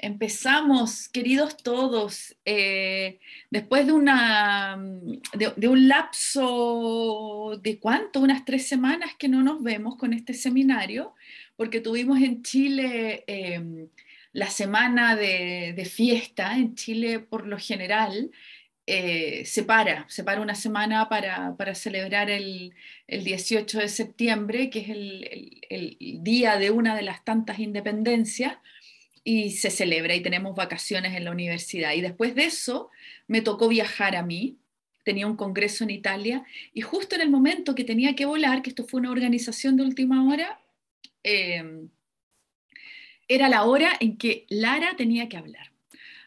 Empezamos, queridos todos, eh, después de, una, de, un lapso de cuánto, unas tres semanas que no nos vemos con este seminario, porque tuvimos en Chile em, la semana de, fiesta, en Chile por lo general eh, se para, se para una semana para, celebrar el, 18 de septiembre, que es el, el día de una de las tantas independencias y se celebra y tenemos vacaciones en la universidad. Y después de eso me tocó viajar a mí, tenía un congreso en Italia y justo en el momento que tenía que volar, que esto fue una organización de última hora, em, era la hora en que Lara tenía que hablar.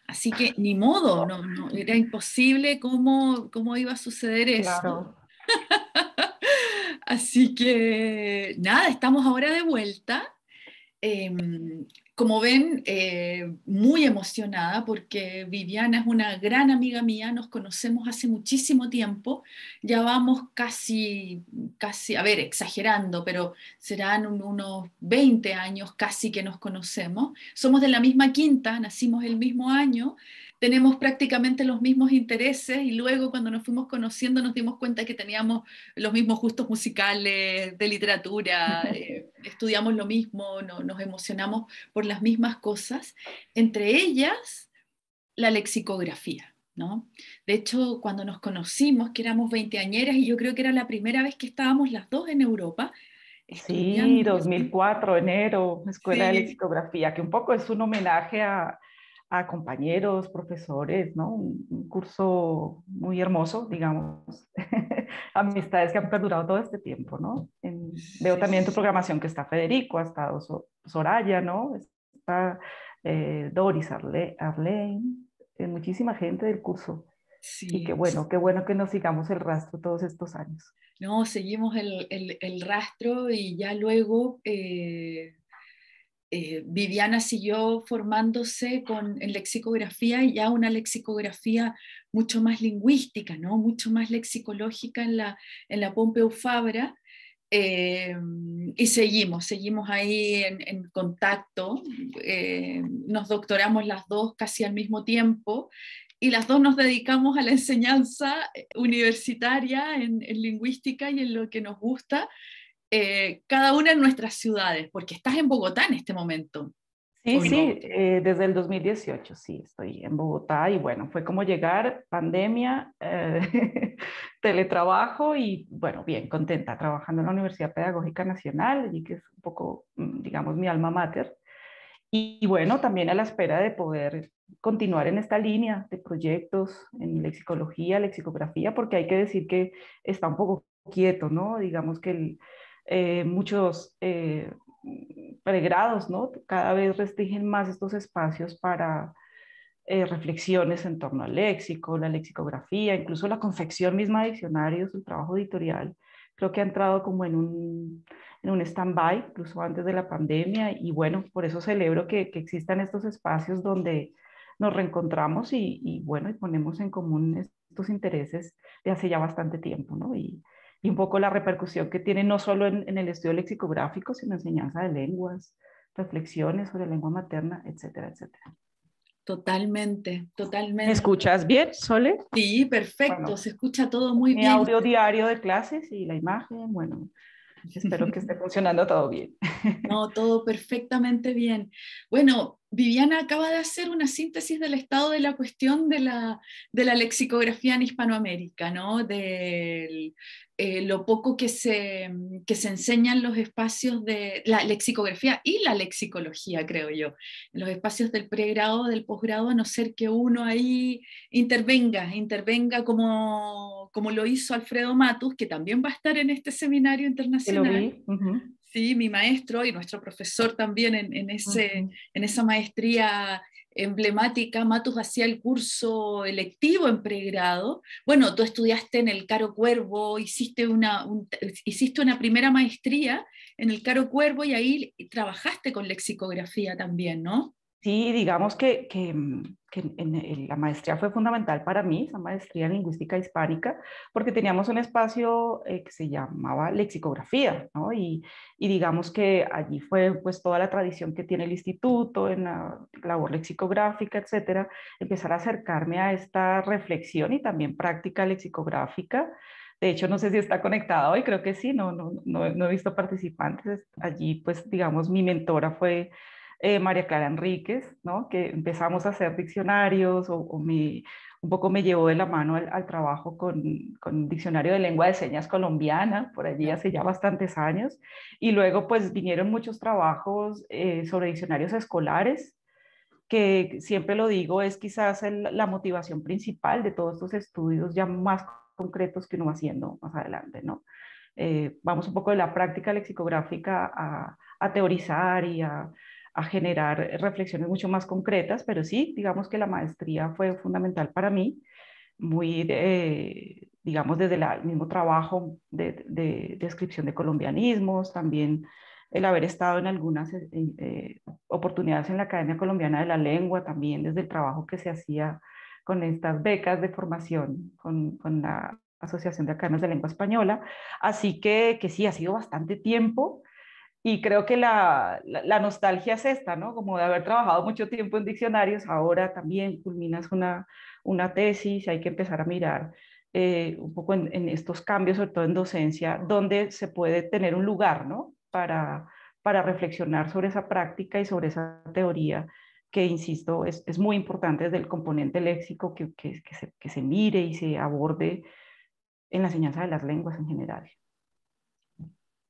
Así que ni modo, no, era imposible cómo, cómo iba a suceder eso. Así que nada, estamos ahora de vuelta. Em, como ven, eh, muy emocionada porque Viviana es una gran amiga mía, nos conocemos hace muchísimo tiempo, ya vamos casi, casi, a ver, exagerando, pero serán unos 20 años casi que nos conocemos. Somos de la misma quinta, nacimos el mismo año, tenemos prácticamente los mismos intereses y luego cuando nos fuimos conociendo nos dimos cuenta que teníamos los mismos gustos musicales, de literatura, eh, estudiamos lo mismo, nos emocionamos por las mismas cosas, entre ellas la lexicografía. ¿no? De hecho, cuando nos conocimos, que éramos veinteañeras y yo creo que era la primera vez que estábamos las dos en Europa, Sí, 2004, enero, Escuela de Lexicografía, que un poco es un homenaje a, a compañeros, profesores, ¿no? Un, curso muy hermoso, digamos, amistades que han perdurado todo este tiempo, ¿no? veo también tu programación que está Federico, ha estado Soraya, ¿no? Está eh, Doris Arle Arlene, eh, muchísima gente del curso. Sí. Y qué bueno, qué bueno que nos sigamos el rastro todos estos años. No, seguimos el, el, el rastro y ya luego... Eh eh, Viviana siguió formándose con, en lexicografía y ya una lexicografía mucho más lingüística, ¿no? mucho más lexicológica en la, en la Pompeu Fabra. Eh, y seguimos, seguimos ahí en, contacto. Eh, nos doctoramos las dos casi al mismo tiempo y las dos nos dedicamos a la enseñanza universitaria en, en lingüística y en lo que nos gusta. Eh, cada una en nuestras ciudades, porque estás en Bogotá en este momento. Sí, sí, eh, desde el 2018, sí, estoy en Bogotá y bueno, fue como llegar, pandemia, eh, teletrabajo y bueno, bien, contenta trabajando en la Universidad Pedagógica Nacional, y que es un poco, mm, digamos, mi alma mater. Y, bueno, también a la espera de poder continuar en esta línea de proyectos en lexicología, lexicografía, porque hay que decir que está un poco quieto, ¿no? Digamos que el, eh, muchos eh, pregrados, ¿no? Cada vez restringen más estos espacios para eh, reflexiones en torno al léxico, la lexicografía, incluso la confección misma de diccionarios, el trabajo editorial. Creo que ha entrado como en un, en un stand-by, incluso antes de la pandemia, y bueno, por eso celebro que, que existan estos espacios donde nos reencontramos y, y, bueno, y ponemos en común estos intereses de hace ya bastante tiempo, ¿no? Y, y un poco la repercusión que tiene no solo en, el estudio lexicográfico, sino enseñanza de lenguas, reflexiones sobre lengua materna, etcétera, etcétera. Totalmente, totalmente. ¿Me escuchas bien, Sole? Sí, perfecto, se escucha todo muy bien. Mi audio diario de clases y la imagen, bueno, espero que esté funcionando todo bien. No, todo perfectamente bien. Bueno, Viviana acaba de hacer una síntesis del estado de la cuestión de la, de la lexicografía en Hispanoamérica, ¿no? Del, eh, lo poco que se, que se enseña en los espacios de la lexicografía y la lexicología, creo yo, en los espacios del pregrado, del posgrado, a no ser que uno ahí intervenga, intervenga como, como lo hizo Alfredo Matus, que también va a estar en este seminario internacional. Sí, mi maestro y nuestro profesor también en, ese, en esa maestría emblemática, Matus hacía el curso electivo en pregrado. Bueno, tú estudiaste en el Caro Cuervo, hiciste una, hiciste una primera maestría en el Caro Cuervo y ahí trabajaste con lexicografía también, ¿no? Sí, digamos que, que, mm, en, la maestría fue fundamental para mí, esa maestría en lingüística hispánica, porque teníamos un espacio eh, que se llamaba lexicografía, ¿no? Y, y, digamos que allí fue pues toda la tradición que tiene el instituto en la labor lexicográfica, etcétera, empezar a acercarme a esta reflexión y también práctica lexicográfica. De hecho, no sé si está conectada hoy, creo que sí, no, no, no, no he visto participantes. Allí, pues, digamos, mi mentora fue eh, María Clara Enríquez, ¿no? que empezamos a hacer diccionarios o, un poco me llevó de la mano al, trabajo con, con, diccionario de lengua de señas colombiana, por allí hace ya bastantes años, y luego pues vinieron muchos trabajos eh, sobre diccionarios escolares, que siempre lo digo, es quizás la motivación principal de todos estos estudios ya más concretos que uno va haciendo más adelante, ¿no? Eh, vamos un poco de la práctica lexicográfica a, a teorizar y a, a generar reflexiones mucho más concretas, pero sí, digamos que la maestría fue fundamental para mí, muy, digamos, desde el mismo trabajo de, de, descripción de colombianismos, también el haber estado en algunas eh, eh, oportunidades en la Academia Colombiana de la Lengua, también desde el trabajo que se hacía con estas becas de formación con, con la Asociación de Academias de Lengua Española. Así que, que sí, ha sido bastante tiempo y creo que la, la, nostalgia es esta, ¿no? Como de haber trabajado mucho tiempo en diccionarios, ahora también culminas una, una tesis, hay que empezar a mirar eh, un poco en, en, estos cambios, sobre todo en docencia, donde se puede tener un lugar, ¿no? Para, para reflexionar sobre esa práctica y sobre esa teoría que, insisto, es, es muy importante desde el componente léxico que, que, que, se, que se mire y se aborde en la enseñanza de las lenguas en general.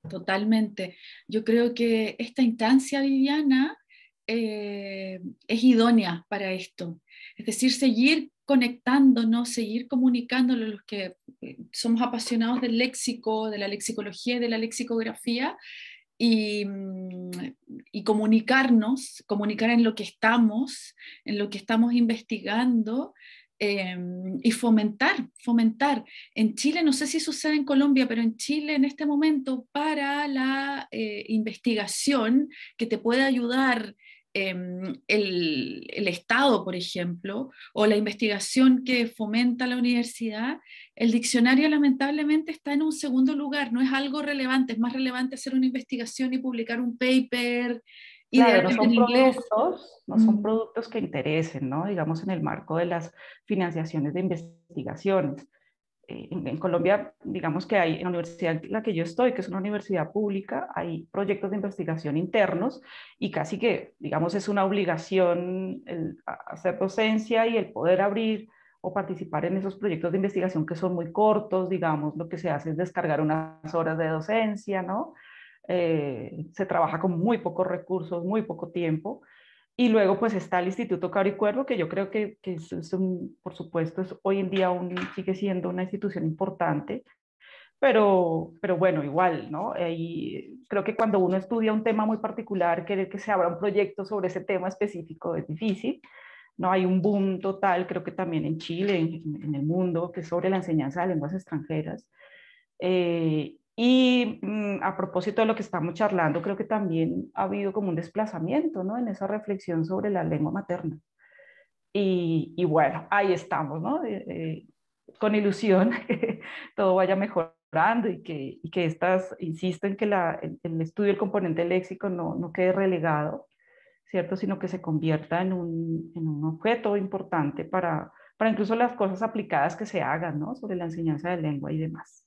Totalmente. Yo creo que esta instancia, Viviana, eh, es idónea para esto. Es decir, seguir conectándonos, seguir comunicándonos los que eh, somos apasionados del léxico, de la lexicología y de la lexicografía, y, mm, y, comunicarnos, comunicar en lo que estamos, en lo que estamos investigando, Em, y fomentar, fomentar. En Chile, no sé si sucede en Colombia, pero en Chile en este momento para la eh, investigación que te puede ayudar em, el, el, Estado, por ejemplo, o la investigación que fomenta la universidad, el diccionario lamentablemente está en un segundo lugar, no es algo relevante, es más relevante hacer una investigación y publicar un paper Claro, no son productos, no son productos que interesen, ¿no? Digamos, en el marco de las financiaciones de investigaciones. Eh, en, Colombia, digamos que hay, en la universidad en la que yo estoy, que es una universidad pública, hay proyectos de investigación internos y casi que, digamos, es una obligación el hacer docencia y el poder abrir o participar en esos proyectos de investigación que son muy cortos, digamos, lo que se hace es descargar unas horas de docencia, ¿no? Eh, se trabaja con muy pocos recursos, muy poco tiempo. Y luego pues está el Instituto Cuervo, que yo creo que, que es, por supuesto es, hoy en día aún sigue siendo una institución importante, pero, pero bueno, igual, ¿no? Y creo que cuando uno estudia un tema muy particular, querer que se abra un proyecto sobre ese tema específico es difícil. No hay un boom total, creo que también en Chile, en, en el mundo, que es sobre la enseñanza de lenguas extranjeras. Eh, y mm, a propósito de lo que estamos charlando, creo que también ha habido como un desplazamiento ¿no? en esa reflexión sobre la lengua materna. Y, y bueno, ahí estamos, ¿no? Eh, eh, con ilusión que todo vaya mejorando y que, y que estas, insisto en que la, el, estudio del componente léxico no, no quede relegado, ¿cierto? Sino que se convierta en un, en un objeto importante para, para incluso las cosas aplicadas que se hagan, ¿no? Sobre la enseñanza de lengua y demás.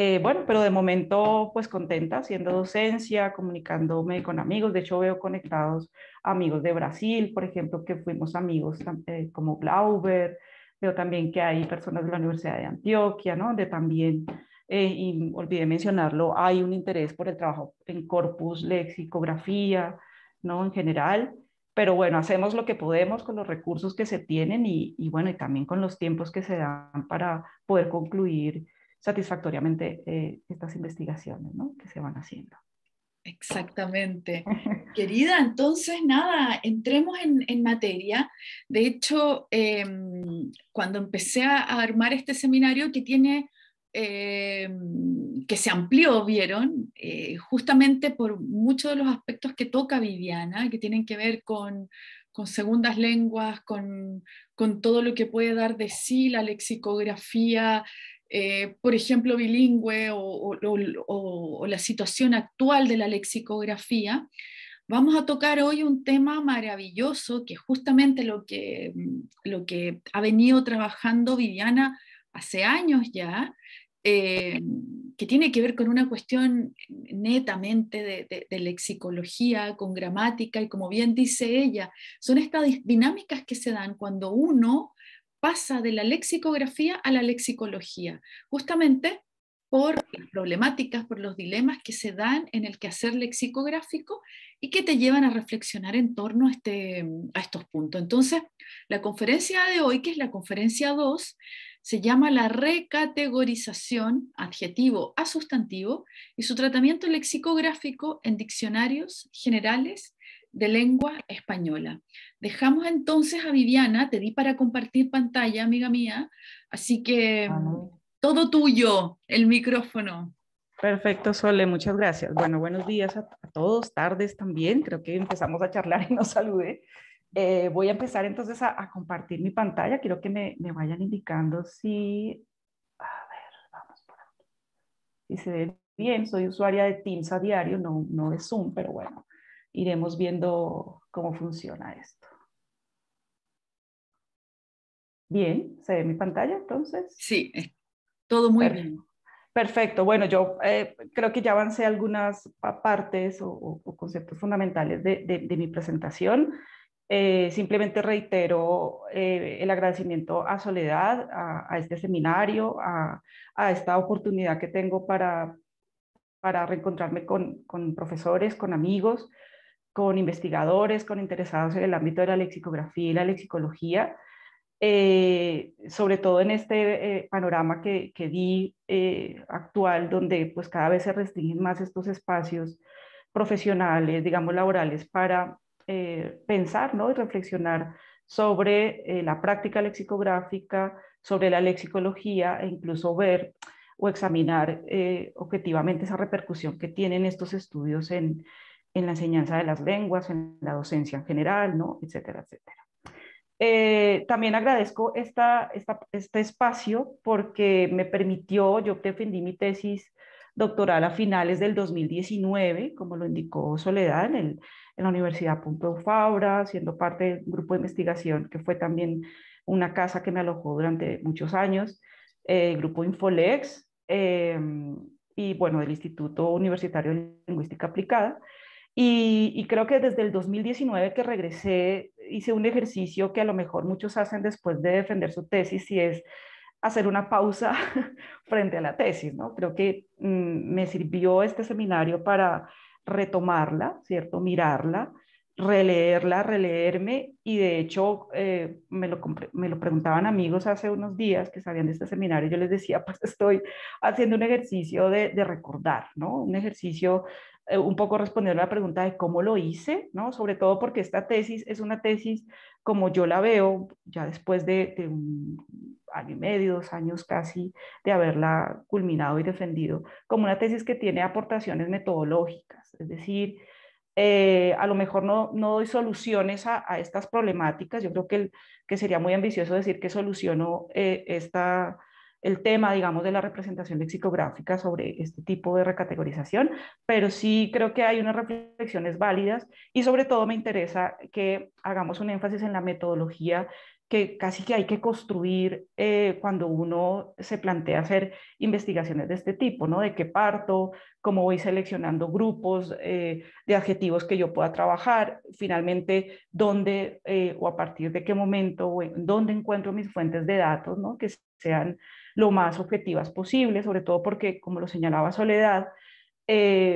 Eh, bueno, pero de momento pues contenta haciendo docencia, comunicándome con amigos. De hecho veo conectados amigos de Brasil, por ejemplo, que fuimos amigos eh, como Glauber. Veo también que hay personas de la Universidad de Antioquia, ¿no? Donde también, eh, y olvidé mencionarlo, hay un interés por el trabajo en corpus, lexicografía, ¿no? En general. Pero bueno, hacemos lo que podemos con los recursos que se tienen y, y bueno, y también con los tiempos que se dan para poder concluir satisfactoriamente eh, estas investigaciones ¿no? que se van haciendo. Exactamente. Querida, entonces nada, entremos en, en materia. De hecho, eh, cuando empecé a armar este seminario que tiene eh, que se amplió, vieron, eh, justamente por muchos de los aspectos que toca Viviana, que tienen que ver con, segundas lenguas, con, todo lo que puede dar de sí la lexicografía, eh, por ejemplo, bilingüe o, la situación actual de la lexicografía. Vamos a tocar hoy un tema maravilloso, que es justamente lo que, lo que ha venido trabajando Viviana hace años ya, eh, que tiene que ver con una cuestión netamente de, lexicología, con gramática, y como bien dice ella, son estas dinámicas que se dan cuando uno pasa de la lexicografía a la lexicología, justamente por las problemáticas, por los dilemas que se dan en el quehacer lexicográfico y que te llevan a reflexionar en torno a, este, estos puntos. Entonces, la conferencia de hoy, que es la conferencia 2, se llama la recategorización adjetivo a sustantivo y su tratamiento lexicográfico en diccionarios generales de lengua española. Dejamos entonces a Viviana, te di para compartir pantalla, amiga mía, así que todo tuyo, el micrófono. Perfecto, Sole, muchas gracias. Bueno, buenos días a, a todos, tardes también, creo que empezamos a charlar y nos saludé. Eh, voy a empezar entonces a, compartir mi pantalla. Quiero que me, me, vayan indicando si... A ver, vamos por aquí. Si se ve bien, soy usuaria de Teams a diario, no, no de Zoom, pero bueno, iremos viendo cómo funciona esto. Bien, ¿se ve mi pantalla entonces? Sí, todo muy bien. Perfecto, bueno, yo eh, creo que ya avancé algunas partes o, conceptos fundamentales de, de, de mi presentación. Eh, simplemente reitero eh, el agradecimiento a Soledad, a, este seminario, a, esta oportunidad que tengo para, para reencontrarme con, profesores, con amigos, con investigadores, con interesados en el ámbito de la lexicografía y la lexicología, eh, sobre todo en este panorama que, que di actual, donde pues cada vez se restringen más estos espacios profesionales, digamos, laborales para eh, pensar ¿no? y reflexionar sobre eh, la práctica lexicográfica, sobre la lexicología e incluso ver o examinar eh, objetivamente esa repercusión que tienen estos estudios en, en, la enseñanza de las lenguas, en la docencia en general, ¿no? etcétera, etcétera. también agradezco esta, esta, este espacio porque me permitió, yo defendí mi tesis doctoral a finales del 2019, como lo indicó Soledad, en el en la Universidad Pompeu Fabra, siendo parte del grupo de investigación, que fue también una casa que me alojó durante muchos años, el grupo Infolex, em, y bueno, del Instituto Universitario de Lingüística Aplicada. Y, creo que desde el 2019 que regresé, hice un ejercicio que a lo mejor muchos hacen después de defender su tesis, y es hacer una pausa frente a la tesis, ¿no? Creo que mm, me sirvió este seminario para retomarla, ¿cierto? Mirarla, releerla, releerme y de hecho eh, me, lo, me, lo, preguntaban amigos hace unos días que sabían de este seminario yo les decía, pues estoy haciendo un ejercicio de, de recordar, ¿no? Un ejercicio un poco respondiendo a la pregunta de cómo lo hice, ¿no? Sobre todo porque esta tesis es una tesis como yo la veo ya después de, un año y medio, dos años casi de haberla culminado y defendido, como una tesis que tiene aportaciones metodológicas, es decir, eh, a lo mejor no, no doy soluciones a, a, estas problemáticas, yo creo que, que sería muy ambicioso decir que soluciono eh, esta, el tema, digamos, de la representación lexicográfica sobre este tipo de recategorización, pero sí creo que hay unas reflexiones válidas y sobre todo me interesa que hagamos un énfasis en la metodología que casi que hay que construir eh, cuando uno se plantea hacer investigaciones de este tipo, ¿no? De qué parto, cómo voy seleccionando grupos eh, de adjetivos que yo pueda trabajar, finalmente dónde eh, o a partir de qué momento o dónde encuentro mis fuentes de datos, ¿no? Que sean lo más objetivas posible, sobre todo porque, como lo señalaba Soledad,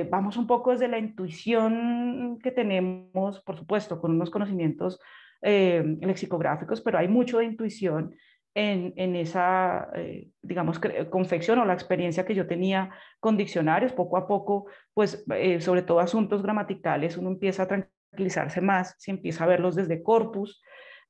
vamos un poco desde la intuición que tenemos, por supuesto, con unos conocimientos eh, lexicográficos, pero hay mucho de intuición en, en esa, eh, digamos, confección o la experiencia que yo tenía con diccionarios. Poco a poco, pues, eh, sobre todo asuntos gramaticales, uno empieza a tranquilizarse más, si empieza a verlos desde corpus,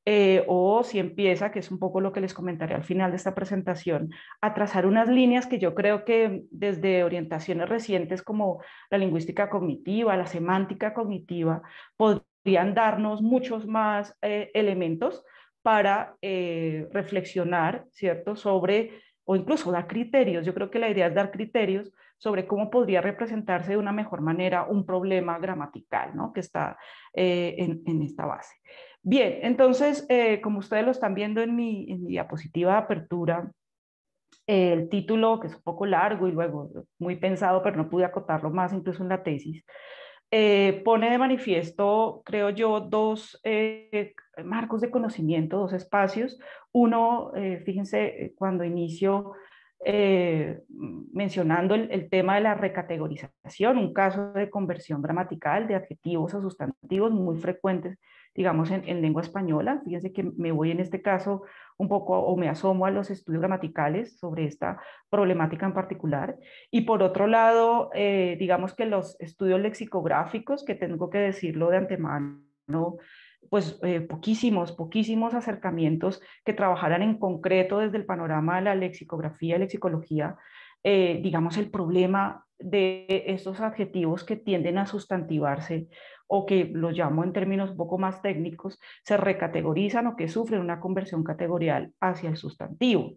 eh, o si empieza, que es un poco lo que les comentaré al final de esta presentación, a trazar unas líneas que yo creo que desde orientaciones recientes como la lingüística cognitiva, la semántica cognitiva, podrían darnos muchos más eh, elementos para eh, reflexionar, ¿cierto?, sobre, o incluso dar criterios. Yo creo que la idea es dar criterios sobre cómo podría representarse de una mejor manera un problema gramatical, ¿no?, que está en, en esta base. Bien, entonces, eh, como ustedes lo están viendo en mi, diapositiva de apertura, el título, que es un poco largo y luego muy pensado, pero no pude acotarlo más, incluso en la tesis, eh, pone de manifiesto, creo yo, dos eh, marcos de conocimiento, dos espacios. Uno, fíjense, cuando inicio mencionando el, el, tema de la recategorización, un caso de conversión gramatical de adjetivos a sustantivos muy frecuentes digamos, en, lengua española. Fíjense que me voy en este caso un poco o me asomo a los estudios gramaticales sobre esta problemática en particular. Y por otro lado, eh, digamos que los estudios lexicográficos, que tengo que decirlo de antemano, pues eh, poquísimos, poquísimos acercamientos que trabajaran en concreto desde el panorama de la lexicografía lexicología, eh, digamos, el problema de estos adjetivos que tienden a sustantivarse o que los llamo en términos un poco más técnicos, se recategorizan o que sufren una conversión categorial hacia el sustantivo.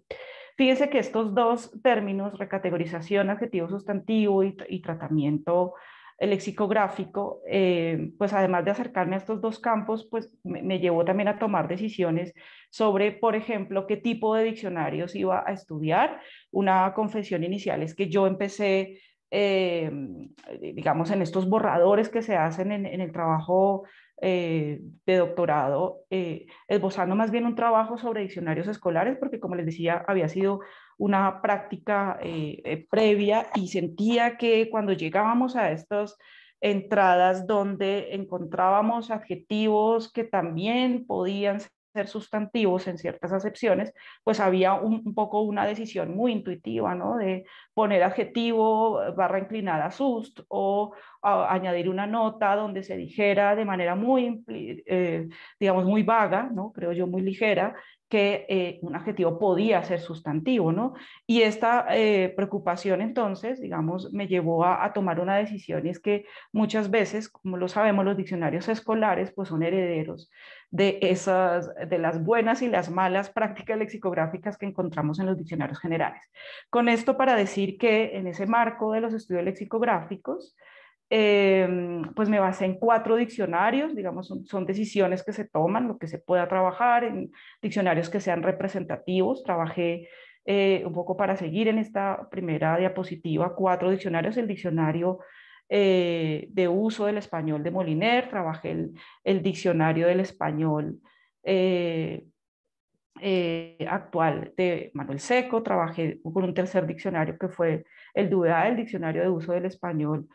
Fíjense que estos dos términos, recategorización, adjetivo sustantivo y, tratamiento lexicográfico, eh, pues además de acercarme a estos dos campos, pues me, llevó también a tomar decisiones sobre, por ejemplo, qué tipo de diccionarios iba a estudiar. Una confesión inicial es que yo empecé eh, digamos, en estos borradores que se hacen en, el trabajo eh, de doctorado, eh, esbozando más bien un trabajo sobre diccionarios escolares, porque como les decía, había sido una práctica previa y sentía que cuando llegábamos a estas entradas donde encontrábamos adjetivos que también podían ser sustantivos en ciertas acepciones, pues había un, poco una decisión muy intuitiva, ¿no? De poner adjetivo barra inclinada sust o añadir una nota donde se dijera de manera muy, eh, digamos, muy vaga, ¿no? Creo yo, muy ligera, que eh, un adjetivo podía ser sustantivo, ¿no? Y esta eh, preocupación entonces, digamos, me llevó a, a, tomar una decisión y es que muchas veces, como lo sabemos, los diccionarios escolares pues son herederos de esas, de las buenas y las malas prácticas lexicográficas que encontramos en los diccionarios generales. Con esto para decir que en ese marco de los estudios lexicográficos, Em, pues me basé en cuatro diccionarios, digamos, son, decisiones que se toman, lo que se pueda trabajar, en diccionarios que sean representativos. Trabajé eh, un poco para seguir en esta primera diapositiva, cuatro diccionarios, el diccionario eh, de uso del español de Moliner, trabajé el, el diccionario del español eh, actual de Manuel Seco, trabajé con un tercer diccionario que fue el DUDA, el diccionario de uso del español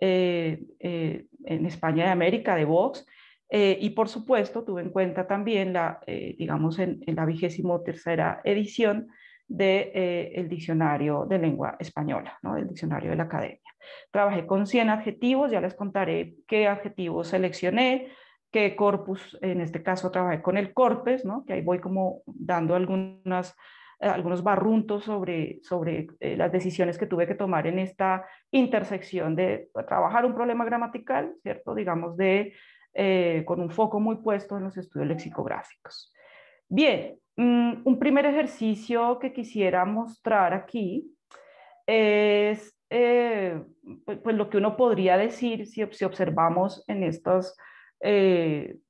eh, eh, en España de América, de Vox, eh, y por supuesto tuve en cuenta también la, digamos, en, la vigésimo tercera edición del de, diccionario de lengua española, ¿no? el diccionario de la academia. Trabajé con 100 adjetivos, ya les contaré qué adjetivos seleccioné, qué corpus, en este caso trabajé con el corpus, ¿no? que ahí voy como dando algunas algunos barruntos sobre, sobre eh, las decisiones que tuve que tomar en esta intersección de trabajar un problema gramatical, ¿cierto? Digamos, de, eh, con un foco muy puesto en los estudios lexicográficos. Bien, mm, un primer ejercicio que quisiera mostrar aquí es pues, pues, lo que uno podría decir si, observamos en estas,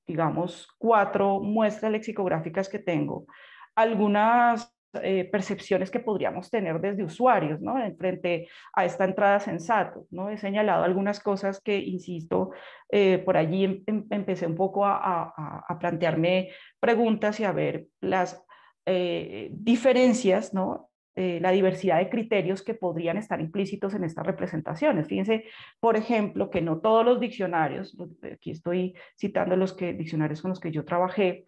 digamos, cuatro muestras lexicográficas que tengo, algunas eh, percepciones que podríamos tener desde usuarios, ¿no? En frente a esta entrada sensato, ¿no? He señalado algunas cosas que, insisto, eh, por allí em, em, empecé un poco a, plantearme preguntas y a ver las eh, diferencias, ¿no? La diversidad de criterios que podrían estar implícitos en estas representaciones. Fíjense, por ejemplo, que no todos los diccionarios, aquí estoy citando los que, diccionarios con los que yo trabajé,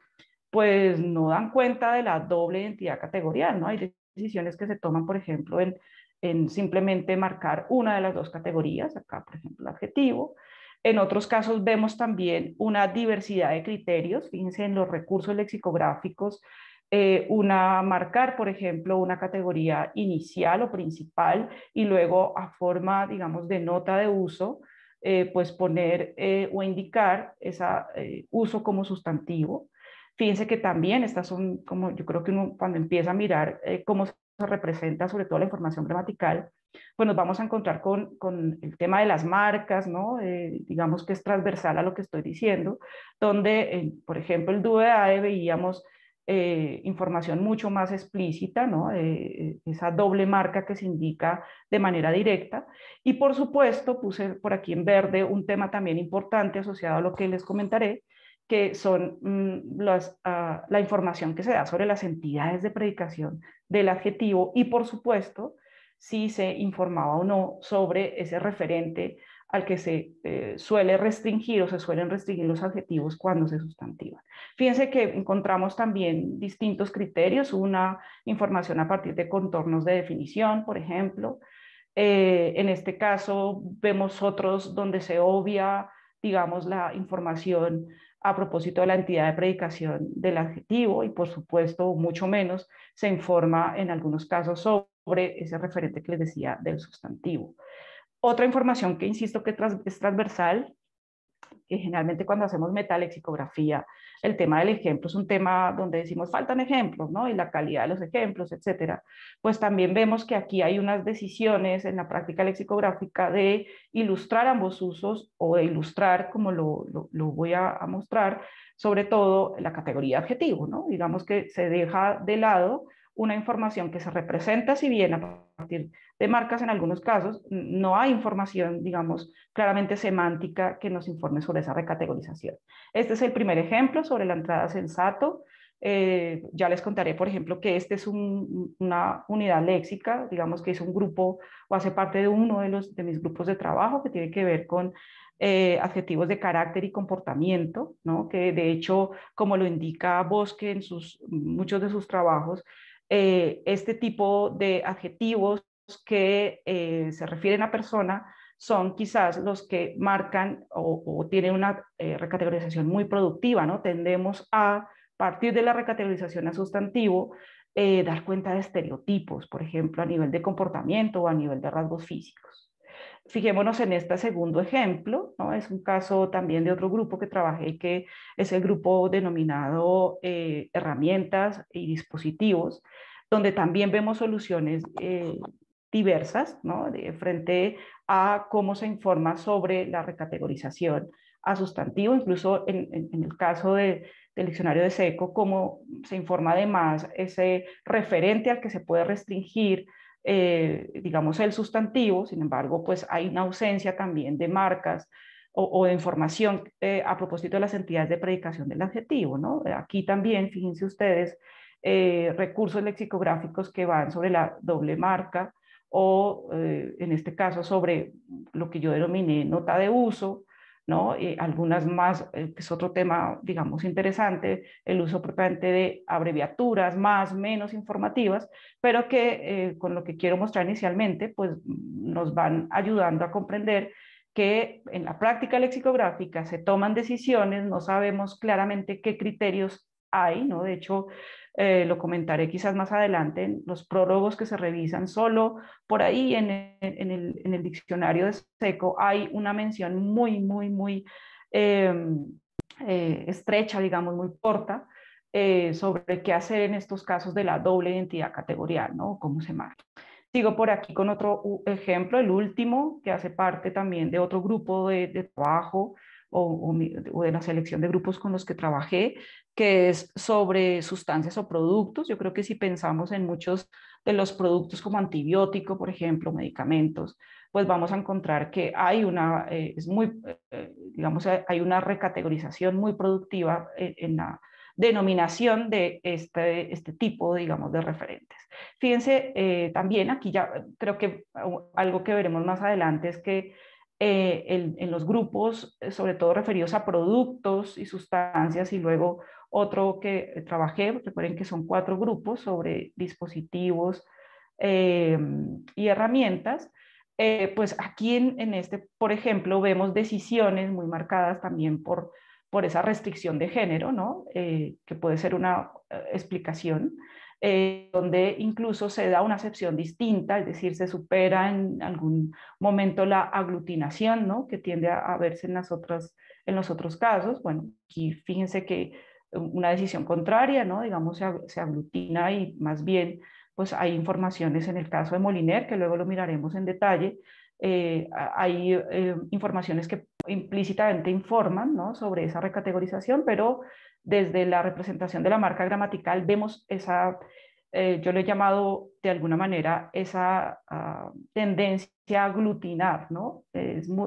pues no dan cuenta de la doble identidad categorial, ¿no? Hay decisiones que se toman, por ejemplo, en, simplemente marcar una de las dos categorías, acá, por ejemplo, el adjetivo, En otros casos vemos también una diversidad de criterios, fíjense en los recursos lexicográficos, eh, una marcar, por ejemplo, una categoría inicial o principal y luego a forma, digamos, de nota de uso, eh, pues poner eh, o indicar ese uso como sustantivo. Fíjense que también estas son como, yo creo que uno cuando empieza a mirar cómo se representa sobre todo la información gramatical, pues nos vamos a encontrar con, con el tema de las marcas, ¿no? digamos que es transversal a lo que estoy diciendo, donde, por ejemplo, el DUEAE veíamos eh, información mucho más explícita, ¿no? Eh, esa doble marca que se indica de manera directa. Y por supuesto, puse por aquí en verde un tema también importante asociado a lo que les comentaré, que son mm, las, ah, la información que se da sobre las entidades de predicación del adjetivo y por supuesto si se informaba o no sobre ese referente al que se eh, suele restringir o se suelen restringir los adjetivos cuando se sustantivan. Fíjense que encontramos también distintos criterios, una información a partir de contornos de definición, por ejemplo. Eh, en este caso vemos otros donde se obvia, digamos, la información a propósito de la entidad de predicación del adjetivo y por supuesto mucho menos se informa en algunos casos sobre ese referente que les decía del sustantivo. Otra información que insisto que es transversal, que generalmente cuando hacemos metalexicografía, el tema del ejemplo es un tema donde decimos faltan ejemplos, ¿no? Y la calidad de los ejemplos, etcétera. Pues también vemos que aquí hay unas decisiones en la práctica lexicográfica de ilustrar ambos usos o de ilustrar, como lo, voy a, a, mostrar, sobre todo la categoría adjetivo, ¿no? Digamos que se deja de lado una información que se representa, si bien a partir de marcas en algunos casos, no hay información, digamos, claramente semántica que nos informe sobre esa recategorización. Este es el primer ejemplo sobre la entrada sensato. Eh, ya les contaré, por ejemplo, que este es una unidad léxica, digamos que es un grupo o hace parte de uno de, los, de mis grupos de trabajo que tiene que ver con eh, adjetivos de carácter y comportamiento, ¿no? que de hecho, como lo indica Bosque en sus, muchos de sus trabajos, eh, este tipo de adjetivos que eh, se refieren a persona son quizás los que marcan o, tienen una eh, recategorización muy productiva, ¿no? Tendemos a partir de la recategorización a sustantivo, dar cuenta de estereotipos, por ejemplo, a nivel de comportamiento o a nivel de rasgos físicos. Fijémonos en este segundo ejemplo, ¿no? es un caso también de otro grupo que trabajé, que es el grupo denominado herramientas y dispositivos, donde también vemos soluciones eh, diversas, ¿no? Frente a cómo se informa sobre la recategorización a sustantivo, incluso en, el caso del diccionario de SECO, cómo se informa además ese referente al que se puede restringir, eh, digamos, el sustantivo, sin embargo, pues hay una ausencia también de marcas o, de información eh, a propósito de las entidades de predicación del adjetivo, ¿no? Aquí también, fíjense ustedes, eh, recursos lexicográficos que van sobre la doble marca o eh, en este caso sobre lo que yo denominé nota de uso, ¿no? Eh, algunas más, que es otro tema, digamos, interesante, el uso propiamente de abreviaturas más, menos informativas, pero que con lo que quiero mostrar inicialmente, pues nos van ayudando a comprender que en la práctica lexicográfica se toman decisiones, no sabemos claramente qué criterios hay, ¿no? De hecho, eh, lo comentaré quizás más adelante, los prólogos que se revisan solo por ahí en el, diccionario de SECO hay una mención muy, muy, muy em, eh, estrecha, digamos, muy corta, eh, sobre qué hacer en estos casos de la doble identidad categorial, ¿no? Cómo se marca. Sigo por aquí con otro ejemplo, el último, que hace parte también de otro grupo de trabajo o, de la selección de grupos con los que trabajé, que es sobre sustancias o productos. Yo creo que si pensamos en muchos de los productos como antibiótico, por ejemplo, medicamentos, pues vamos a encontrar que hay una, eh, es muy, eh, digamos, hay una recategorización muy productiva en, la denominación de este, este tipo, digamos, de referentes. Fíjense, eh, también aquí ya creo que algo que veremos más adelante es que eh, en, los grupos, eh, sobre todo referidos a productos y sustancias, y luego otro que trabajé, recuerden que son cuatro grupos sobre dispositivos em, y herramientas, eh, pues aquí en, este, por ejemplo, vemos decisiones muy marcadas también por, por esa restricción de género, ¿no? Eh, que puede ser una eh, donde incluso se da una acepción distinta, es decir, se supera en algún momento la aglutinación, ¿no? que tiende a, verse en, las otras, en los otros casos. Bueno, aquí fíjense que una decisión contraria, ¿no? digamos, se, se aglutina y más bien pues hay informaciones en el caso de Moliner, que luego lo miraremos en detalle, eh, hay eh, informaciones que implícitamente informan ¿no? sobre esa recategorización, pero desde la representación de la marca gramatical vemos esa eh, yo le he llamado de alguna manera esa ah, tendencia a aglutinar, ¿no?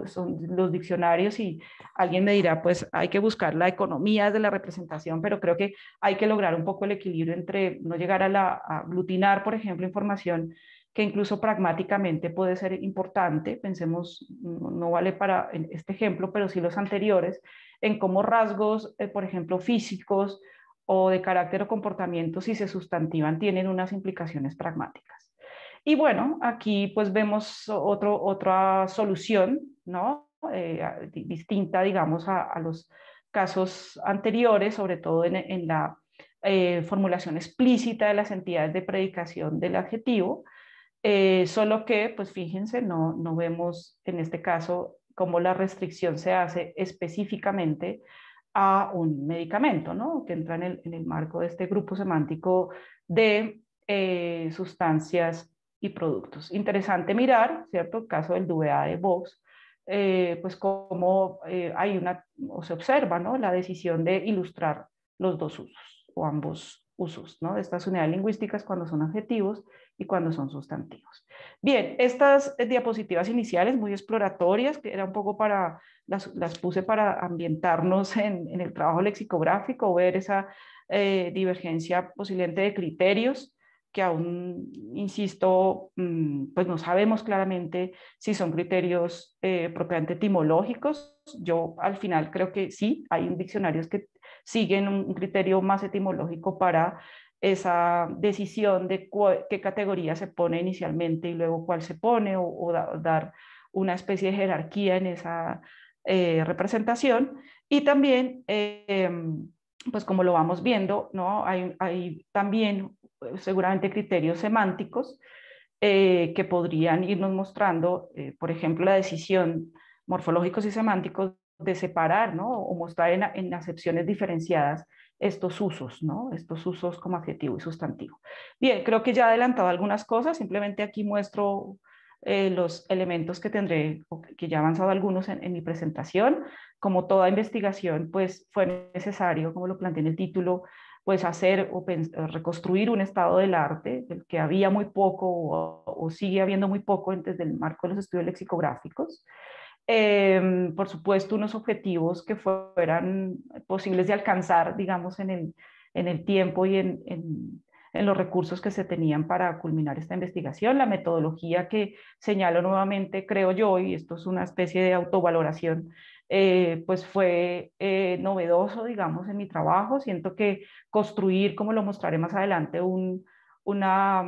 son los diccionarios y alguien me dirá, pues hay que buscar la economía de la representación, pero creo que hay que lograr un poco el equilibrio entre no llegar a, la, aglutinar, por ejemplo, información que incluso pragmáticamente puede ser importante, pensemos, no, vale para este ejemplo, pero sí los anteriores, en cómo rasgos, eh, por ejemplo, físicos, o de carácter o comportamiento, si se sustantivan, tienen unas implicaciones pragmáticas. Y bueno, aquí pues vemos otro, otra solución, ¿no? Eh, distinta, digamos, a, los casos anteriores, sobre todo en, la eh, formulación explícita de las entidades de predicación del adjetivo, eh, solo que, pues fíjense, no, no vemos en este caso cómo la restricción se hace específicamente a un medicamento, ¿no? que entra en el, marco de este grupo semántico de eh, sustancias y productos. Interesante mirar, ¿cierto? El caso del DVA de Vox, eh, pues cómo hay una, o se observa, ¿no? La decisión de ilustrar los dos usos, o ambos usos, ¿no? De estas unidades lingüísticas cuando son adjetivos y cuando son sustantivos. Bien, estas diapositivas iniciales muy exploratorias, que era un poco para, las, las puse para ambientarnos en, en, el trabajo lexicográfico, ver esa eh, divergencia posiblemente de criterios que aún, insisto, mm, pues no sabemos claramente si son criterios eh, propiamente etimológicos. Yo al final creo que sí, hay diccionarios que siguen un criterio más etimológico para esa decisión de qué categoría se pone inicialmente y luego cuál se pone o, dar una especie de jerarquía en esa eh, representación. Y también, em, pues como lo vamos viendo, ¿no? hay, hay también eh, seguramente criterios semánticos eh, que podrían irnos mostrando, por ejemplo, la decisión morfológicos y semánticos de separar ¿no? o mostrar en, acepciones diferenciadas estos usos, ¿no? Estos usos como adjetivo y sustantivo. Bien, creo que ya he adelantado algunas cosas, simplemente aquí muestro eh, los elementos que tendré, que ya he avanzado algunos en, mi presentación. Como toda investigación, pues fue necesario, como lo planteé en el título, pues hacer o reconstruir un estado del arte, del que había muy poco o, o sigue habiendo muy poco desde el marco de los estudios lexicográficos. Em, por supuesto, unos objetivos que fueran posibles de alcanzar, digamos, en el, en el tiempo y en, en, en, los recursos que se tenían para culminar esta investigación. La metodología que señalo nuevamente, creo yo, y esto es una especie de autovaloración, eh, pues fue eh, novedoso, digamos, en mi trabajo. Siento que construir, como lo mostraré más adelante, un, una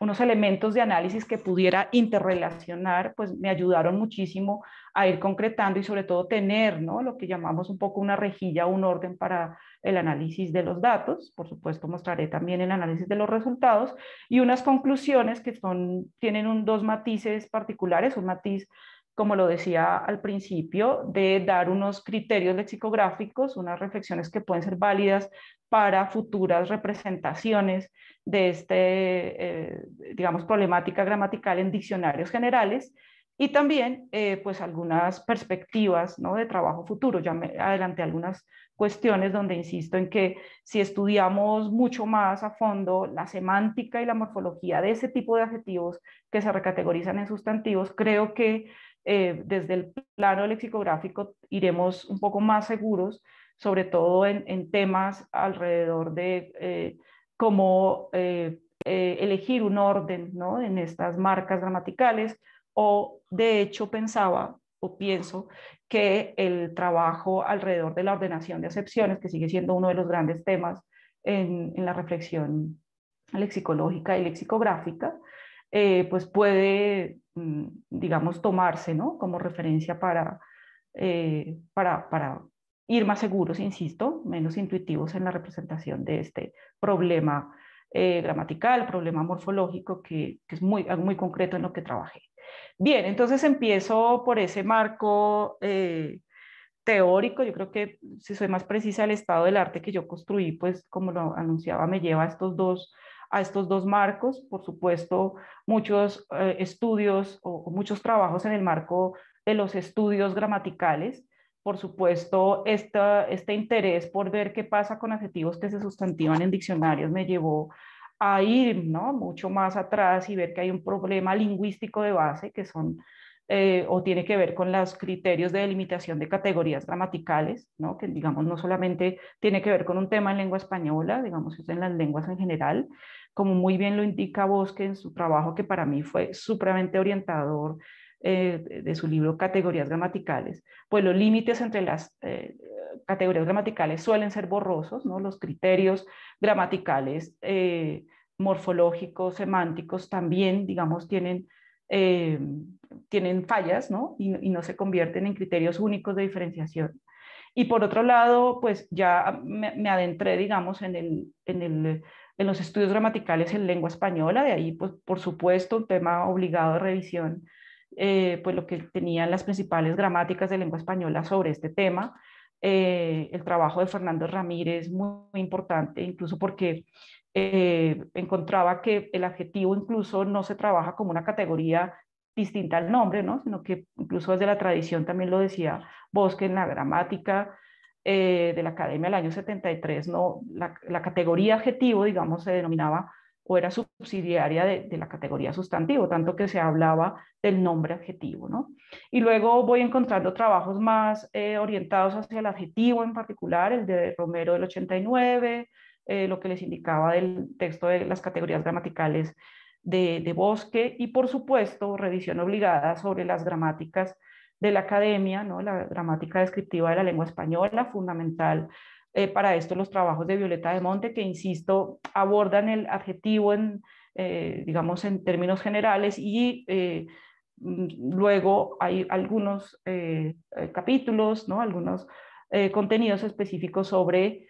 unos elementos de análisis que pudiera interrelacionar, pues me ayudaron muchísimo a ir concretando y sobre todo tener ¿no? lo que llamamos un poco una rejilla, un orden para el análisis de los datos. Por supuesto, mostraré también el análisis de los resultados y unas conclusiones que son, tienen un, dos matices particulares, un matiz como lo decía al principio, de dar unos criterios lexicográficos, unas reflexiones que pueden ser válidas para futuras representaciones de este, eh, digamos, problemática gramatical en diccionarios generales y también, eh, pues, algunas perspectivas ¿no? de trabajo futuro. Ya me adelanté algunas cuestiones donde insisto en que si estudiamos mucho más a fondo la semántica y la morfología de ese tipo de adjetivos que se recategorizan en sustantivos, creo que eh, desde el plano lexicográfico iremos un poco más seguros sobre todo en, temas alrededor de eh, cómo eh, eh, elegir un orden ¿no? en estas marcas gramaticales o de hecho pensaba o pienso que el trabajo alrededor de la ordenación de acepciones, que sigue siendo uno de los grandes temas en, en la reflexión lexicológica y lexicográfica, eh, pues puede, mm, digamos, tomarse ¿no? como referencia para, eh, para, para ir más seguros, insisto, menos intuitivos en la representación de este problema eh, gramatical, problema morfológico, que, que, es muy, muy concreto en lo que trabajé. Bien, entonces empiezo por ese marco teórico. Yo creo que, si soy más precisa, el estado del arte que yo construí, pues como lo anunciaba, me lleva a estos dos, a estos dos marcos. Por supuesto, muchos eh, estudios o, muchos trabajos en el marco de los estudios gramaticales. Por supuesto, esta, este interés por ver qué pasa con adjetivos que se sustantivan en diccionarios me llevó a ir ¿no? mucho más atrás y ver que hay un problema lingüístico de base que son eh, o tiene que ver con los criterios de delimitación de categorías gramaticales, ¿no? que digamos no solamente tiene que ver con un tema en lengua española, digamos es en las lenguas en general, como muy bien lo indica Bosque en su trabajo que para mí fue supremamente orientador eh, de su libro Categorías gramaticales, pues los límites entre las eh, categorías gramaticales suelen ser borrosos, ¿no? Los criterios gramaticales, eh, morfológicos, semánticos también, digamos, tienen, eh, tienen fallas, ¿no? Y, no se convierten en criterios únicos de diferenciación. Y por otro lado, pues ya me, adentré, digamos, en, el, en, el, en los estudios gramaticales en lengua española, de ahí, pues, por supuesto, un tema obligado de revisión, eh, pues lo que tenían las principales gramáticas de lengua española sobre este tema, eh, el trabajo de Fernando Ramírez muy, importante, incluso porque eh, encontraba que el adjetivo incluso no se trabaja como una categoría distinta al nombre, ¿no? sino que incluso desde la tradición también lo decía Bosque en la gramática eh, de la Academia del año 73, ¿no? la, categoría adjetivo, digamos, se denominaba o era subsidiaria de, la categoría sustantivo, tanto que se hablaba del nombre adjetivo. ¿no? Y luego voy encontrando trabajos más eh, orientados hacia el adjetivo en particular, el de Romero del 89, eh, lo que les indicaba del texto de las categorías gramaticales de Bosque, y por supuesto, revisión obligada sobre las gramáticas de la academia, ¿no? la gramática descriptiva de la lengua española, fundamental eh, para esto los trabajos de Violeta de Monte, que insisto, abordan el adjetivo en, eh, digamos, en términos generales y eh, mm, luego hay algunos capítulos, ¿no? algunos contenidos específicos sobre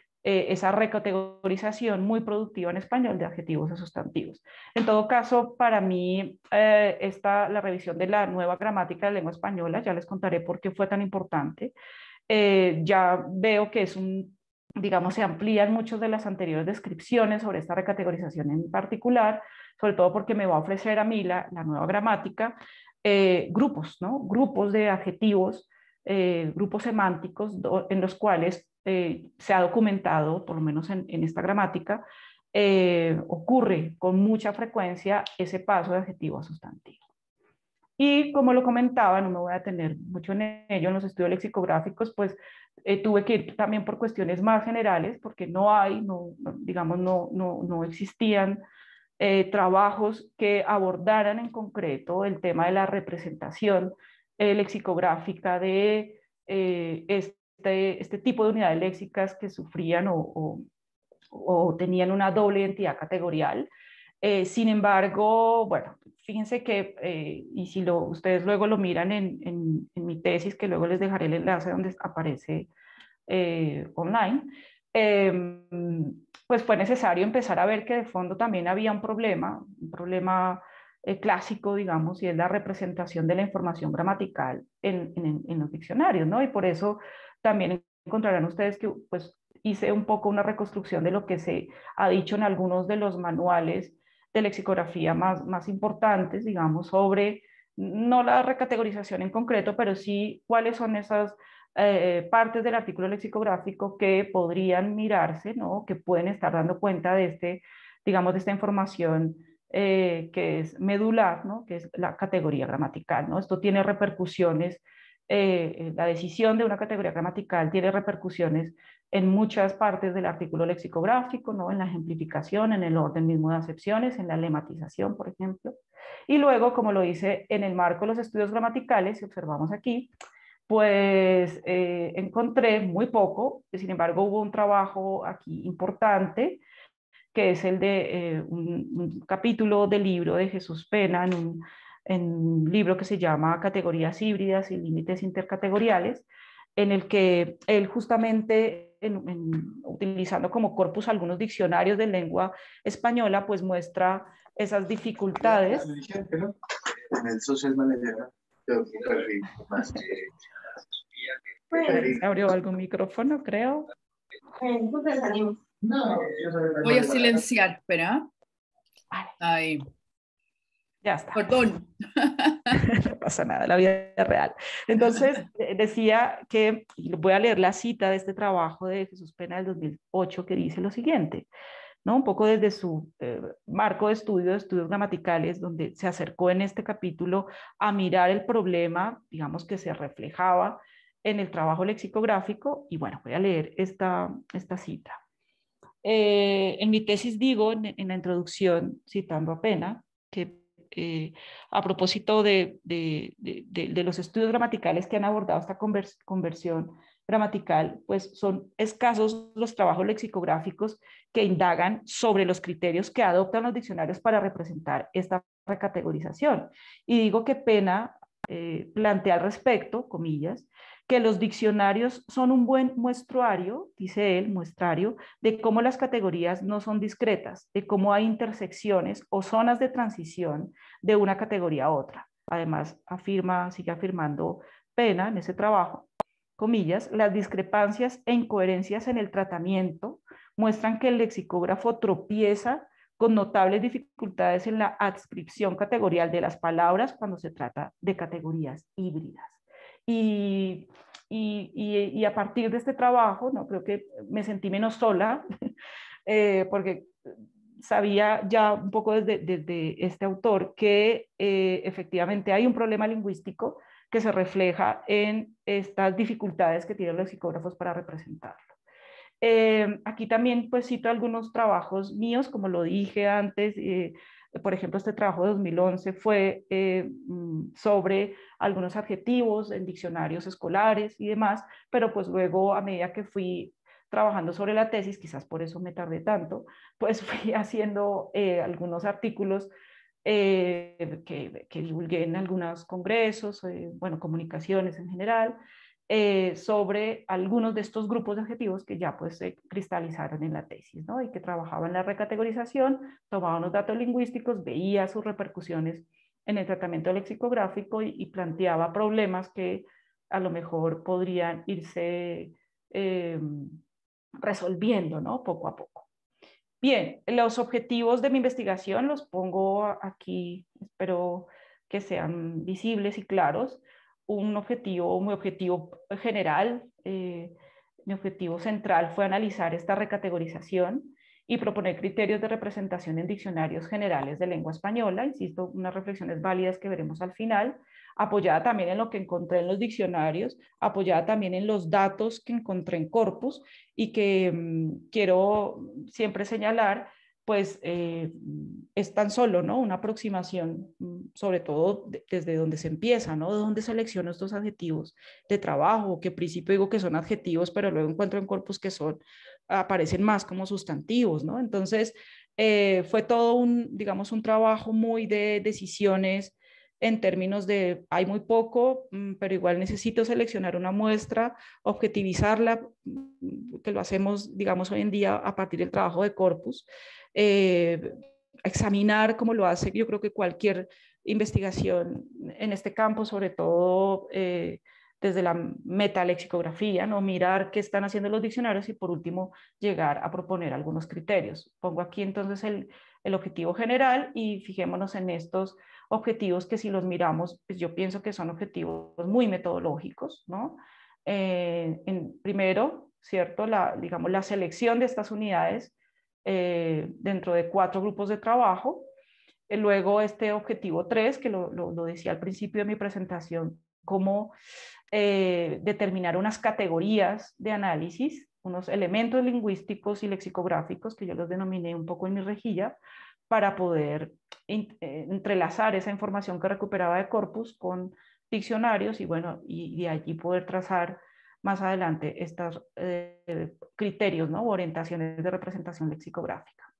esa recategorización muy productiva en español de adjetivos a sustantivos. En todo caso, para mí, esta, la revisión de la nueva gramática de lengua española, ya les contaré por qué fue tan importante. ya veo que es un digamos, se amplían muchas de las anteriores descripciones sobre esta recategorización en particular, sobre todo porque me va a ofrecer a mí la, nueva gramática, eh, grupos, ¿no? Grupos de adjetivos, eh, grupos semánticos en los cuales eh, se ha documentado, por lo menos en, esta gramática, ocurre con mucha frecuencia ese paso de adjetivo a sustantivo. Y como lo comentaba, no me voy a tener mucho en ello, en los estudios lexicográficos, pues eh, tuve que ir también por cuestiones más generales, porque no hay, digamos, no, no, no existían eh, trabajos que abordaran en concreto el tema de la representación eh, lexicográfica de este, este tipo de unidades léxicas que sufrían o, o, o tenían una doble identidad categorial. sin embargo, bueno, fíjense que, eh, y si lo, ustedes luego lo miran en, en, mi tesis, que luego les dejaré el enlace donde aparece eh, online, em, pues fue necesario empezar a ver que de fondo también había un problema, un problema eh, clásico, digamos, y es la representación de la información gramatical en, en, en, los diccionarios, ¿no? Y por eso también encontrarán ustedes que pues hice un poco una reconstrucción de lo que se ha dicho en algunos de los manuales de lexicografía más, más importantes, digamos, sobre no la recategorización en concreto, pero sí cuáles son esas eh, partes del artículo lexicográfico que podrían mirarse, ¿no? que pueden estar dando cuenta de, este, digamos, de esta información eh, que es medular, ¿no? que es la categoría gramatical. ¿no? Esto tiene repercusiones, eh, la decisión de una categoría gramatical tiene repercusiones en muchas partes del artículo lexicográfico, ¿no? en la ejemplificación, en el orden mismo de acepciones, en la lematización, por ejemplo. Y luego, como lo dice en el marco de los estudios gramaticales, si observamos aquí, pues eh, encontré muy poco, sin embargo hubo un trabajo aquí importante que es el de eh, un, capítulo del libro de Jesús Pena en un, en un libro que se llama Categorías híbridas y límites intercategoriales, en el que él justamente, utilizando como corpus algunos diccionarios de lengua española, pues muestra esas dificultades. En el social manager, se abrió algún micrófono, creo. Voy a silenciar, espera. Ahí. Ya está. Perdón. no pasa nada, la vida es real. Entonces, decía que, voy a leer la cita de este trabajo de Jesús Pena del 2008 que dice lo siguiente, ¿no? Un poco desde su eh, marco de estudio, de estudios gramaticales, donde se acercó en este capítulo a mirar el problema, digamos, que se reflejaba en el trabajo lexicográfico. Y bueno, voy a leer esta, esta cita. Eh, en mi tesis digo, en, en la introducción, citando a Pena, que eh, a propósito de, los estudios gramaticales que han abordado esta conversión gramatical, pues son escasos los trabajos lexicográficos que indagan sobre los criterios que adoptan los diccionarios para representar esta recategorización. Y digo que Pena eh, plantea al respecto, comillas, que los diccionarios son un buen muestruario, dice él, muestrario, de cómo las categorías no son discretas, de cómo hay intersecciones o zonas de transición de una categoría a otra. Además, afirma, sigue afirmando Pena en ese trabajo, comillas, las discrepancias e incoherencias en el tratamiento muestran que el lexicógrafo tropieza con notables dificultades en la adscripción categorial de las palabras cuando se trata de categorías híbridas. Y, y, a partir de este trabajo, ¿no? creo que me sentí menos sola, eh, porque sabía ya un poco desde, este autor que eh, efectivamente hay un problema lingüístico que se refleja en estas dificultades que tienen los psicógrafos para representarlo. Eh, aquí también pues cito algunos trabajos míos, como lo dije antes, por ejemplo, este trabajo de 2011 fue eh, mm, sobre algunos adjetivos en diccionarios escolares y demás, pero pues luego a medida que fui trabajando sobre la tesis, quizás por eso me tardé tanto, pues fui haciendo eh, algunos artículos eh, que, que, divulgué en algunos congresos, bueno, comunicaciones en general, eh, sobre algunos de estos grupos de objetivos que ya pues se cristalizaron en la tesis, ¿no? Y que trabajaban la recategorización, tomaban los datos lingüísticos, veía sus repercusiones en el tratamiento lexicográfico y, planteaba problemas que a lo mejor podrían irse eh, resolviendo, ¿no? Poco a poco. Bien, los objetivos de mi investigación los pongo aquí, espero que sean visibles y claros un objetivo, mi objetivo general, eh, mi objetivo central fue analizar esta recategorización y proponer criterios de representación en diccionarios generales de lengua española, insisto, unas reflexiones válidas que veremos al final, apoyada también en lo que encontré en los diccionarios, apoyada también en los datos que encontré en corpus y que mm, quiero siempre señalar pues eh, es tan solo ¿no? una aproximación, mm, sobre todo desde donde se empieza, ¿no? de dónde selecciono estos adjetivos de trabajo, que al principio digo que son adjetivos, pero luego encuentro en corpus que son, aparecen más como sustantivos. ¿no? Entonces, eh, fue todo un, digamos, un trabajo muy de decisiones en términos de hay muy poco, mm, pero igual necesito seleccionar una muestra, objetivizarla, mm, que lo hacemos, digamos, hoy en día a partir del trabajo de corpus, eh, examinar cómo lo hace, yo creo que cualquier investigación en este campo, sobre todo eh, desde la metalexicografía, ¿no? mirar qué están haciendo los diccionarios y por último llegar a proponer algunos criterios. Pongo aquí entonces el, el objetivo general y fijémonos en estos objetivos que si los miramos, pues yo pienso que son objetivos muy metodológicos, ¿no? Eh, en, primero, ¿cierto? La, digamos, la selección de estas unidades eh, dentro de cuatro grupos de trabajo. Eh, luego este objetivo 3, que lo, decía al principio de mi presentación, cómo eh, determinar unas categorías de análisis, unos elementos lingüísticos y lexicográficos, que yo los denominé un poco en mi rejilla, para poder entrelazar esa información que recuperaba de corpus con diccionarios y bueno, y de allí poder trazar más adelante estos eh, criterios ¿no? o orientaciones de representación lexicográfica.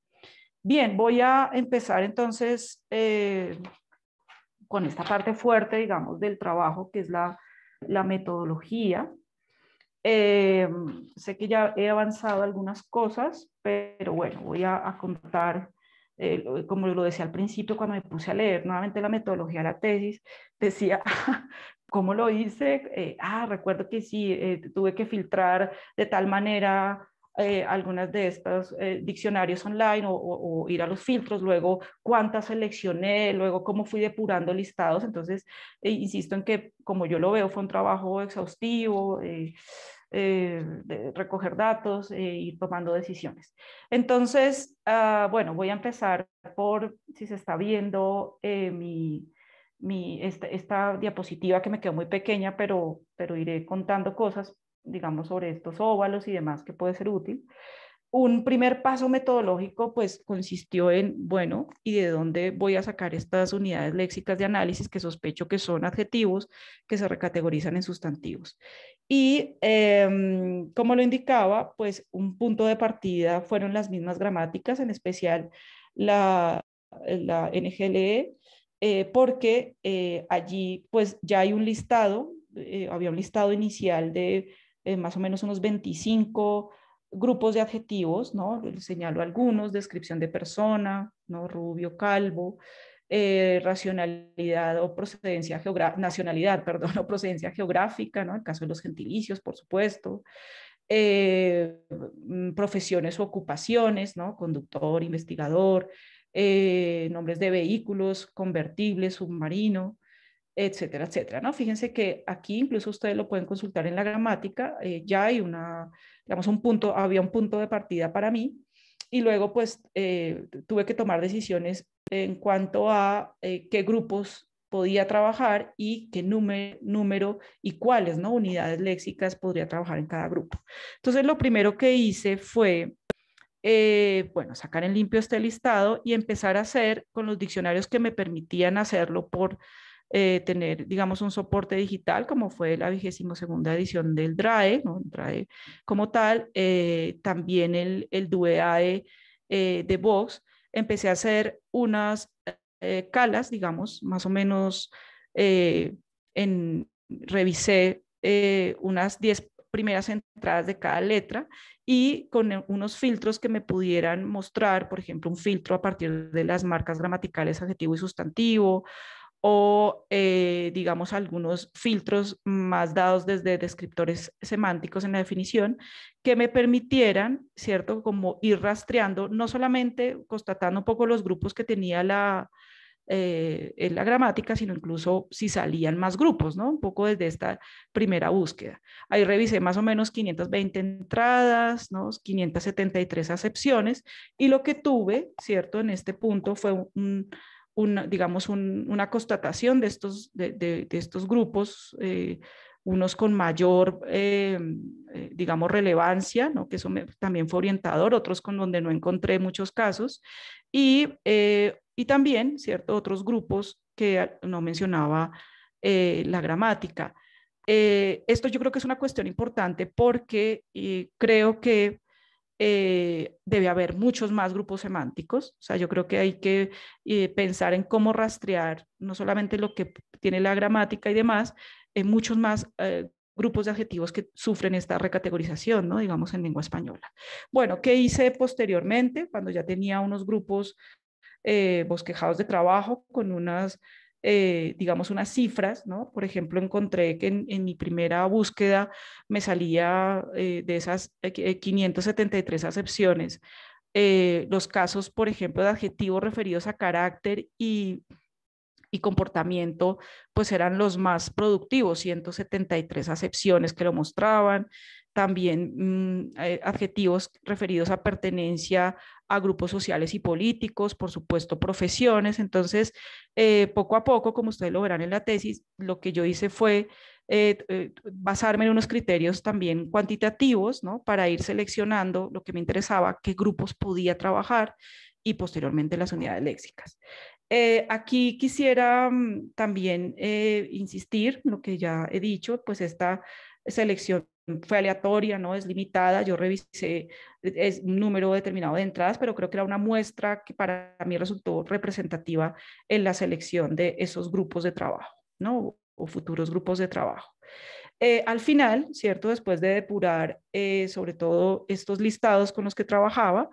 Bien, voy a empezar entonces eh, con esta parte fuerte, digamos, del trabajo, que es la, la metodología. Eh, sé que ya he avanzado algunas cosas, pero bueno, voy a, contar, eh, como lo decía al principio cuando me puse a leer nuevamente la metodología de la tesis, decía, ¿cómo lo hice? Eh, ah, recuerdo que sí, tuve que filtrar de tal manera algunas de estos diccionarios online o, o, ir a los filtros, luego cuántas seleccioné, luego cómo fui depurando listados. Entonces, insisto en que como yo lo veo, fue un trabajo exhaustivo. Eh, de recoger datos e ir tomando decisiones. Entonces, ah, bueno, voy a empezar por, si se está viendo eh, mi, mi, esta, esta, diapositiva que me quedó muy pequeña, pero, pero iré contando cosas, digamos, sobre estos óvalos y demás que puede ser útil. Un primer paso metodológico pues consistió en, bueno, ¿y de dónde voy a sacar estas unidades léxicas de análisis que sospecho que son adjetivos que se recategorizan en sustantivos? Y em, como lo indicaba, pues un punto de partida fueron las mismas gramáticas, en especial la, la NGLE, eh, porque eh, allí pues ya hay un listado, eh, había un listado inicial de más o menos unos 25 grupos de adjetivos, ¿no? señalo algunos, descripción de persona, ¿no? Rubio, calvo, racionalidad o procedencia geográfica, nacionalidad, perdón, o procedencia geográfica, ¿no? En el caso de los gentilicios, por supuesto. Mm, profesiones o ocupaciones, ¿no? Conductor, investigador, eh, nombres de vehículos, convertible, submarino, etcétera, etcétera, ¿no? Fíjense que aquí incluso ustedes lo pueden consultar en la gramática, ya hay una, digamos, un punto, había un punto de partida para mí, y luego pues tuve que tomar decisiones en cuanto a eh, qué grupos podía trabajar y qué número, número y cuáles ¿no? unidades léxicas podría trabajar en cada grupo. Entonces, lo primero que hice fue, eh, bueno, sacar en limpio este listado y empezar a hacer con los diccionarios que me permitían hacerlo por eh, tener, digamos, un soporte digital, como fue la vigésima segunda edición del DRAE, ¿no? DRAE como tal, también el, el DUEAE de Vox, empecé a hacer unas eh, calas, digamos, más o menos, eh, en, revisé eh, unas 10 primeras entradas de cada letra y con unos filtros que me pudieran mostrar, por ejemplo, un filtro a partir de las marcas gramaticales adjetivo y sustantivo, o eh, digamos algunos filtros más dados desde descriptores semánticos en la definición que me permitieran, ¿cierto? Como ir rastreando, no solamente constatando un poco los grupos que tenía la, eh, en la gramática, sino incluso si salían más grupos, ¿no? Un poco desde esta primera búsqueda. Ahí revisé más o menos 520 entradas, ¿no? 573 acepciones y lo que tuve, ¿cierto? En este punto fue un digamos, una constatación de estos, de, estos grupos, eh, unos con mayor, eh, eh, digamos, relevancia, ¿no? que eso también fue orientador, otros con donde no encontré muchos casos, y, y también, ¿cierto?, otros grupos que no mencionaba la gramática. esto yo creo que es una cuestión importante porque creo que eh, debe haber muchos más grupos semánticos. O sea, yo creo que hay que eh, pensar en cómo rastrear no solamente lo que tiene la gramática y demás, en muchos más eh, grupos de adjetivos que sufren esta recategorización, ¿no? digamos, en lengua española. Bueno, ¿qué hice posteriormente? Cuando ya tenía unos grupos bosquejados de trabajo con unas eh, digamos, unas cifras, ¿no? Por ejemplo, encontré que en, mi primera búsqueda me salía eh, de esas 573 eh, acepciones, los casos, por ejemplo, de adjetivos referidos a carácter y, y comportamiento, pues eran los más productivos, 173 acepciones que lo mostraban, también mm, adjetivos referidos a pertenencia a grupos sociales y políticos, por supuesto, profesiones. Entonces, eh, poco a poco, como ustedes lo verán en la tesis, lo que yo hice fue eh, eh, basarme en unos criterios también cuantitativos, ¿no? Para ir seleccionando lo que me interesaba, qué grupos podía trabajar y posteriormente las unidades léxicas. aquí quisiera mm, también insistir, lo que ya he dicho, pues esta selección fue aleatoria, no es limitada. Yo revisé es un número determinado de entradas, pero creo que era una muestra que para mí resultó representativa en la selección de esos grupos de trabajo, ¿no? O futuros grupos de trabajo. Eh, al final, ¿cierto? Después de depurar eh, sobre todo estos listados con los que trabajaba,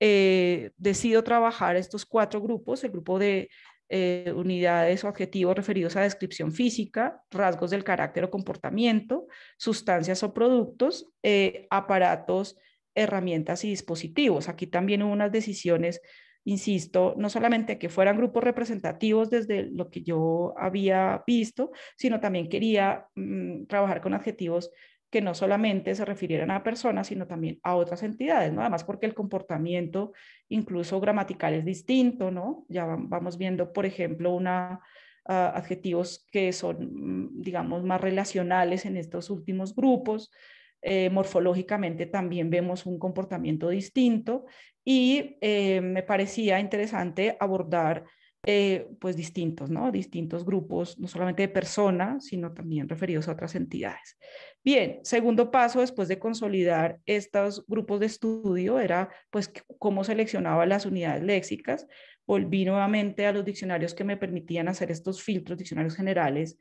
eh, decido trabajar estos cuatro grupos, el grupo de eh, unidades o objetivos referidos a descripción física, rasgos del carácter o comportamiento, sustancias o productos, eh, aparatos, herramientas y dispositivos. Aquí también hubo unas decisiones, insisto, no solamente que fueran grupos representativos desde lo que yo había visto, sino también quería mm, trabajar con adjetivos que no solamente se refirieran a personas, sino también a otras entidades, ¿no? Además, porque el comportamiento, incluso gramatical, es distinto, ¿no? Ya vamos viendo, por ejemplo, una, ah, adjetivos que son, mm, digamos, más relacionales en estos últimos grupos. Eh, morfológicamente también vemos un comportamiento distinto y eh, me parecía interesante abordar eh, pues distintos, ¿no? Distintos grupos, no solamente de personas, sino también referidos a otras entidades. Bien, segundo paso después de consolidar estos grupos de estudio era pues cómo seleccionaba las unidades léxicas. Volví nuevamente a los diccionarios que me permitían hacer estos filtros, diccionarios generales,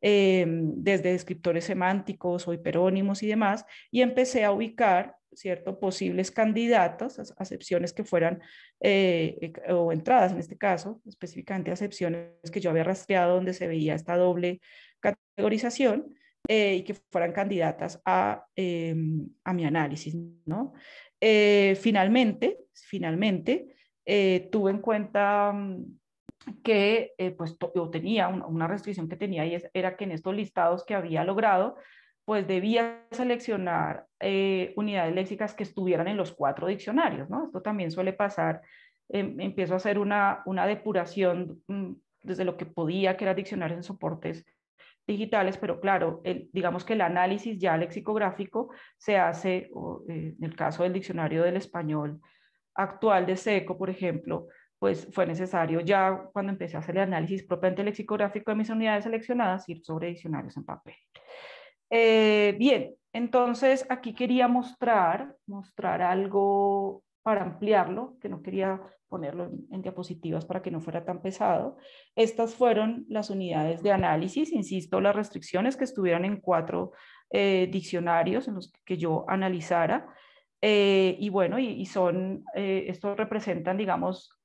eh, desde descriptores semánticos o hiperónimos y demás, y empecé a ubicar, ¿cierto?, posibles candidatos, acepciones que fueran, eh, o entradas en este caso, específicamente acepciones que yo había rastreado donde se veía esta doble categorización, eh, y que fueran candidatas a, em, a mi análisis, ¿no? Eh, finalmente, finalmente, eh, tuve en cuenta mm, que pues yo tenía una restricción que tenía y era que en estos listados que había logrado, pues debía seleccionar unidades léxicas que estuvieran en los cuatro diccionarios, ¿no? Esto también suele pasar, em, empiezo a hacer una, una depuración mm, desde lo que podía, que era diccionarios en soportes digitales, pero claro, el, digamos que el análisis ya lexicográfico se hace, eh, en el caso del diccionario del español actual de SECO, por ejemplo, pues fue necesario ya cuando empecé a hacer el análisis propiamente lexicográfico de mis unidades seleccionadas ir sobre diccionarios en papel. Eh, bien, entonces aquí quería mostrar, mostrar algo para ampliarlo, que no quería ponerlo en, diapositivas para que no fuera tan pesado. Estas fueron las unidades de análisis, insisto, las restricciones que estuvieran en cuatro eh, diccionarios en los que yo analizara. Eh, y bueno, y, son, eh, estos representan, digamos,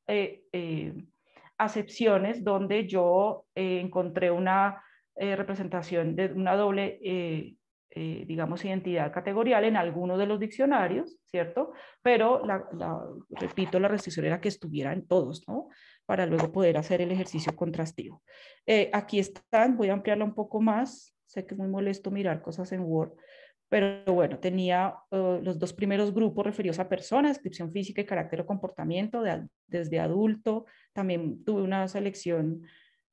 acepciones donde yo encontré una representación de una doble eh, digamos, identidad categorial en alguno de los diccionarios, ¿cierto? Pero, repito, la restricción era que estuviera en todos, ¿no? Para luego poder hacer el ejercicio contrastivo. Eh, aquí están, voy a ampliarla un poco más, sé que es muy molesto mirar cosas en Word, pero bueno, tenía uh, los dos primeros grupos referidos a personas, descripción física y carácter o comportamiento, desde adulto, también tuve una selección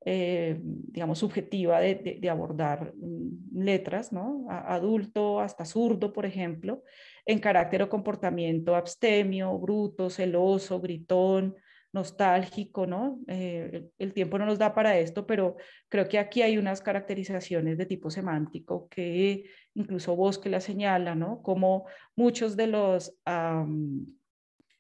eh, digamos, subjetiva de, abordar mm, letras, ¿no? adulto hasta zurdo, por ejemplo, en carácter o comportamiento abstemio, bruto, celoso, gritón, nostálgico, ¿no? Eh, el, tiempo no nos da para esto, pero creo que aquí hay unas caracterizaciones de tipo semántico que incluso vos que la señala, ¿no? Como muchos de los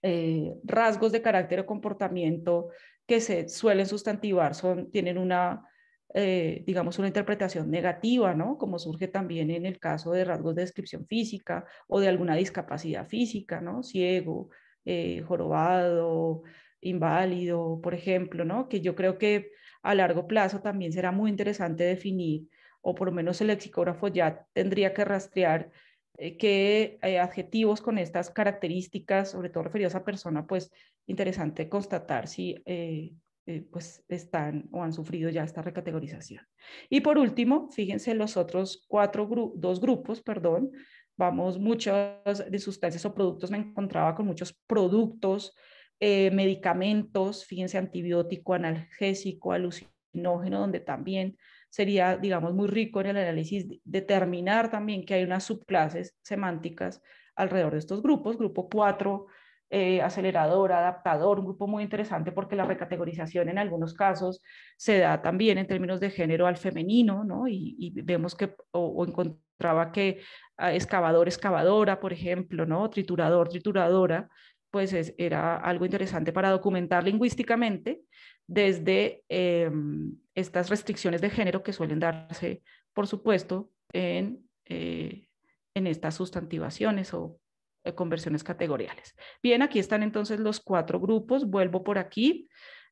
eh, rasgos de carácter o comportamiento que se suelen sustantivar son, tienen una, eh, digamos, una interpretación negativa, ¿no? Como surge también en el caso de rasgos de descripción física o de alguna discapacidad física, ¿no? Ciego, jorobado, inválido, por ejemplo, ¿no? Que yo creo que a largo plazo también será muy interesante definir, o por lo menos el lexicógrafo ya tendría que rastrear eh, qué adjetivos con estas características, sobre todo referidos a persona, pues interesante constatar si eh, eh, pues están o han sufrido ya esta recategorización. Y por último, fíjense los otros cuatro, dos grupos, perdón, vamos, muchas de sustancias o productos, me encontraba con muchos productos, eh, medicamentos, fíjense, antibiótico, analgésico, alucinógeno, donde también sería, digamos, muy rico en el análisis determinar también que hay unas subclases semánticas alrededor de estos grupos. Grupo 4 eh, acelerador, adaptador, un grupo muy interesante porque la recategorización en algunos casos se da también en términos de género al femenino, ¿no? Y, vemos que, o, encontraba que ah, excavador, excavadora, por ejemplo, ¿no? Triturador, trituradora, pues era algo interesante para documentar lingüísticamente desde em, estas restricciones de género que suelen darse, por supuesto, en, eh, en estas sustantivaciones o eh, conversiones categoriales. Bien, aquí están entonces los cuatro grupos. Vuelvo por aquí.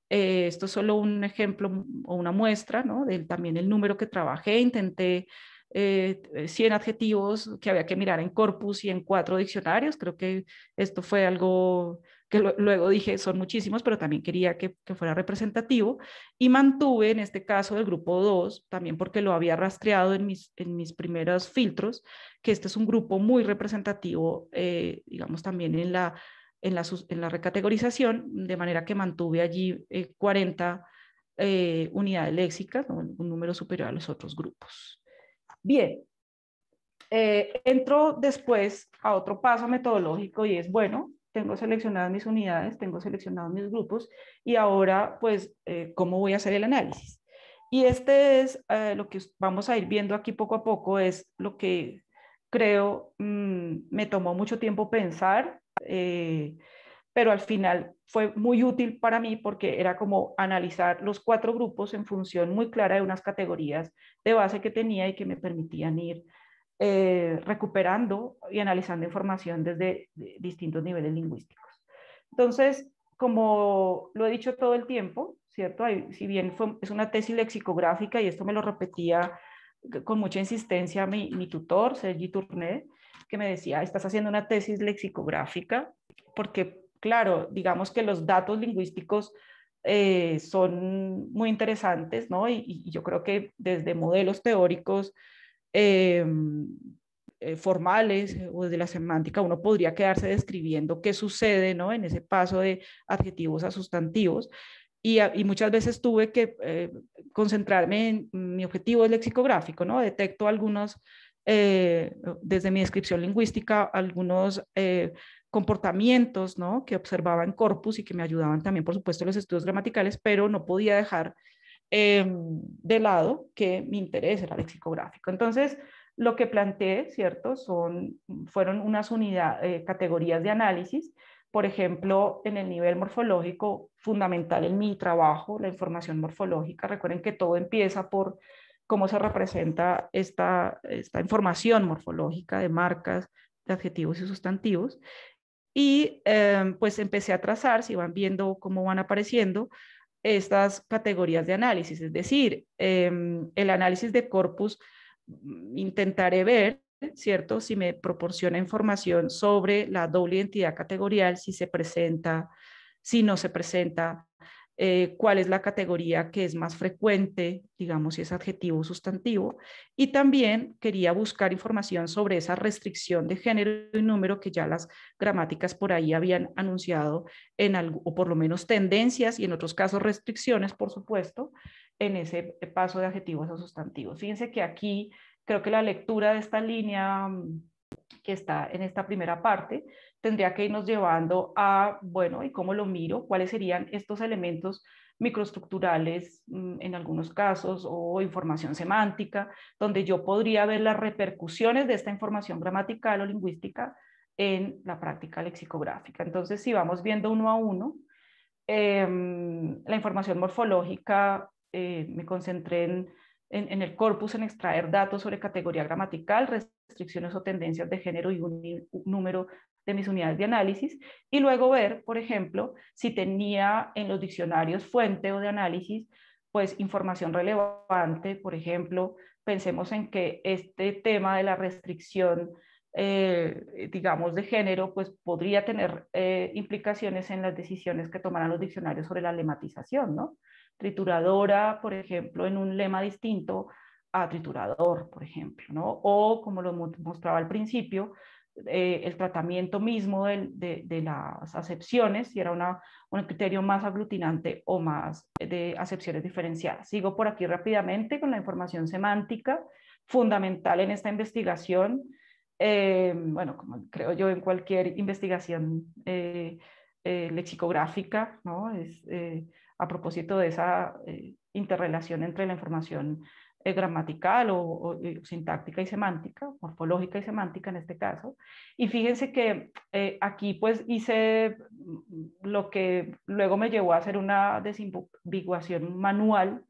Eh, esto es solo un ejemplo o una muestra, ¿no? De también el número que trabajé. Intenté 100 adjetivos que había que mirar en corpus y en cuatro diccionarios. Creo que esto fue algo que luego dije son muchísimos, pero también quería que, fuera representativo, y mantuve en este caso el grupo 2, también porque lo había rastreado en mis, en mis primeros filtros, que este es un grupo muy representativo, eh, digamos, también en la, en, la, en la recategorización, de manera que mantuve allí 40 eh, eh, unidades léxicas, un número superior a los otros grupos. Bien, entro después a otro paso metodológico y es, bueno, tengo seleccionadas mis unidades, tengo seleccionados mis grupos y ahora pues eh, cómo voy a hacer el análisis. Y este es eh, lo que vamos a ir viendo aquí poco a poco, es lo que creo mm, me tomó mucho tiempo pensar, eh, pero al final fue muy útil para mí porque era como analizar los cuatro grupos en función muy clara de unas categorías de base que tenía y que me permitían ir eh, recuperando y analizando información desde distintos niveles lingüísticos. Entonces, como lo he dicho todo el tiempo, ¿cierto? si bien es una tesis lexicográfica y esto me lo repetía con mucha insistencia mi, mi tutor, Sergi Tourné, que me decía, estás haciendo una tesis lexicográfica, porque, claro, digamos que los datos lingüísticos eh, son muy interesantes, ¿no? y, yo creo que desde modelos teóricos Em, eh, formales eh, o de la semántica, uno podría quedarse describiendo qué sucede ¿no? en ese paso de adjetivos a sustantivos. Y, muchas veces tuve que eh, concentrarme en mi objetivo lexicográfico, ¿no? Detecto algunos, desde mi descripción lingüística, algunos comportamientos, ¿no? Que observaba en corpus y que me ayudaban también, por supuesto, los estudios gramaticales, pero no podía dejar Em, de lado que mi interés era lexicográfico. Entonces, lo que planteé, ¿cierto? Son, fueron unas unidades, eh, categorías de análisis. Por ejemplo, en el nivel morfológico, fundamental en mi trabajo, la información morfológica. Recuerden que todo empieza por cómo se representa esta, esta información morfológica de marcas, de adjetivos y sustantivos. Y em, pues empecé a trazar, si van viendo cómo van apareciendo, estas categorías de análisis, es decir, em, el análisis de corpus mm, intentaré ver, ¿cierto? Si me proporciona información sobre la doble identidad categorial, si se presenta, si no se presenta, eh, cuál es la categoría que es más frecuente, digamos, si es adjetivo o sustantivo. Y también quería buscar información sobre esa restricción de género y número que ya las gramáticas por ahí habían anunciado, en algo, o por lo menos tendencias y en otros casos restricciones, por supuesto, en ese paso de adjetivos a sustantivos. Fíjense que aquí creo que la lectura de esta línea mm, que está en esta primera parte tendría que irnos llevando a, bueno, ¿y cómo lo miro? ¿Cuáles serían estos elementos microestructurales mm, en algunos casos o información semántica, donde yo podría ver las repercusiones de esta información gramatical o lingüística en la práctica lexicográfica. Entonces, si vamos viendo uno a uno, em, la información morfológica, eh, me concentré en, en, el corpus en extraer datos sobre categoría gramatical, restricciones o tendencias de género y un número de mis unidades de análisis y luego ver, por ejemplo, si tenía en los diccionarios fuente o de análisis, pues información relevante, por ejemplo, pensemos en que este tema de la restricción, eh, digamos, de género, pues podría tener eh, implicaciones en las decisiones que tomarán los diccionarios sobre la lematización, ¿no? Trituradora, por ejemplo, en un lema distinto a triturador, por ejemplo, ¿no? O, como lo mostraba al principio, eh, el tratamiento mismo de, las acepciones, si era una, un criterio más aglutinante o más de acepciones diferenciadas. Sigo por aquí rápidamente con la información semántica, fundamental en esta investigación. Eh, bueno, como creo yo en cualquier investigación eh, lexicográfica, ¿no? Es, a propósito de esa interrelación entre la información gramatical o, sintáctica y semántica, morfológica y semántica en este caso. Y fíjense que aquí pues hice lo que luego me llevó a hacer una desambiguación manual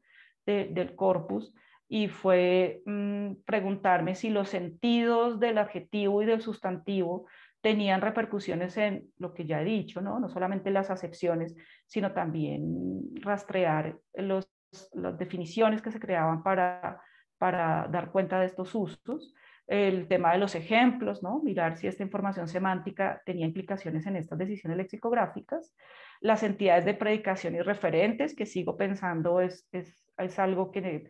del corpus, y fue mm, preguntarme si los sentidos del adjetivo y del sustantivo tenían repercusiones en lo que ya he dicho, ¿no? No solamente las acepciones, sino también rastrear los, las definiciones que se creaban para, para dar cuenta de estos usos. El tema de los ejemplos, ¿no? Mirar si esta información semántica tenía implicaciones en estas decisiones lexicográficas. Las entidades de predicación y referentes, que sigo pensando es, es es algo que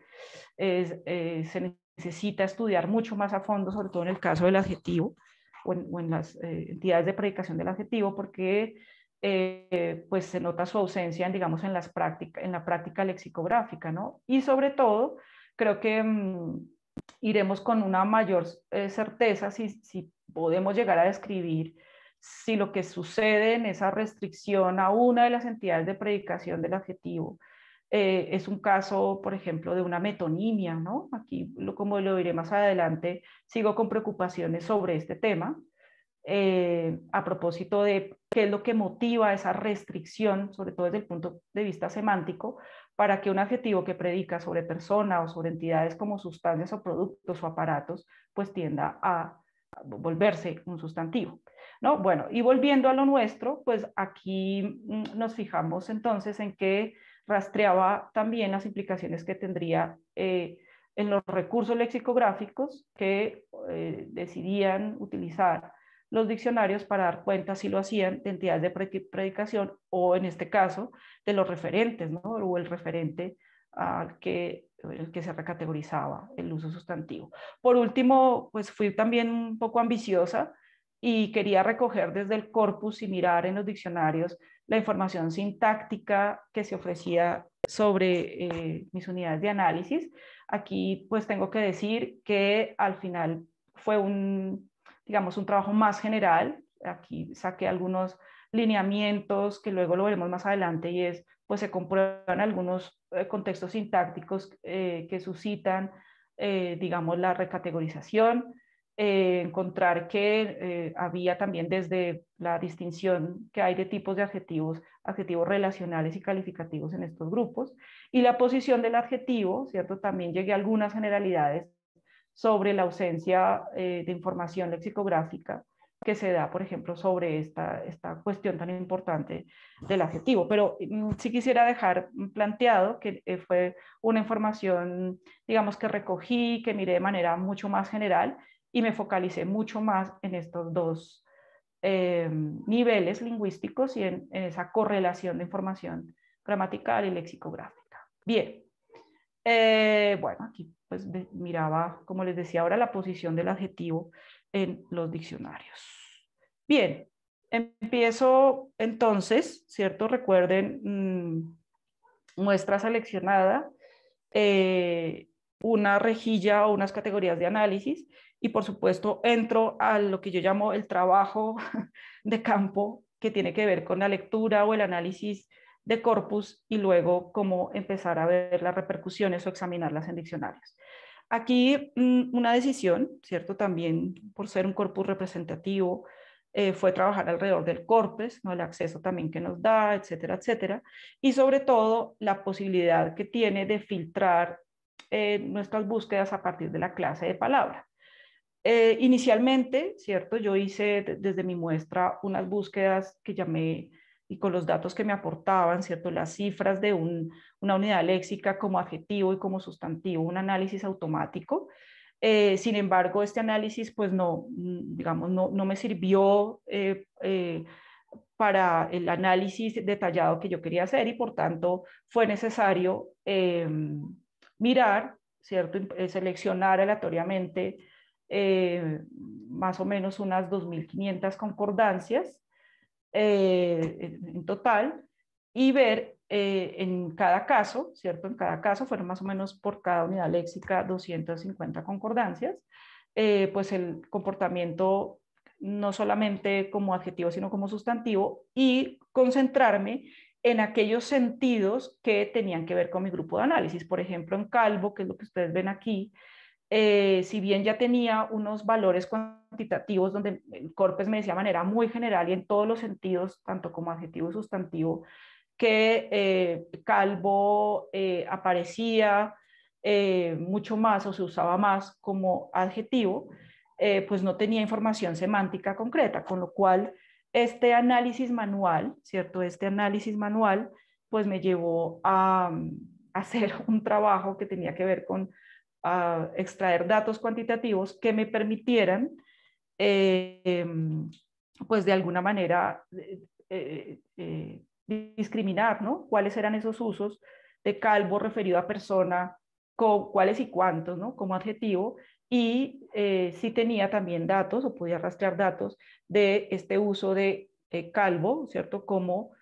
eh, se necesita estudiar mucho más a fondo, sobre todo en el caso del adjetivo o en, las eh, entidades de predicación del adjetivo, porque eh, pues se nota su ausencia, en, digamos, en, las práctica, en la práctica lexicográfica, ¿no? Y sobre todo, creo que mm, iremos con una mayor certeza si, si podemos llegar a describir si lo que sucede en esa restricción a una de las entidades de predicación del adjetivo eh, es un caso, por ejemplo, de una metonimia, ¿no? Aquí, como lo diré más adelante, sigo con preocupaciones sobre este tema, eh, a propósito de qué es lo que motiva esa restricción, sobre todo desde el punto de vista semántico, para que un adjetivo que predica sobre persona o sobre entidades como sustancias o productos o aparatos, pues tienda a volverse un sustantivo. ¿No? Bueno, y volviendo a lo nuestro, pues aquí mm, nos fijamos entonces en que rastreaba también las implicaciones que tendría eh, en los recursos lexicográficos que eh, decidían utilizar los diccionarios para dar cuenta si lo hacían de entidades de predicación o en este caso de los referentes, ¿no? o el referente al que, el que se recategorizaba el uso sustantivo. Por último, pues fui también un poco ambiciosa y quería recoger desde el corpus y mirar en los diccionarios la información sintáctica que se ofrecía sobre eh, mis unidades de análisis. Aquí pues tengo que decir que al final fue un, digamos, un trabajo más general. Aquí saqué algunos lineamientos que luego lo veremos más adelante y es, pues se comprueban algunos eh, contextos sintácticos eh, que suscitan, digamos, la recategorización. Eh, encontrar que eh, había también desde la distinción que hay de tipos de adjetivos, adjetivos relacionales y calificativos en estos grupos, y la posición del adjetivo, ¿cierto? También llegué a algunas generalidades sobre la ausencia eh, de información lexicográfica que se da, por ejemplo, sobre esta, esta cuestión tan importante del adjetivo. Pero mm, sí quisiera dejar planteado que fue una información, digamos, que recogí, que miré de manera mucho más general y me focalicé mucho más en estos dos eh, niveles lingüísticos y en, esa correlación de información gramatical y lexicográfica. Bien, eh, bueno, aquí pues miraba, como les decía ahora, la posición del adjetivo en los diccionarios. Bien, empiezo entonces, ¿cierto? Recuerden, mm, muestra seleccionada, eh, una rejilla o unas categorías de análisis y por supuesto entro a lo que yo llamo el trabajo de campo que tiene que ver con la lectura o el análisis de corpus y luego cómo empezar a ver las repercusiones o examinarlas en diccionarios. Aquí mm, una decisión, ¿cierto? También por ser un corpus representativo, eh, fue trabajar alrededor del corpus, ¿no? el acceso también que nos da, etcétera, etcétera. Y sobre todo la posibilidad que tiene de filtrar eh, nuestras búsquedas a partir de la clase de palabra. Eh, inicialmente, ¿cierto? Yo hice desde mi muestra unas búsquedas que llamé y con los datos que me aportaban, ¿cierto? Las cifras de una unidad léxica como adjetivo y como sustantivo, un análisis automático. Eh, sin embargo, este análisis, pues no, mm, digamos, no, no me sirvió eh, para el análisis detallado que yo quería hacer y por tanto fue necesario mirar, ¿cierto? Seleccionar aleatoriamente eh, más o menos unas 2.500 concordancias eh, en total y ver eh, en cada caso, ¿cierto? En cada caso fueron más o menos por cada unidad léxica 250 concordancias, pues el comportamiento no solamente como adjetivo, sino como sustantivo, y concentrarme en aquellos sentidos que tenían que ver con mi grupo de análisis. Por ejemplo, en Calvo, que es lo que ustedes ven aquí, eh, si bien ya tenía unos valores cuantitativos donde el Corpes me decía de manera muy general y en todos los sentidos, tanto como adjetivo y sustantivo, que eh, Calvo eh, aparecía mucho más o se usaba más como adjetivo, pues no tenía información semántica concreta, con lo cual este análisis manual, ¿cierto? Este análisis manual, pues me llevó a, a hacer un trabajo que tenía que ver con a extraer datos cuantitativos que me permitieran, eh, pues de alguna manera, eh, eh, discriminar, ¿no? ¿Cuáles eran esos usos de calvo referido a persona, cuáles y cuántos, ¿no? Como adjetivo, y si tenía también datos o podía rastrear datos de este uso de calvo, ¿cierto? Como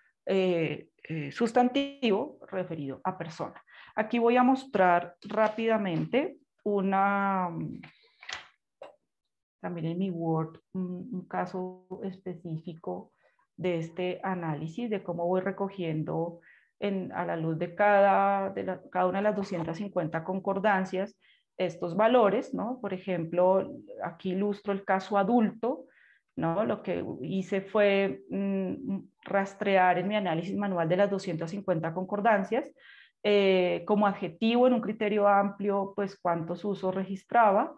sustantivo referido a persona. Aquí voy a mostrar rápidamente una, también en mi Word, un, caso específico de este análisis, de cómo voy recogiendo en, a la luz de cada, de cada una de las 250 concordancias estos valores, ¿no? Por ejemplo, aquí ilustro el caso adulto, ¿no? Lo que hice fue mm, rastrear en mi análisis manual de las 250 concordancias eh, como adjetivo en un criterio amplio, pues cuántos usos registraba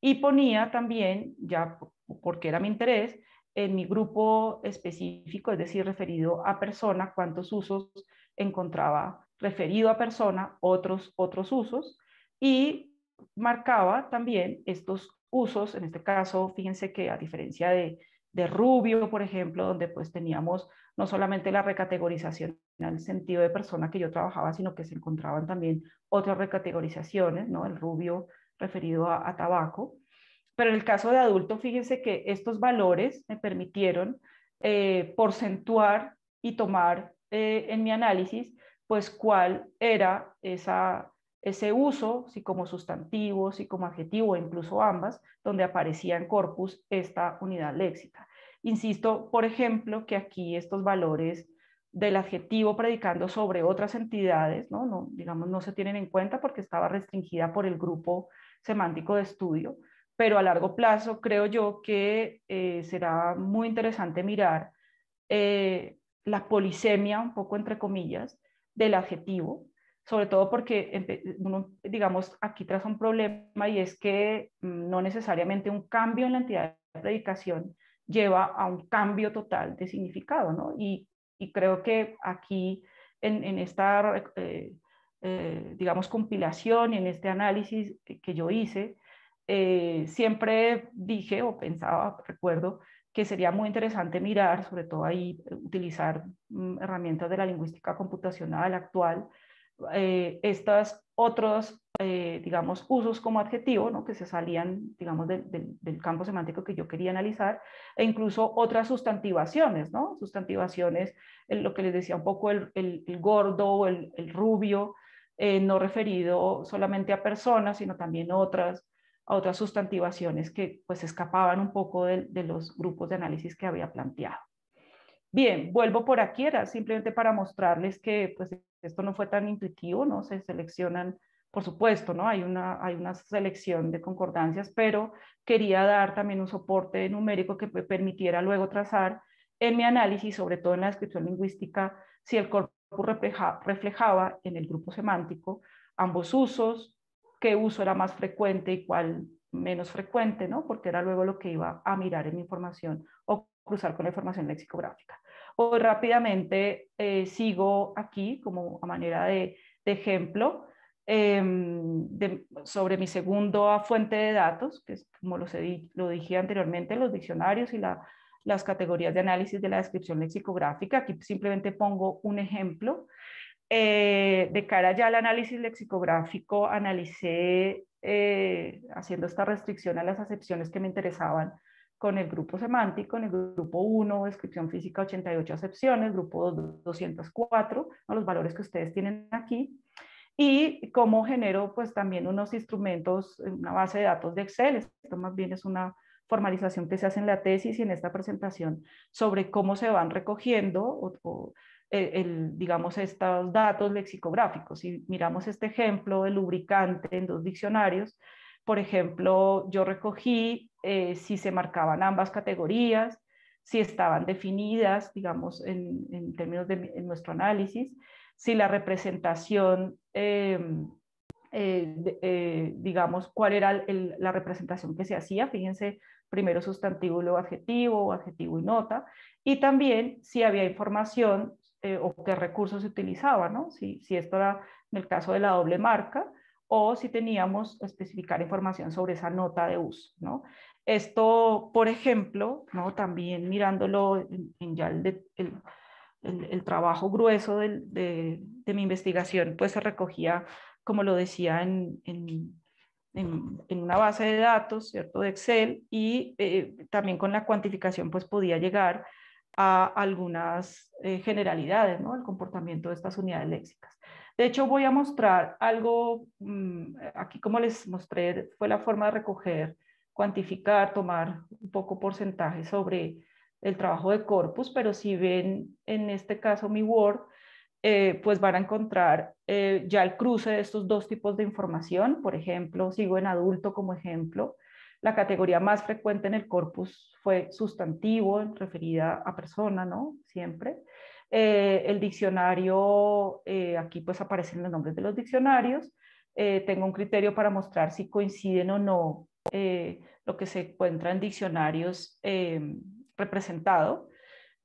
y ponía también, ya porque era mi interés, en mi grupo específico, es decir, referido a persona, cuántos usos encontraba referido a persona, otros, otros usos, y marcaba también estos usos, en este caso, fíjense que a diferencia de, de Rubio, por ejemplo, donde pues teníamos no solamente la recategorización en el sentido de persona que yo trabajaba, sino que se encontraban también otras recategorizaciones, ¿no? El rubio referido a, tabaco. Pero en el caso de adulto, fíjense que estos valores me permitieron eh, porcentuar y tomar eh, en mi análisis, pues cuál era esa, ese uso, si como sustantivo, si como adjetivo, incluso ambas, donde aparecía en corpus esta unidad léxica. Insisto, por ejemplo, que aquí estos valores del adjetivo predicando sobre otras entidades, ¿no? No, digamos, no se tienen en cuenta porque estaba restringida por el grupo semántico de estudio, pero a largo plazo creo yo que eh, será muy interesante mirar eh, la polisemia, un poco entre comillas, del adjetivo, sobre todo porque, digamos, aquí traza un problema y es que mm, no necesariamente un cambio en la entidad de predicación lleva a un cambio total de significado, ¿no? Y, creo que aquí, en, esta, eh, eh, digamos, compilación y en este análisis que yo hice, eh, siempre dije o pensaba, recuerdo, que sería muy interesante mirar, sobre todo ahí, utilizar mm, herramientas de la lingüística computacional actual, estas otros eh, digamos, usos como adjetivo, ¿no? que se salían, digamos, del campo semántico que yo quería analizar, e incluso otras sustantivaciones, ¿no? Sustantivaciones, lo que les decía un poco el, el, gordo, el, el rubio, eh, no referido solamente a personas, sino también otras, a otras sustantivaciones que pues escapaban un poco de, de los grupos de análisis que había planteado. Bien, vuelvo por aquí, era simplemente para mostrarles que pues esto no fue tan intuitivo, ¿no? Se seleccionan por supuesto, ¿no? Hay una, hay una selección de concordancias, pero quería dar también un soporte numérico que permitiera luego trazar en mi análisis, sobre todo en la descripción lingüística, si el corpus reflejaba en el grupo semántico ambos usos, qué uso era más frecuente y cuál menos frecuente, ¿no? Porque era luego lo que iba a mirar en mi información o cruzar con la información lexicográfica. Hoy rápidamente eh, sigo aquí como a manera de, ejemplo Em, sobre mi segunda fuente de datos, que es como lo, lo dije anteriormente, los diccionarios y las categorías de análisis de la descripción lexicográfica. Aquí simplemente pongo un ejemplo. Eh, de cara ya al análisis lexicográfico, analicé, eh, haciendo esta restricción a las acepciones que me interesaban con el grupo semántico, en el grupo 1, descripción física 88 acepciones, grupo 204, los valores que ustedes tienen aquí, y cómo genero pues también unos instrumentos, una base de datos de Excel, esto más bien es una formalización que se hace en la tesis y en esta presentación sobre cómo se van recogiendo el, digamos, estos datos lexicográficos. Si miramos este ejemplo de lubricante en dos diccionarios, por ejemplo, yo recogí eh, si se marcaban ambas categorías, si estaban definidas, digamos, en, términos de nuestro análisis, si la representación, eh, eh, digamos, cuál era la representación que se hacía, fíjense, primero sustantivo y luego adjetivo, adjetivo y nota, y también si había información eh, o qué recursos se utilizaban, ¿no? Si, si esto era en el caso de la doble marca o si teníamos especificar información sobre esa nota de uso, ¿no? Esto, por ejemplo, ¿no? también mirándolo en, ya el, el, trabajo grueso de, de, mi investigación, pues se recogía, como lo decía, en, en, en una base de datos, ¿cierto?, de Excel, y eh, también con la cuantificación, pues podía llegar a algunas eh, generalidades, ¿no?, el comportamiento de estas unidades léxicas. De hecho, voy a mostrar algo, mm, aquí como les mostré, fue la forma de recoger, cuantificar, tomar un poco porcentaje sobre el trabajo de corpus, pero si ven en este caso mi Word, eh, pues van a encontrar eh, ya el cruce de estos dos tipos de información. Por ejemplo, sigo en adulto como ejemplo. La categoría más frecuente en el corpus fue sustantivo, referida a persona, ¿no? Siempre. Eh, el diccionario, aquí pues aparecen los nombres de los diccionarios. tengo un criterio para mostrar si coinciden o no lo que se encuentra en diccionarios representado.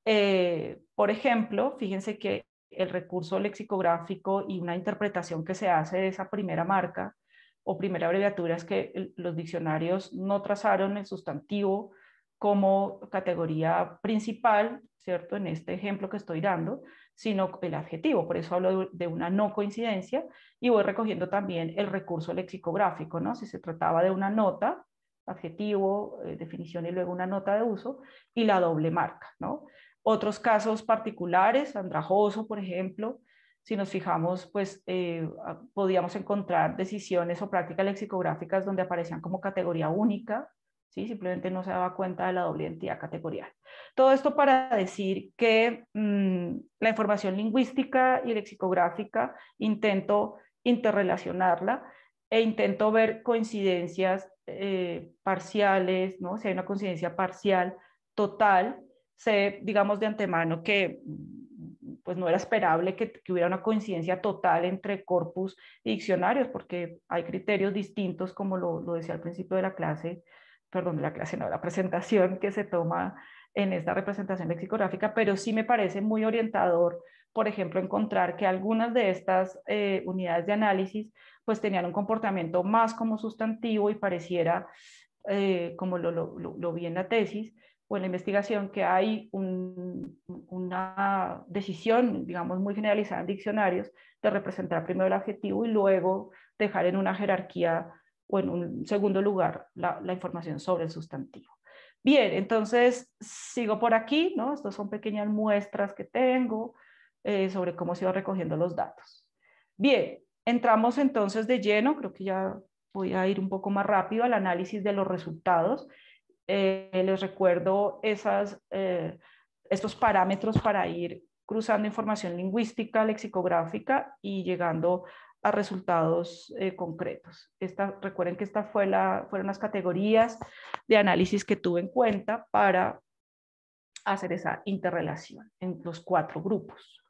Eh, por ejemplo, fíjense que el recurso lexicográfico y una interpretación que se hace de esa primera marca o primera abreviatura es que los diccionarios no trazaron el sustantivo como categoría principal, ¿cierto? En este ejemplo que estoy dando, sino el adjetivo. Por eso hablo de una no coincidencia y voy recogiendo también el recurso lexicográfico, ¿no? Si se trataba de una nota, adjetivo, eh, definición y luego una nota de uso, y la doble marca, ¿no? Otros casos particulares, andrajoso, por ejemplo, si nos fijamos, pues eh, podíamos encontrar decisiones o prácticas lexicográficas donde aparecían como categoría única, ¿sí? simplemente no se daba cuenta de la doble identidad categorial. Todo esto para decir que mm, la información lingüística y lexicográfica intento interrelacionarla e intento ver coincidencias eh, parciales, ¿no? Si hay una coincidencia parcial, total, sé, digamos de antemano que pues no era esperable que, hubiera una coincidencia total entre corpus y diccionarios, porque hay criterios distintos, como lo, lo decía al principio de la clase, perdón, la clase, no, la presentación que se toma en esta representación lexicográfica, pero sí me parece muy orientador, por ejemplo, encontrar que algunas de estas eh, unidades de análisis pues tenían un comportamiento más como sustantivo y pareciera, eh, como lo, lo, lo, vi en la tesis o en la investigación, que hay una decisión, digamos, muy generalizada en diccionarios de representar primero el adjetivo y luego dejar en una jerarquía o en un segundo lugar la, información sobre el sustantivo. Bien, entonces sigo por aquí, ¿no? Estas son pequeñas muestras que tengo eh, sobre cómo se iba recogiendo los datos. Bien, Entramos entonces de lleno, creo que ya voy a ir un poco más rápido al análisis de los resultados. Eh, les recuerdo esas, eh, estos parámetros para ir cruzando información lingüística, lexicográfica y llegando a resultados eh, concretos. Esta, recuerden que estas fue la, fueron las categorías de análisis que tuve en cuenta para hacer esa interrelación en los cuatro grupos.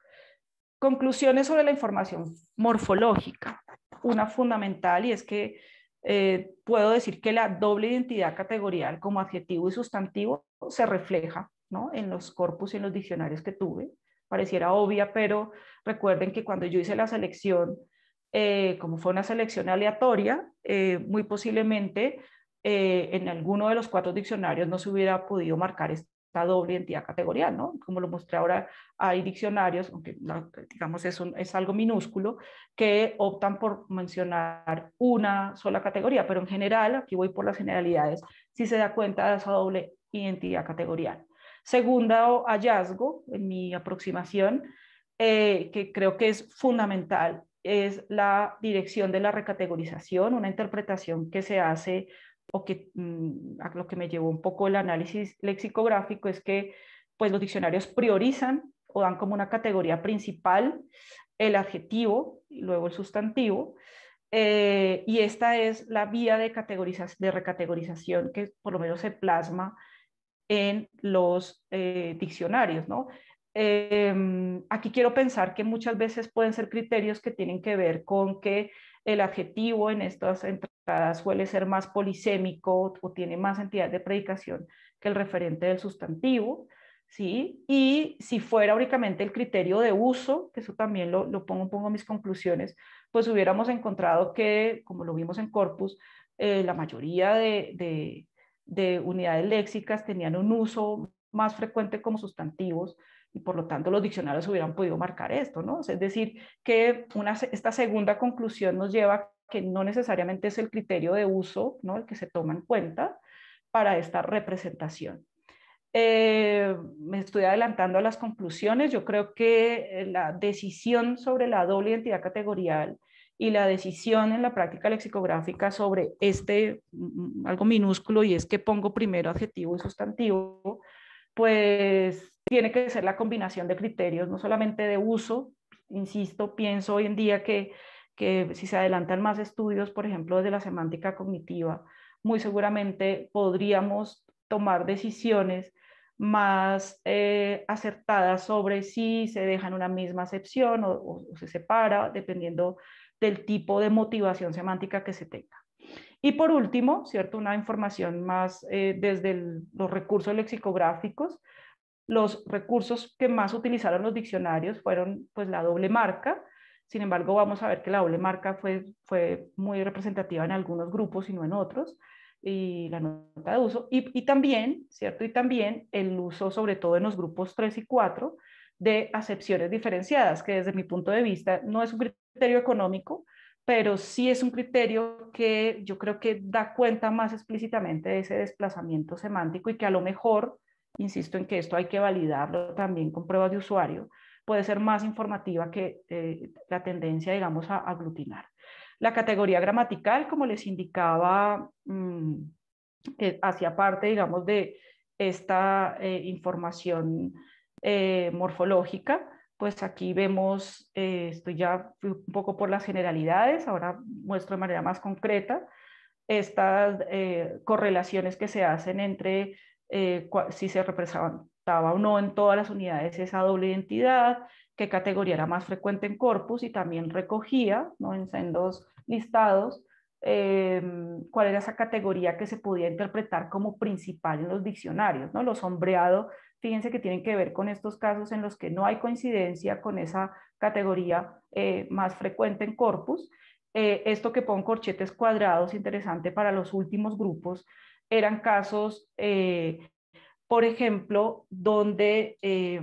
Conclusiones sobre la información morfológica. Una fundamental y es que eh, puedo decir que la doble identidad categorial como adjetivo y sustantivo se refleja ¿no? en los corpus y en los diccionarios que tuve. Pareciera obvia, pero recuerden que cuando yo hice la selección, eh, como fue una selección aleatoria, eh, muy posiblemente en alguno de los cuatro diccionarios no se hubiera podido marcar esta doble identidad categorial, ¿no? Como lo mostré ahora, hay diccionarios, aunque digamos es, algo minúsculo, que optan por mencionar una sola categoría, pero en general, aquí voy por las generalidades, si se da cuenta de esa doble identidad categorial. Segundo hallazgo en mi aproximación, eh, que creo que es fundamental, es la dirección de la recategorización, una interpretación que se hace o que mm, a lo que me llevó un poco el análisis lexicográfico es que pues los diccionarios priorizan o dan como una categoría principal el adjetivo y luego el sustantivo. Eh, y esta es la vía de, de recategorización que por lo menos se plasma en los eh, diccionarios, ¿no? Em, aquí quiero pensar que muchas veces pueden ser criterios que tienen que ver con que el adjetivo en estas entradas suele ser más polisémico o tiene más entidad de predicación que el referente del sustantivo, ¿sí? Y si fuera únicamente el criterio de uso, que eso también lo, lo pongo, pongo en mis conclusiones, pues hubiéramos encontrado que, como lo vimos en Corpus, eh, la mayoría de unidades léxicas tenían un uso más frecuente como sustantivos, y por lo tanto los diccionarios hubieran podido marcar esto, ¿no? Es decir, que una, esta segunda conclusión nos lleva a que no necesariamente es el criterio de uso, ¿no? El que se toma en cuenta para esta representación. Eh, me estoy adelantando a las conclusiones. Yo creo que la decisión sobre la doble identidad categorial y la decisión en la práctica lexicográfica sobre este mm, algo minúsculo y es que pongo primero adjetivo y sustantivo, pues tiene que ser la combinación de criterios, no solamente de uso, insisto, pienso hoy en día que, que si se adelantan más estudios, por ejemplo, desde la semántica cognitiva, muy seguramente podríamos tomar decisiones más eh, acertadas sobre si se deja en una misma acepción o, se separa, dependiendo del tipo de motivación semántica que se tenga. Y por último, ¿cierto? Una información más eh, desde los recursos lexicográficos, los recursos que más utilizaron los diccionarios fueron pues la doble marca. Sin embargo, vamos a ver que la doble marca fue, fue muy representativa en algunos grupos y no en otros. Y la nota de uso. Y, y también, ¿cierto? Y también el uso, sobre todo en los grupos 3 y 4, de acepciones diferenciadas, que desde mi punto de vista no es un criterio económico, pero sí es un criterio que yo creo que da cuenta más explícitamente de ese desplazamiento semántico y que a lo mejor insisto en que esto hay que validarlo también con pruebas de usuario, puede ser más informativa que eh, la tendencia, digamos, a aglutinar. La categoría gramatical, como les indicaba, mm, eh, hacía parte, digamos, de esta eh, información morfológica, pues aquí vemos, esto ya un poco por las generalidades, ahora muestro de manera más concreta estas correlaciones que se hacen entre eh, si se representaba o no en todas las unidades esa doble identidad, qué categoría era más frecuente en corpus y también recogía ¿no? en sendos listados eh, cuál era esa categoría que se podía interpretar como principal en los diccionarios. ¿no? Lo sombreado, fíjense que tienen que ver con estos casos en los que no hay coincidencia con esa categoría eh, más frecuente en corpus. esto que pongo corchetes cuadrados, interesante para los últimos grupos, eran casos, eh, por ejemplo, donde eh,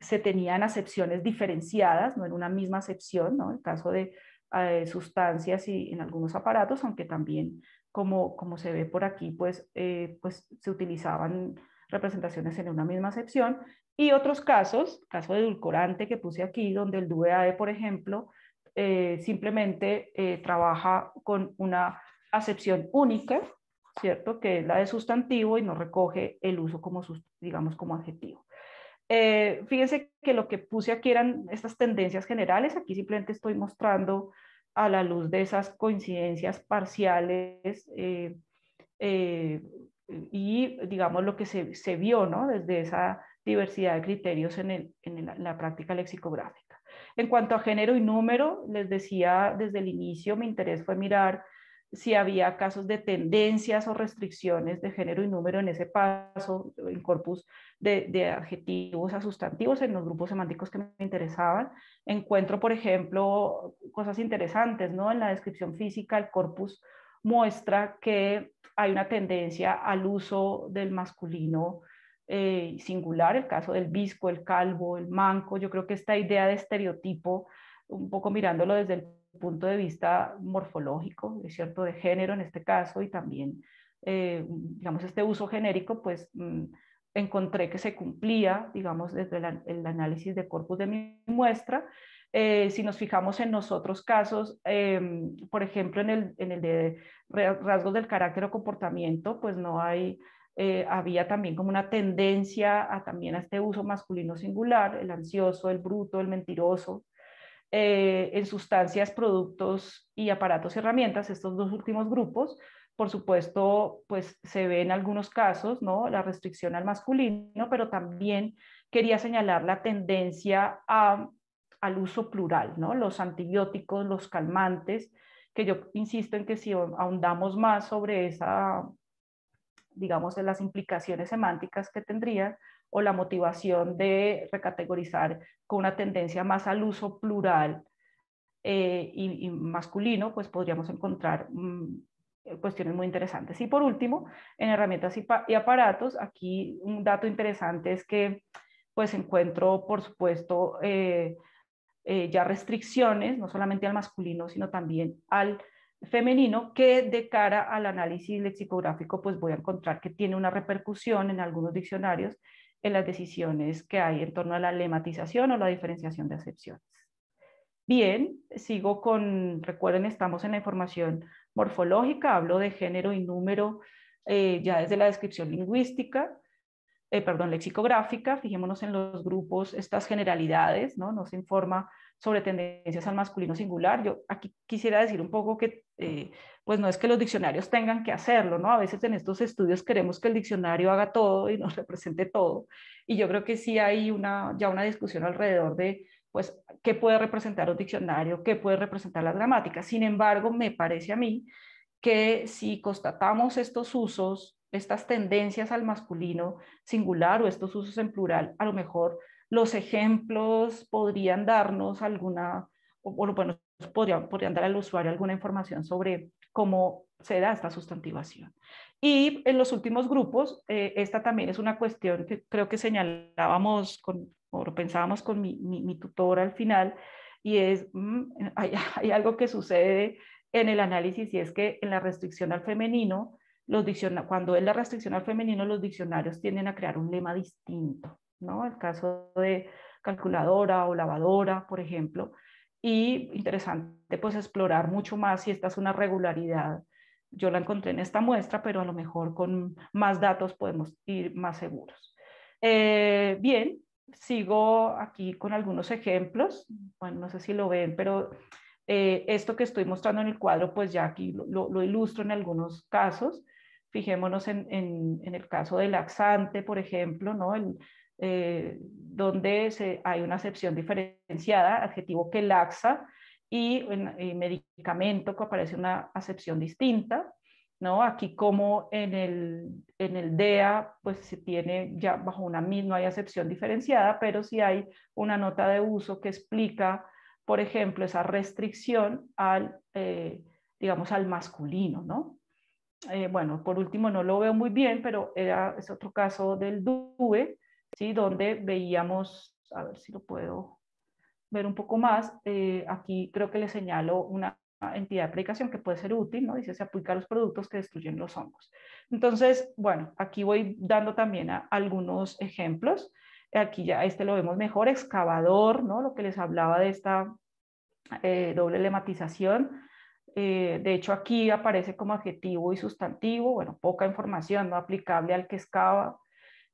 se tenían acepciones diferenciadas, no en una misma acepción, ¿no? el caso de eh, sustancias y en algunos aparatos, aunque también, como, como se ve por aquí, pues, pues se utilizaban representaciones en una misma acepción, y otros casos, caso de edulcorante que puse aquí, donde el DUEAE, por ejemplo, simplemente trabaja con una acepción única ¿cierto? Que es la de sustantivo y no recoge el uso como, digamos, como adjetivo. Eh, fíjense que lo que puse aquí eran estas tendencias generales, aquí simplemente estoy mostrando a la luz de esas coincidencias parciales eh, eh, y, digamos, lo que se, se, vio, ¿no? Desde esa diversidad de criterios en, el, en la práctica lexicográfica. En cuanto a género y número, les decía desde el inicio, mi interés fue mirar si había casos de tendencias o restricciones de género y número en ese paso, en corpus de, adjetivos a sustantivos en los grupos semánticos que me interesaban. Encuentro, por ejemplo, cosas interesantes, ¿no? En la descripción física, el corpus muestra que hay una tendencia al uso del masculino eh, singular, el caso del visco, el calvo, el manco. Yo creo que esta idea de estereotipo, un poco mirándolo desde el punto de vista morfológico, es cierto, de género en este caso, y también, eh, digamos, este uso genérico, pues mm, encontré que se cumplía, digamos, desde el análisis de corpus de mi muestra. Eh, si nos fijamos en nosotros casos, em, por ejemplo, en el, en de rasgos del carácter o comportamiento, pues no hay, eh, había también como una tendencia a también a este uso masculino singular, el ansioso, el bruto, el mentiroso, eh, en sustancias, productos y aparatos y herramientas, estos dos últimos grupos, por supuesto, pues se ve en algunos casos, ¿no? La restricción al masculino, pero también quería señalar la tendencia a, al uso plural, ¿no? Los antibióticos, los calmantes, que yo insisto en que si ahondamos más sobre esa, digamos, de las implicaciones semánticas que tendría o la motivación de recategorizar con una tendencia más al uso plural eh, y, masculino, pues podríamos encontrar mm, cuestiones muy interesantes. Y por último, en herramientas y, aparatos, aquí un dato interesante es que pues encuentro, por supuesto, eh, eh, ya restricciones, no solamente al masculino, sino también al femenino, que de cara al análisis lexicográfico, pues voy a encontrar que tiene una repercusión en algunos diccionarios en las decisiones que hay en torno a la lematización o la diferenciación de acepciones. Bien, sigo con, recuerden, estamos en la información morfológica, hablo de género y número eh, ya desde la descripción lingüística, eh, perdón, lexicográfica, fijémonos en los grupos, estas generalidades, ¿no? Nos informa sobre tendencias al masculino singular. Yo aquí quisiera decir un poco que, eh, pues no es que los diccionarios tengan que hacerlo, ¿no? A veces en estos estudios queremos que el diccionario haga todo y nos represente todo. Y yo creo que sí hay una, ya una discusión alrededor de, pues, qué puede representar un diccionario, qué puede representar las gramáticas. Sin embargo, me parece a mí que si constatamos estos usos estas tendencias al masculino singular o estos usos en plural, a lo mejor los ejemplos podrían darnos alguna, o, bueno, podrían, podrían dar al usuario alguna información sobre cómo se da esta sustantivación. Y en los últimos grupos, eh, esta también es una cuestión que creo que señalábamos con, o pensábamos con mi, mi, tutora al final, y es, mm, hay, algo que sucede en el análisis y es que en la restricción al femenino, los cuando es la restricción al femenino, los diccionarios tienden a crear un lema distinto, ¿no? El caso de calculadora o lavadora, por ejemplo, y interesante pues explorar mucho más si esta es una regularidad. Yo la encontré en esta muestra, pero a lo mejor con más datos podemos ir más seguros. Eh, bien, sigo aquí con algunos ejemplos. Bueno, no sé si lo ven, pero eh, esto que estoy mostrando en el cuadro, pues ya aquí lo, lo ilustro en algunos casos. Fijémonos en, en, el caso del laxante, por ejemplo, ¿no? Eh, donde hay una acepción diferenciada, adjetivo que laxa, y en, medicamento que aparece una acepción distinta. ¿no? Aquí como en el, en el DEA, pues se tiene ya bajo una misma, hay acepción diferenciada, pero sí hay una nota de uso que explica, por ejemplo, esa restricción al, eh, digamos, al masculino, ¿no? Eh, bueno, por último no lo veo muy bien, pero era, es otro caso del DUE, ¿sí? donde veíamos, a ver si lo puedo ver un poco más, eh, aquí creo que le señalo una entidad de aplicación que puede ser útil, ¿no? Dice, se aplica a los productos que destruyen los hongos. Entonces, bueno, aquí voy dando también algunos ejemplos. Aquí ya este lo vemos mejor, excavador, ¿no? Lo que les hablaba de esta eh, doble lematización. Eh, de hecho, aquí aparece como adjetivo y sustantivo, bueno, poca información no aplicable al que excava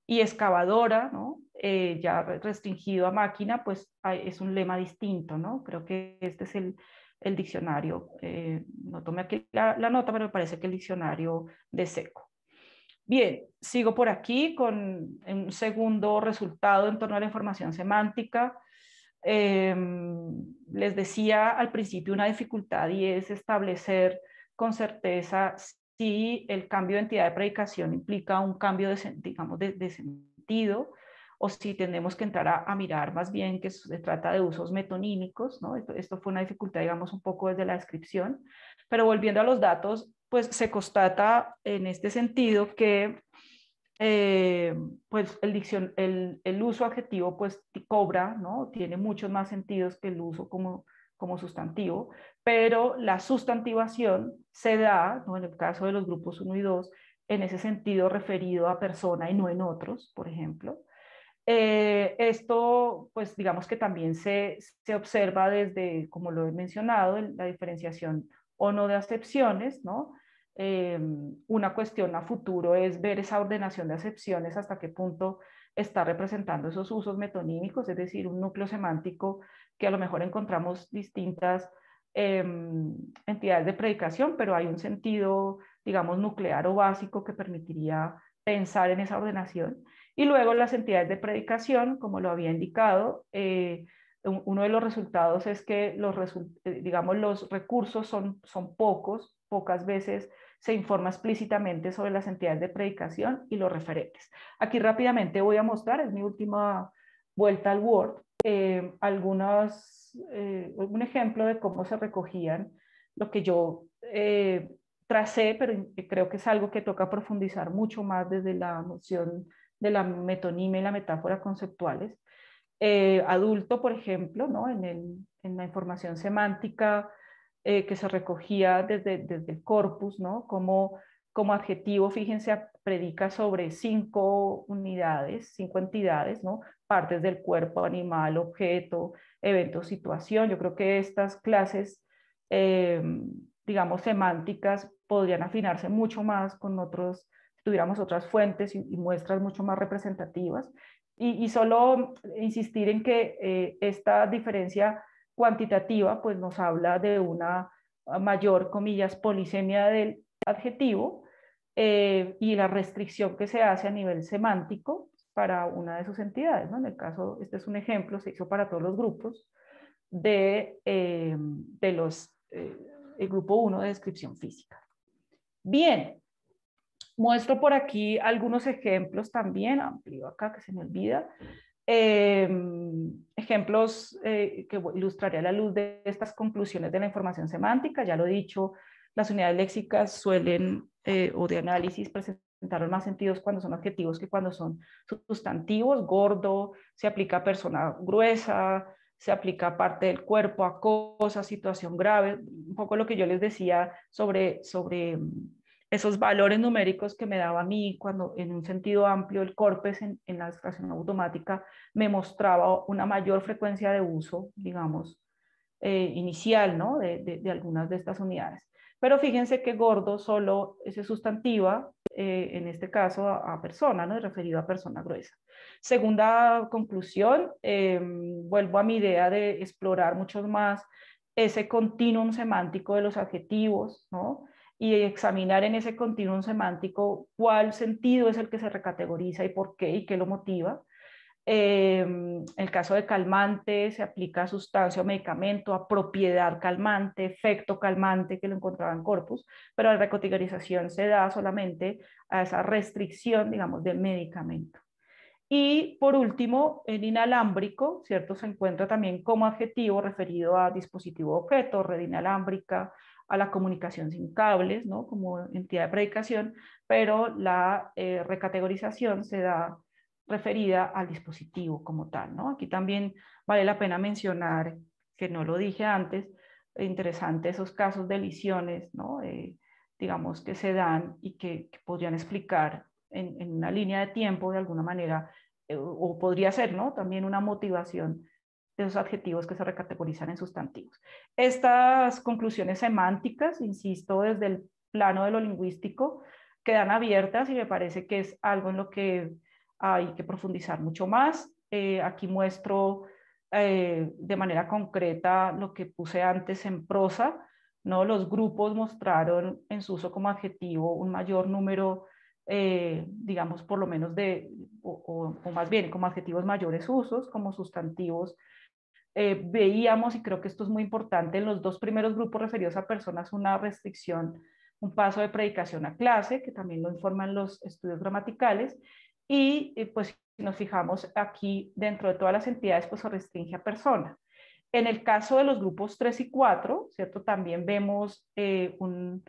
y excavadora, ¿no? Eh, ya restringido a máquina, pues es un lema distinto, ¿no? Creo que este es el, el diccionario, eh, no tomé aquí la, la, nota, pero me parece que el diccionario de seco. Bien, sigo por aquí con un segundo resultado en torno a la información semántica. Em, les decía al principio una dificultad y es establecer con certeza si el cambio de entidad de predicación implica un cambio de, digamos, de, sentido o si tenemos que entrar a, mirar más bien que se trata de usos metonímicos, ¿no? Esto, esto, fue una dificultad, digamos, un poco desde la descripción, pero volviendo a los datos, pues se constata en este sentido que eh, pues el, uso adjetivo pues cobra, ¿no? Tiene muchos más sentidos que el uso como, como sustantivo, pero la sustantivación se da, ¿no? en el caso de los grupos 1 y 2, en ese sentido referido a persona y no en otros, por ejemplo. Eh, esto, pues digamos que también se, se, observa desde, como lo he mencionado, la diferenciación o no de acepciones, ¿no? Eh, una cuestión a futuro es ver esa ordenación de acepciones hasta qué punto está representando esos usos metonímicos, es decir, un núcleo semántico que a lo mejor encontramos distintas em, entidades de predicación, pero hay un sentido, digamos, nuclear o básico que permitiría pensar en esa ordenación. Y luego las entidades de predicación, como lo había indicado, eh, uno de los resultados es que los, eh, digamos, los recursos son, son pocos, pocas veces se informa explícitamente sobre las entidades de predicación y los referentes. Aquí rápidamente voy a mostrar, es mi última vuelta al Word, eh, algunos, un ejemplo de cómo se recogían lo que yo tracé, pero creo que es algo que toca profundizar mucho más desde la noción de la metonimia y la metáfora conceptuales. Eh, adulto, por ejemplo, ¿no? en, en, la información semántica eh, que se recogía desde, desde el corpus, ¿no? como, como adjetivo, fíjense, predica sobre cinco unidades, cinco entidades, ¿no? partes del cuerpo, animal, objeto, evento, situación. Yo creo que estas clases, eh, digamos, semánticas podrían afinarse mucho más con otros tuviéramos otras fuentes y, muestras mucho más representativas. Y, solo insistir en que eh, esta diferencia cuantitativa pues nos habla de una mayor, comillas, polisemia del adjetivo eh, y la restricción que se hace a nivel semántico para una de sus entidades. ¿no? En el caso, este es un ejemplo, se hizo para todos los grupos de, eh, de los, el grupo 1 de descripción física. Bien, Muestro por aquí algunos ejemplos también, amplio acá que se me olvida, em, ejemplos eh, que ilustraré a la luz de estas conclusiones de la información semántica. Ya lo he dicho, las unidades léxicas suelen, eh, o de análisis, presentar más sentidos cuando son adjetivos que cuando son sustantivos. Gordo se aplica a persona gruesa, se aplica a parte del cuerpo, a cosas, situación grave. Un poco lo que yo les decía sobre, sobre esos valores numéricos que me daba a mí cuando en un sentido amplio el CORPES en, la extracción automática me mostraba una mayor frecuencia de uso, digamos, eh, inicial, ¿no? De, algunas de estas unidades. Pero fíjense que gordo solo es sustantiva, eh, en este caso a, persona, ¿no? Referido a persona gruesa. Segunda conclusión, em, vuelvo a mi idea de explorar mucho más ese continuum semántico de los adjetivos, ¿no? Y examinar en ese continuum semántico cuál sentido es el que se recategoriza y por qué y qué lo motiva. en el caso de calmante se aplica a sustancia o medicamento, a propiedad calmante, efecto calmante que lo encontraba en corpus, pero la recategorización se da solamente a esa restricción, digamos, del medicamento. Y por último, el inalámbrico, ¿cierto? Se encuentra también como adjetivo referido a dispositivo objeto, red inalámbrica, a la comunicación sin cables, ¿no? como entidad de predicación, pero la eh, recategorización se da referida al dispositivo como tal. ¿no? Aquí también vale la pena mencionar, que no lo dije antes, interesante esos casos de lisiones, ¿no? Eh, digamos, que se dan y que, podrían explicar en, una línea de tiempo de alguna manera, eh, o podría ser ¿no? también una motivación esos adjetivos que se recategorizan en sustantivos. Estas conclusiones semánticas, insisto, desde el plano de lo lingüístico, quedan abiertas y me parece que es algo en lo que hay que profundizar mucho más. Eh, aquí muestro eh, de manera concreta lo que puse antes en prosa. ¿no? Los grupos mostraron en su uso como adjetivo un mayor número, eh, digamos, por lo menos de, o, o, más bien como adjetivos mayores usos, como sustantivos eh, veíamos, y creo que esto es muy importante, en los dos primeros grupos referidos a personas una restricción, un paso de predicación a clase, que también lo informan los estudios gramaticales, y eh, pues si nos fijamos aquí dentro de todas las entidades, pues se restringe a persona. En el caso de los grupos 3 y 4, ¿cierto? También vemos eh, un,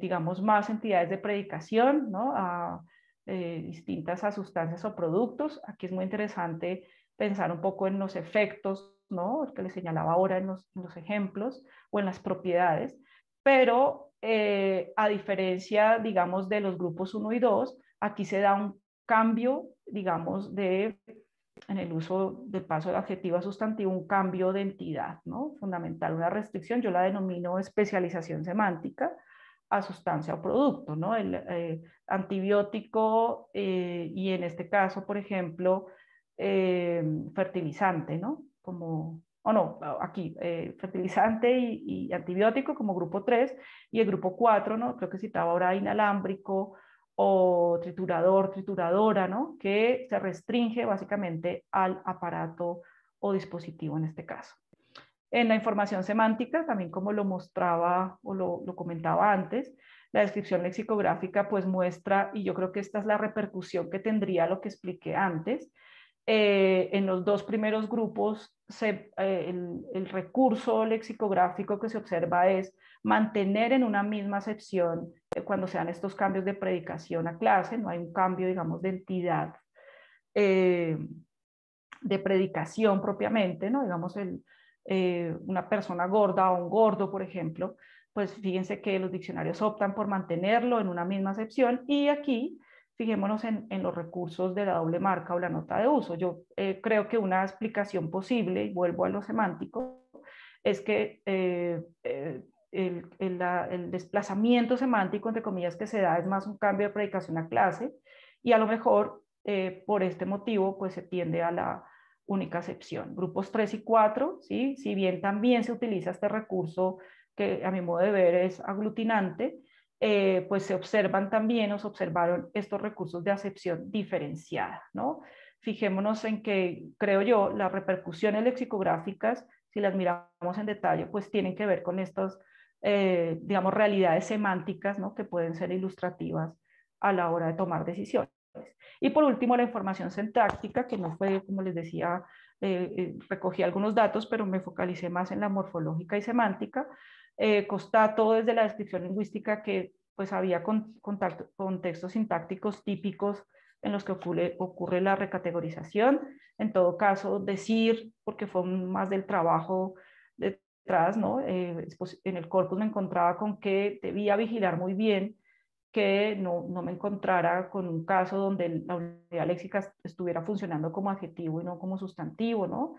digamos, más entidades de predicación, ¿no? A, distintas a sustancias o productos. Aquí es muy interesante pensar un poco en los efectos, ¿no? que le señalaba ahora en los, ejemplos, o en las propiedades, pero eh, a diferencia, digamos, de los grupos 1 y 2, aquí se da un cambio digamos, de, en el uso del paso del adjetivo a sustantivo, un cambio de entidad, ¿no? Fundamental, una restricción, yo la denomino especialización semántica a sustancia o producto, ¿no? El eh, antibiótico y en este caso, por ejemplo, fertilizante, ¿no? Como o no, aquí, eh, fertilizante y, antibiótico como grupo 3, y el grupo 4, ¿no? Creo que citaba ahora inalámbrico o triturador, trituradora, ¿no? Que se restringe básicamente al aparato o dispositivo en este caso. En la información semántica, también como lo mostraba o lo comentaba antes, la descripción lexicográfica pues muestra, y yo creo que esta es la repercusión que tendría lo que expliqué antes, eh, en los dos primeros grupos eh, el, recurso lexicográfico que se observa es mantener en una misma acepción eh, cuando sean estos cambios de predicación a clase, no hay un cambio, digamos, de entidad de predicación propiamente, ¿no? Digamos, una persona gorda o un gordo, por ejemplo, pues fíjense que los diccionarios optan por mantenerlo en una misma acepción y aquí fijémonos en, los recursos de la doble marca o la nota de uso. Yo eh, creo que una explicación posible, y vuelvo a lo semántico, es que eh, eh, el, el, desplazamiento semántico, entre comillas, que se da es más un cambio de predicación a clase y a lo mejor por este motivo pues se tiende a la única acepción. Grupos 3 y 4, ¿sí? si bien también se utiliza este recurso que a mi modo de ver es aglutinante, eh, pues se observan también o se observaron estos recursos de acepción diferenciada, ¿no? Fijémonos en que, creo yo, las repercusiones lexicográficas, si las miramos en detalle, pues tienen que ver con estas, eh, digamos, realidades semánticas, ¿no? Que pueden ser ilustrativas a la hora de tomar decisiones. Y por último, la información sintáctica, que no fue, como les decía, eh, recogí algunos datos, pero me focalicé más en la morfológica y semántica, eh, constato desde la descripción lingüística que pues había contextos sintácticos típicos en los que ocurre, ocurre la recategorización. En todo caso, decir, porque fue más del trabajo detrás, ¿no? Eh, en el corpus me encontraba con que debía vigilar muy bien que no, no, me encontrara con un caso donde la unidad léxica estuviera funcionando como adjetivo y no como sustantivo, ¿no?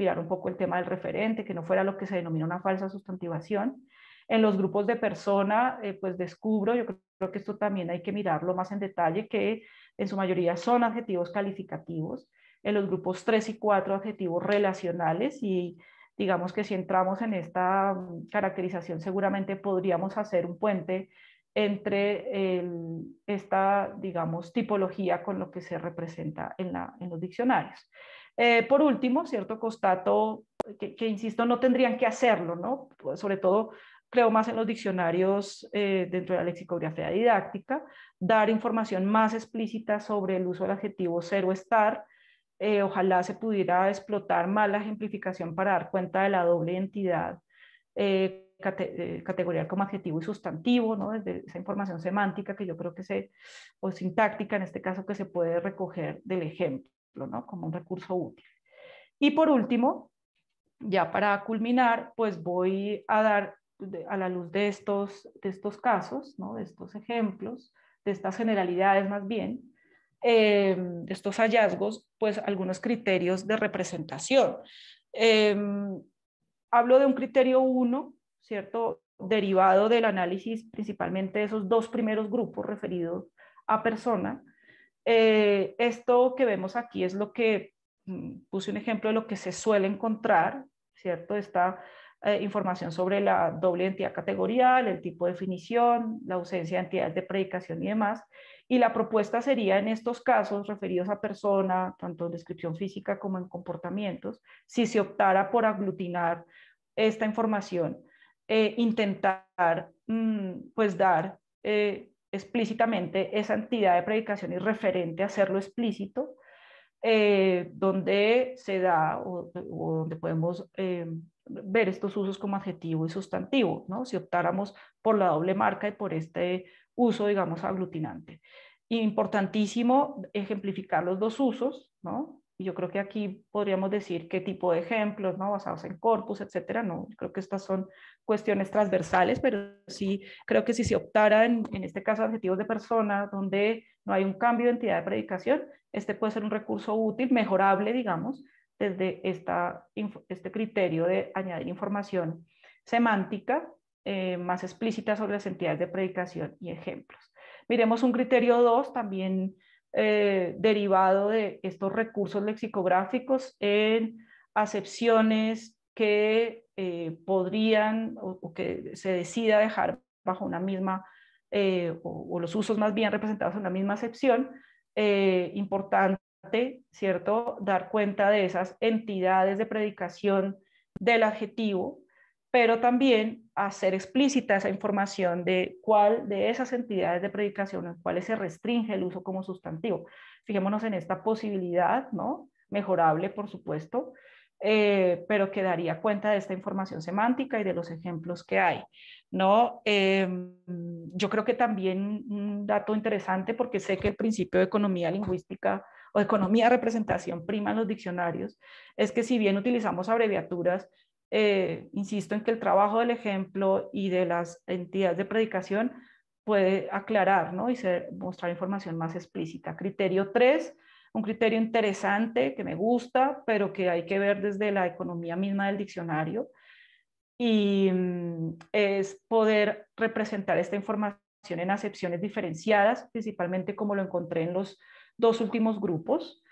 Mirar un poco el tema del referente, que no fuera lo que se denomina una falsa sustantivación. En los grupos de persona, eh, pues descubro, yo creo que esto también hay que mirarlo más en detalle, que en su mayoría son adjetivos calificativos. En los grupos 3 y 4, adjetivos relacionales y digamos que si entramos en esta mm, caracterización, seguramente podríamos hacer un puente entre esta, digamos, tipología con lo que se representa en, la, en los diccionarios. Eh, por último, cierto constato que, insisto, no tendrían que hacerlo, ¿no? Pues, sobre todo, creo más en los diccionarios eh, dentro de la lexicografía didáctica, dar información más explícita sobre el uso del adjetivo ser o estar. Eh, ojalá se pudiera explotar más la ejemplificación para dar cuenta de la doble identidad categorial como adjetivo y sustantivo, ¿no? desde esa información semántica que yo creo que se, o sintáctica en este caso, que se puede recoger del ejemplo. ¿No? Como un recurso útil. Y por último, ya para culminar, pues voy a dar a la luz de estos, de estos casos, ¿no? de estos ejemplos, de estas generalidades más bien, eh, de estos hallazgos, pues algunos criterios de representación. Eh, hablo de un criterio uno, ¿cierto? Derivado del análisis principalmente de esos dos primeros grupos referidos a persona, eh, esto que vemos aquí es lo que, mm, puse un ejemplo de lo que se suele encontrar, ¿cierto? Esta eh, información sobre la doble identidad categorial, el tipo de definición, la ausencia de entidades de predicación y demás. Y la propuesta sería en estos casos referidos a persona, tanto en descripción física como en comportamientos, si se optara por aglutinar esta información, eh, intentar mm, pues dar explícitamente esa entidad de predicación y referente, hacerlo explícito, eh, donde se da o, donde podemos eh, ver estos usos como adjetivo y sustantivo, ¿no? si optáramos por la doble marca y por este uso, digamos, aglutinante. Importantísimo ejemplificar los dos usos, ¿no? Yo creo que aquí podríamos decir qué tipo de ejemplos, ¿no? Basados en corpus, etcétera, no, creo que estas son cuestiones transversales, pero sí creo que si se optara en, en este caso adjetivos de persona, donde no hay un cambio de entidad de predicación, este puede ser un recurso útil, mejorable, digamos, desde esta, este criterio de añadir información semántica eh, más explícita sobre las entidades de predicación y ejemplos. Miremos un criterio 2 también eh, derivado de estos recursos lexicográficos en acepciones que eh, podrían o, que se decida dejar bajo una misma, o, o, los usos más bien representados en una misma acepción, importante ¿cierto? Dar cuenta de esas entidades de predicación del adjetivo, pero también hacer explícita esa información de cuál de esas entidades de predicación en cuáles se restringe el uso como sustantivo. Fijémonos en esta posibilidad, ¿no? Mejorable, por supuesto, eh, pero que daría cuenta de esta información semántica y de los ejemplos que hay, ¿no? Em, yo creo que también un dato interesante, porque sé que el principio de economía lingüística o economía representación prima en los diccionarios, es que si bien utilizamos abreviaturas, eh, insisto en que el trabajo del ejemplo y de las entidades de predicación puede aclarar ¿no? y mostrar información más explícita. Criterio 3, un criterio interesante que me gusta, pero que hay que ver desde la economía misma del diccionario, y mm, es poder representar esta información en acepciones diferenciadas, principalmente como lo encontré en los dos últimos grupos,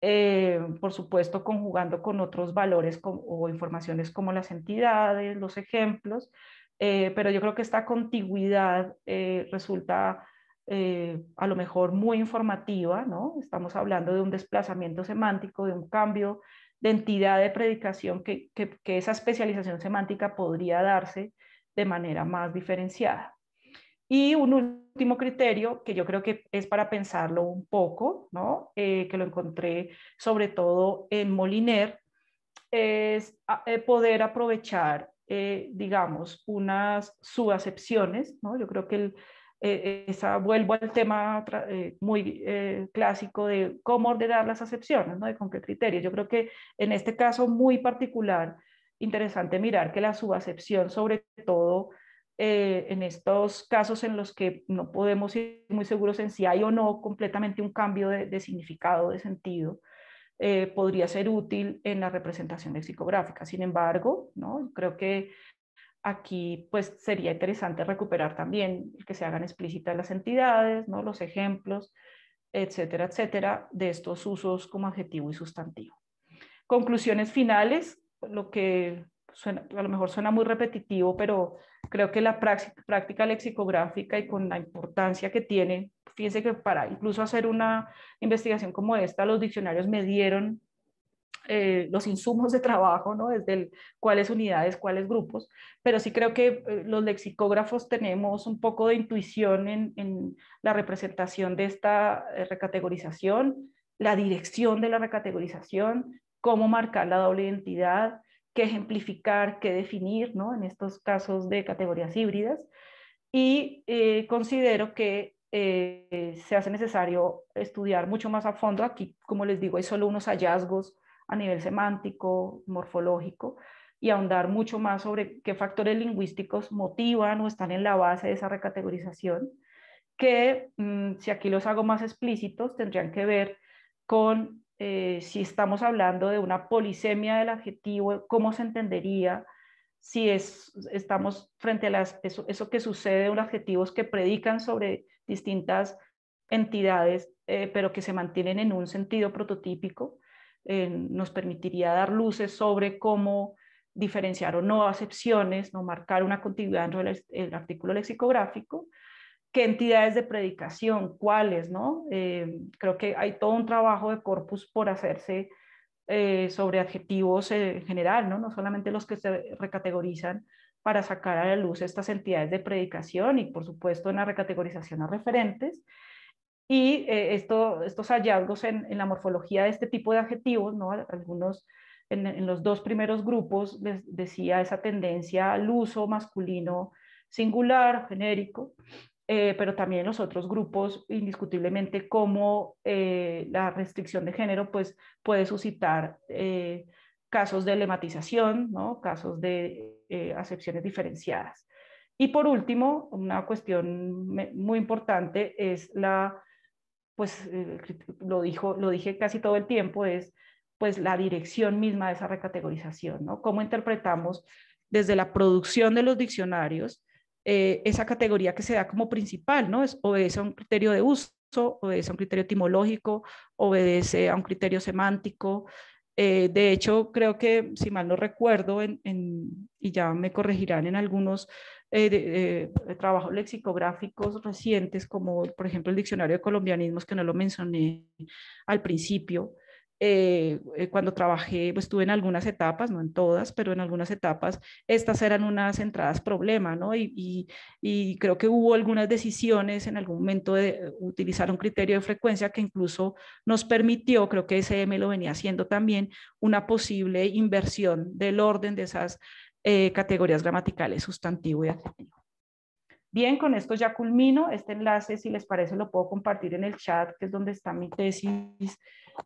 eh, por supuesto conjugando con otros valores o informaciones como las entidades, los ejemplos, eh, pero yo creo que esta contigüidad eh, resulta a lo mejor muy informativa, ¿no? Estamos hablando de un desplazamiento semántico, de un cambio de entidad de predicación, que, que esa especialización semántica podría darse de manera más diferenciada. Y un último criterio que yo creo que es para pensarlo un poco, ¿no? Eh, que lo encontré sobre todo en Moliner, es ah, eh, poder aprovechar, eh, digamos, unas subacepciones, ¿no? Yo creo que el, esa, vuelvo al tema muy clásico de cómo ordenar las acepciones, ¿no? De con qué criterio. Yo creo que en este caso muy particular, interesante mirar que la subacepción sobre todo eh, en estos casos en los que no podemos ir muy seguros en si hay o no completamente un cambio de, significado, de sentido, eh, podría ser útil en la representación lexicográfica. Sin embargo, ¿no? creo que aquí pues sería interesante recuperar también que se hagan explícitas las entidades, ¿no? los ejemplos, etcétera, etcétera, de estos usos como adjetivo y sustantivo. Conclusiones finales, lo que a lo mejor suena muy repetitivo, pero creo que la práctica, lexicográfica y con la importancia que tiene, fíjense que para incluso hacer una investigación como esta, los diccionarios me dieron eh, los insumos de trabajo, ¿no? Desde cuáles unidades, cuáles grupos, pero sí creo que eh, los lexicógrafos tenemos un poco de intuición en, en la representación de esta eh, recategorización, la dirección de la recategorización, cómo marcar la doble identidad, qué ejemplificar, qué definir ¿no? en estos casos de categorías híbridas. Y eh, considero que eh, se hace necesario estudiar mucho más a fondo. Aquí, como les digo, hay solo unos hallazgos a nivel semántico, morfológico, y ahondar mucho más sobre qué factores lingüísticos motivan o están en la base de esa recategorización, que mm, si aquí los hago más explícitos, tendrían que ver con eh, si estamos hablando de una polisemia del adjetivo, cómo se entendería si es, estamos frente a las, eso, eso que sucede, unos adjetivos que predican sobre distintas entidades, eh, pero que se mantienen en un sentido prototípico, eh, nos permitiría dar luces sobre cómo diferenciar o no acepciones, no marcar una continuidad dentro del artículo lexicográfico, qué entidades de predicación, cuáles, ¿no? Eh, creo que hay todo un trabajo de corpus por hacerse eh, sobre adjetivos en general, ¿no? No solamente los que se recategorizan para sacar a la luz estas entidades de predicación y, por supuesto, en la recategorización a referentes. Y eh, esto, estos hallazgos en, en, la morfología de este tipo de adjetivos, ¿no? Algunos en, en los dos primeros grupos les decía esa tendencia al uso masculino singular, genérico, eh, pero también los otros grupos, indiscutiblemente, como eh, la restricción de género, pues puede suscitar eh, casos de lematización, ¿no? casos de acepciones diferenciadas. Y por último, una cuestión muy importante es la, pues lo, dijo, lo dije casi todo el tiempo, es pues la dirección misma de esa recategorización, ¿no? Cómo interpretamos desde la producción de los diccionarios eh, esa categoría que se da como principal, ¿no? Es, obedece a un criterio de uso, obedece a un criterio etimológico, obedece a un criterio semántico. Eh, de hecho, creo que, si mal no recuerdo, y ya me corregirán en algunos eh, trabajos lexicográficos recientes, como por ejemplo el Diccionario de Colombianismos, que no lo mencioné al principio, eh, eh, cuando trabajé, pues estuve en algunas etapas, no en todas, pero en algunas etapas, estas eran unas entradas problema, ¿no? Y, y, creo que hubo algunas decisiones en algún momento de utilizar un criterio de frecuencia que incluso nos permitió, creo que SM lo venía haciendo también, una posible inversión del orden de esas eh, categorías gramaticales, sustantivo y adjetivo. Bien, con esto ya culmino. Este enlace, si les parece, lo puedo compartir en el chat, que es donde está mi tesis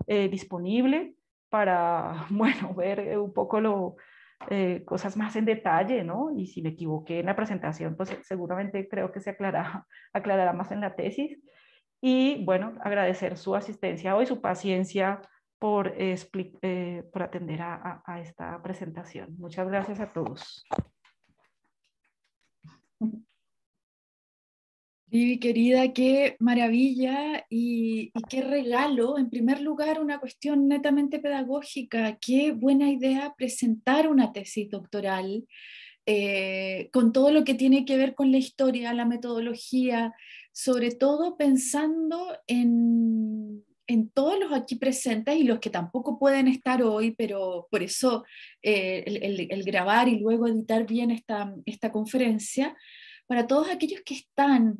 eh, disponible para, bueno, ver eh, un poco lo, eh, cosas más en detalle, ¿no? Y si me equivoqué en la presentación, pues seguramente creo que se aclarará, aclarará más en la tesis. Y bueno, agradecer su asistencia hoy, su paciencia por, por atender a esta presentación. Muchas gracias a todos. Vivi, querida, qué maravilla y, qué regalo. En primer lugar, una cuestión netamente pedagógica. Qué buena idea presentar una tesis doctoral eh, con todo lo que tiene que ver con la historia, la metodología, sobre todo pensando en, todos los aquí presentes y los que tampoco pueden estar hoy, pero por eso eh, el, grabar y luego editar bien esta, esta conferencia, para todos aquellos que están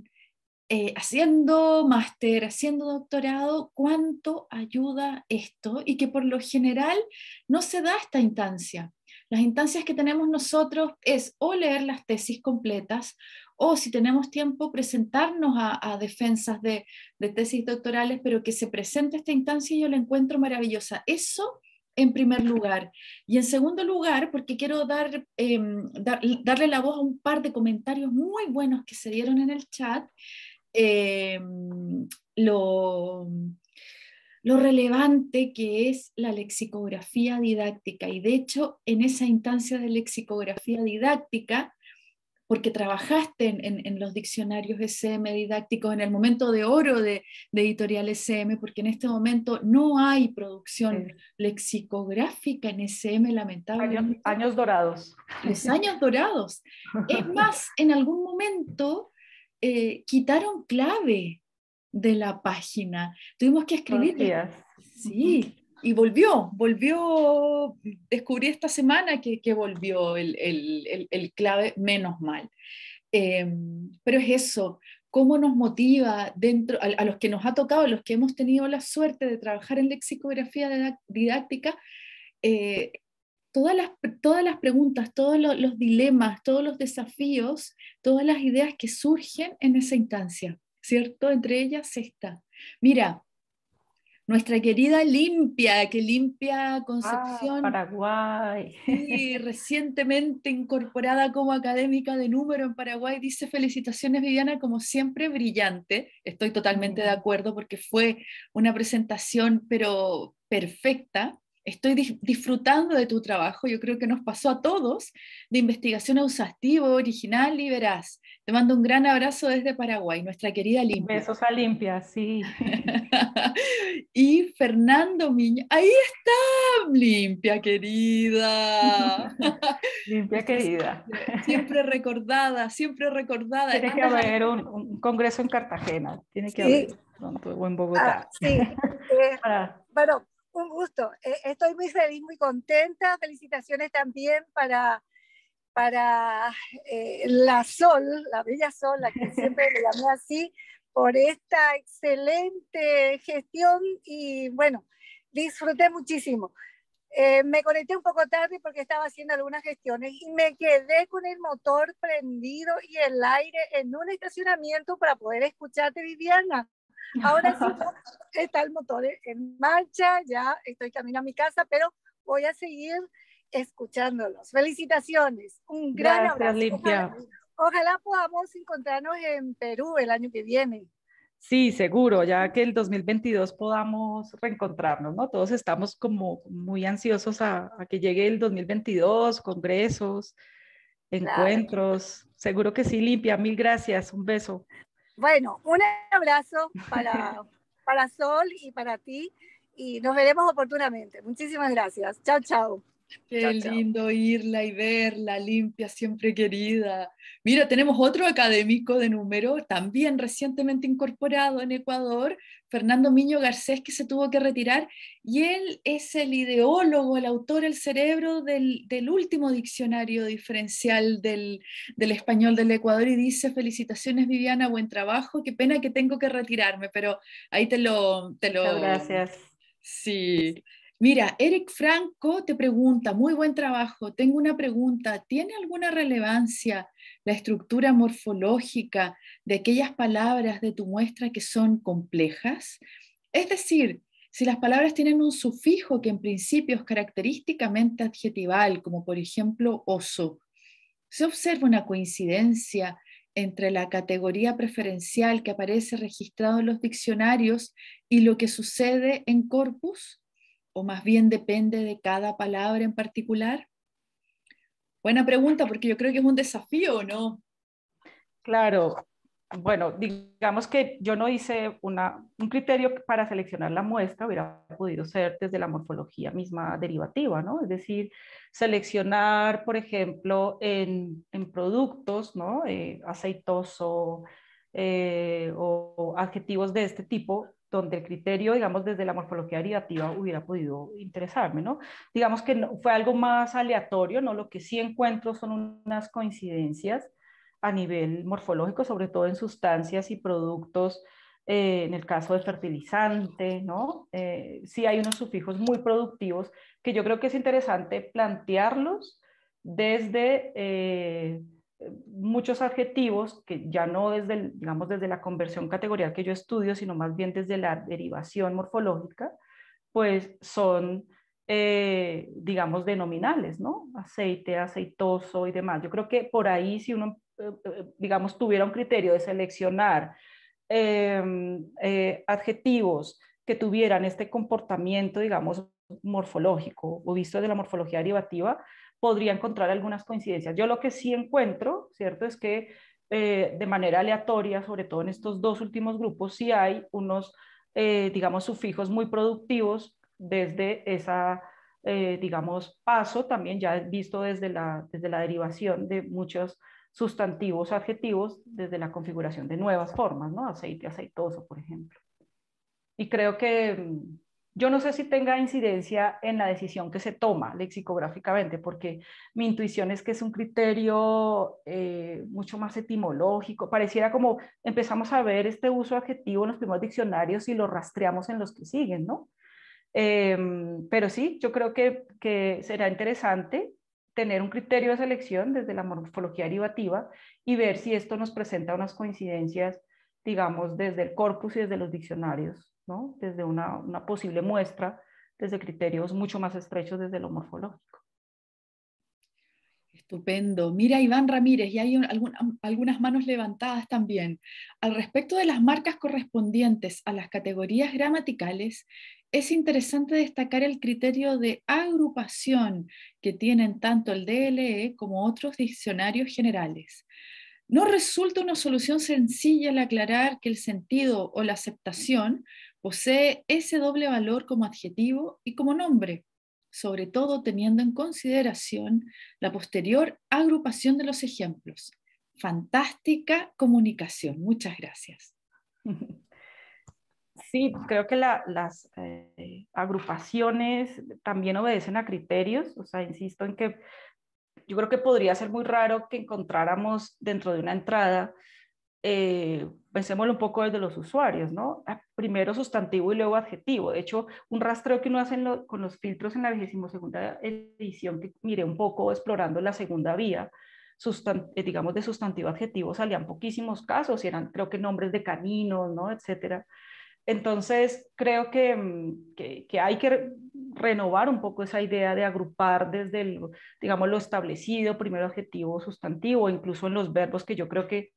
eh, haciendo máster, haciendo doctorado, cuánto ayuda esto y que por lo general no se da esta instancia. Las instancias que tenemos nosotros es o leer las tesis completas o si tenemos tiempo presentarnos a, defensas de, tesis doctorales, pero que se presente esta instancia yo la encuentro maravillosa. Eso en primer lugar. Y en segundo lugar, porque quiero dar, em, darle la voz a un par de comentarios muy buenos que se dieron en el chat, Em, lo, lo relevante que es la lexicografía didáctica. Y de hecho, en esa instancia de lexicografía didáctica, porque trabajaste en, los diccionarios SM didácticos en el momento de oro de, editorial SM, porque en este momento no hay producción lexicográfica en SM, lamentablemente. Años, dorados. Los años dorados. Es más, en algún momento eh, quitaron clave de la página. Tuvimos que escribir. Sí, y volvió, volvió, descubrí esta semana que, que volvió el, el, el, clave, menos mal. Em, pero es eso, cómo nos motiva dentro, a, los que nos ha tocado, a los que hemos tenido la suerte de trabajar en lexicografía didáctica, eh, todas las, todas las preguntas, todos los, dilemas, todos los desafíos, todas las ideas que surgen en esa instancia, ¿cierto? Entre ellas esta. Mira, nuestra querida Limpia, que limpia Concepción. Ah, Paraguay. Y recientemente incorporada como académica de número en Paraguay, dice felicitaciones Viviana, como siempre brillante. Estoy totalmente de acuerdo porque fue una presentación pero perfecta estoy disfrutando de tu trabajo, yo creo que nos pasó a todos, de investigación exhaustiva, original y veraz. Te mando un gran abrazo desde Paraguay, nuestra querida Limpia. Besos a Limpia, sí. y Fernando Miño, ahí está, Limpia querida. limpia querida. Siempre, recordada, siempre recordada. Tiene que haber un, congreso en Cartagena, tiene que haber o en Bogotá. Ah, sí, eh, bueno, un gusto. Eh, estoy muy feliz, muy contenta. Felicitaciones también para, para eh, la Sol, la bella Sol, la que siempre le llamé así, por esta excelente gestión y bueno, disfruté muchísimo. Eh, me conecté un poco tarde porque estaba haciendo algunas gestiones y me quedé con el motor prendido y el aire en un estacionamiento para poder escucharte, Viviana. Ahora sí está el motor en marcha, ya estoy camino a mi casa, pero voy a seguir escuchándolos. Felicitaciones, un gran abrazo. Limpia. ojalá podamos encontrarnos en Perú el año que viene. Sí, seguro, ya que el 2022 podamos reencontrarnos, ¿no? Todos estamos como muy ansiosos a, que llegue el 2022, congresos, encuentros. Seguro que sí, limpia. Mil gracias. Un beso. Bueno, un abrazo para, para Sol y para ti y nos veremos oportunamente. Muchísimas gracias. Chao, chao. Qué lindo irla y verla, limpia, siempre querida. Mira, tenemos otro académico de número, también recientemente incorporado en Ecuador, Fernando Miño Garcés, que se tuvo que retirar, y él es el ideólogo, el autor, el cerebro del, último diccionario diferencial del, del, español del Ecuador, y dice, felicitaciones Viviana, buen trabajo, qué pena que tengo que retirarme, pero ahí te lo... Te lo gracias. Sí. Mira, Eric Franco te pregunta, muy buen trabajo, tengo una pregunta, ¿tiene alguna relevancia la estructura morfológica de aquellas palabras de tu muestra que son complejas? Es decir, si las palabras tienen un sufijo que en principio es característicamente adjetival, como por ejemplo oso, ¿se observa una coincidencia entre la categoría preferencial que aparece registrado en los diccionarios y lo que sucede en corpus? O más bien depende de cada palabra en particular? Buena pregunta, porque yo creo que es un desafío, ¿no? Claro. Bueno, digamos que yo no hice una, un criterio para seleccionar la muestra, hubiera podido ser desde la morfología misma derivativa, ¿no? Es decir, seleccionar, por ejemplo, en, en productos, ¿no? Eh, aceitoso eh, o adjetivos de este tipo, donde el criterio, digamos, desde la morfología derivativa hubiera podido interesarme, ¿no? Digamos que fue algo más aleatorio, ¿no? Lo que sí encuentro son unas coincidencias a nivel morfológico, sobre todo en sustancias y productos, eh, en el caso de fertilizante, ¿no? Eh, sí hay unos sufijos muy productivos que yo creo que es interesante plantearlos desde... Eh, muchos adjetivos que ya no desde, digamos, desde la conversión categorial que yo estudio, sino más bien desde la derivación morfológica, pues son, eh, digamos, denominales, ¿no? Aceite, aceitoso y demás. Yo creo que por ahí si uno, eh, eh, digamos, tuviera un criterio de seleccionar em, adjetivos que tuvieran este comportamiento, digamos, morfológico o visto desde la morfología derivativa, podría encontrar algunas coincidencias. Yo lo que sí encuentro, ¿cierto? Es que eh, de manera aleatoria, sobre todo en estos dos últimos grupos, sí hay unos, eh, digamos, sufijos muy productivos desde esa, eh, digamos, paso, también ya visto desde la, desde la derivación de muchos sustantivos, adjetivos, desde la configuración de nuevas formas, ¿no? Aceite, aceitoso, por ejemplo. Y creo que mm, yo no sé si tenga incidencia en la decisión que se toma lexicográficamente, porque mi intuición es que es un criterio eh, mucho más etimológico. Pareciera como empezamos a ver este uso adjetivo en los primeros diccionarios y lo rastreamos en los que siguen, ¿no? Em, pero sí, yo creo que, que será interesante tener un criterio de selección desde la morfología derivativa y ver si esto nos presenta unas coincidencias, digamos, desde el corpus y desde los diccionarios desde una, posible muestra, desde criterios mucho más estrechos desde lo morfológico. Estupendo. Mira, Iván Ramírez, y hay algunas manos levantadas también. Al respecto de las marcas correspondientes a las categorías gramaticales, es interesante destacar el criterio de agrupación que tienen tanto el DLE como otros diccionarios generales. No resulta una solución sencilla el aclarar que el sentido o la aceptación Posee ese doble valor como adjetivo y como nombre, sobre todo teniendo en consideración la posterior agrupación de los ejemplos. Fantástica comunicación. Muchas gracias. Sí, creo que las eh, agrupaciones también obedecen a criterios, o sea, insisto en que yo creo que podría ser muy raro que encontráramos dentro de una entrada eh, pensémoslo un poco desde los usuarios, ¿no? Ah, primero sustantivo y luego adjetivo. De hecho, un rastreo que uno hace con los filtros en la 22 segunda edición, que miré un poco explorando la segunda vía, eh, digamos de sustantivo adjetivo, salían poquísimos casos y eran creo que nombres de caninos, ¿no? Etcétera. Entonces, creo mm, que, que, hay que renovar un poco esa idea de agrupar desde, el, digamos, lo establecido, primero adjetivo, sustantivo, incluso en los verbos, que yo creo que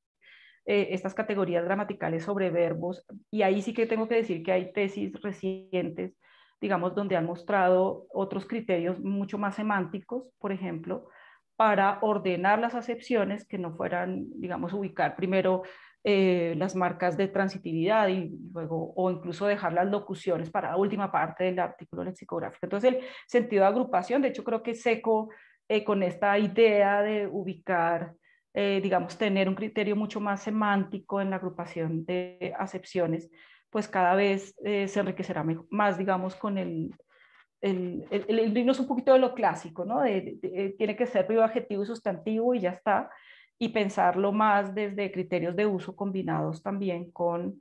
eh, estas categorías gramaticales sobre verbos, y ahí sí que tengo que decir que hay tesis recientes, digamos, donde han mostrado otros criterios mucho más semánticos, por ejemplo, para ordenar las acepciones que no fueran, digamos, ubicar primero eh, las marcas de transitividad y luego, o incluso dejar las locuciones para la última parte del artículo lexicográfico. Entonces, el sentido de agrupación, de hecho, creo que seco eh, con esta idea de ubicar eh, digamos, tener un criterio mucho más semántico en la agrupación de acepciones, pues cada vez eh, se enriquecerá más, digamos, con el, el, el, es un poquito de lo clásico, ¿no? De, tiene que ser privo, adjetivo y sustantivo y ya está, y pensarlo más desde criterios de uso combinados también con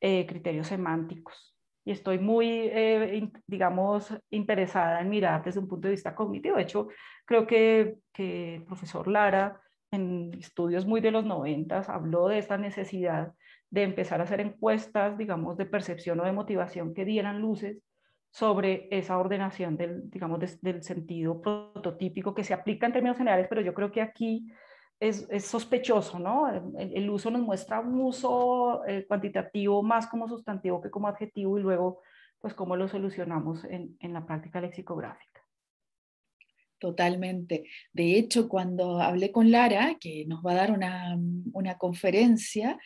eh, criterios semánticos. Y estoy muy, digamos, interesada en mirar desde un punto de vista cognitivo. De hecho, creo que, que el profesor Lara en estudios muy de los noventas, habló de esta necesidad de empezar a hacer encuestas, digamos, de percepción o de motivación que dieran luces sobre esa ordenación del, digamos, del sentido prototípico que se aplica en términos generales, pero yo creo que aquí es, sospechoso, ¿no? El, uso nos muestra un uso eh, cuantitativo más como sustantivo que como adjetivo y luego, pues, cómo lo solucionamos en la práctica lexicográfica. Totalmente. De hecho, cuando hablé con Lara, que nos va a dar una, una conferencia,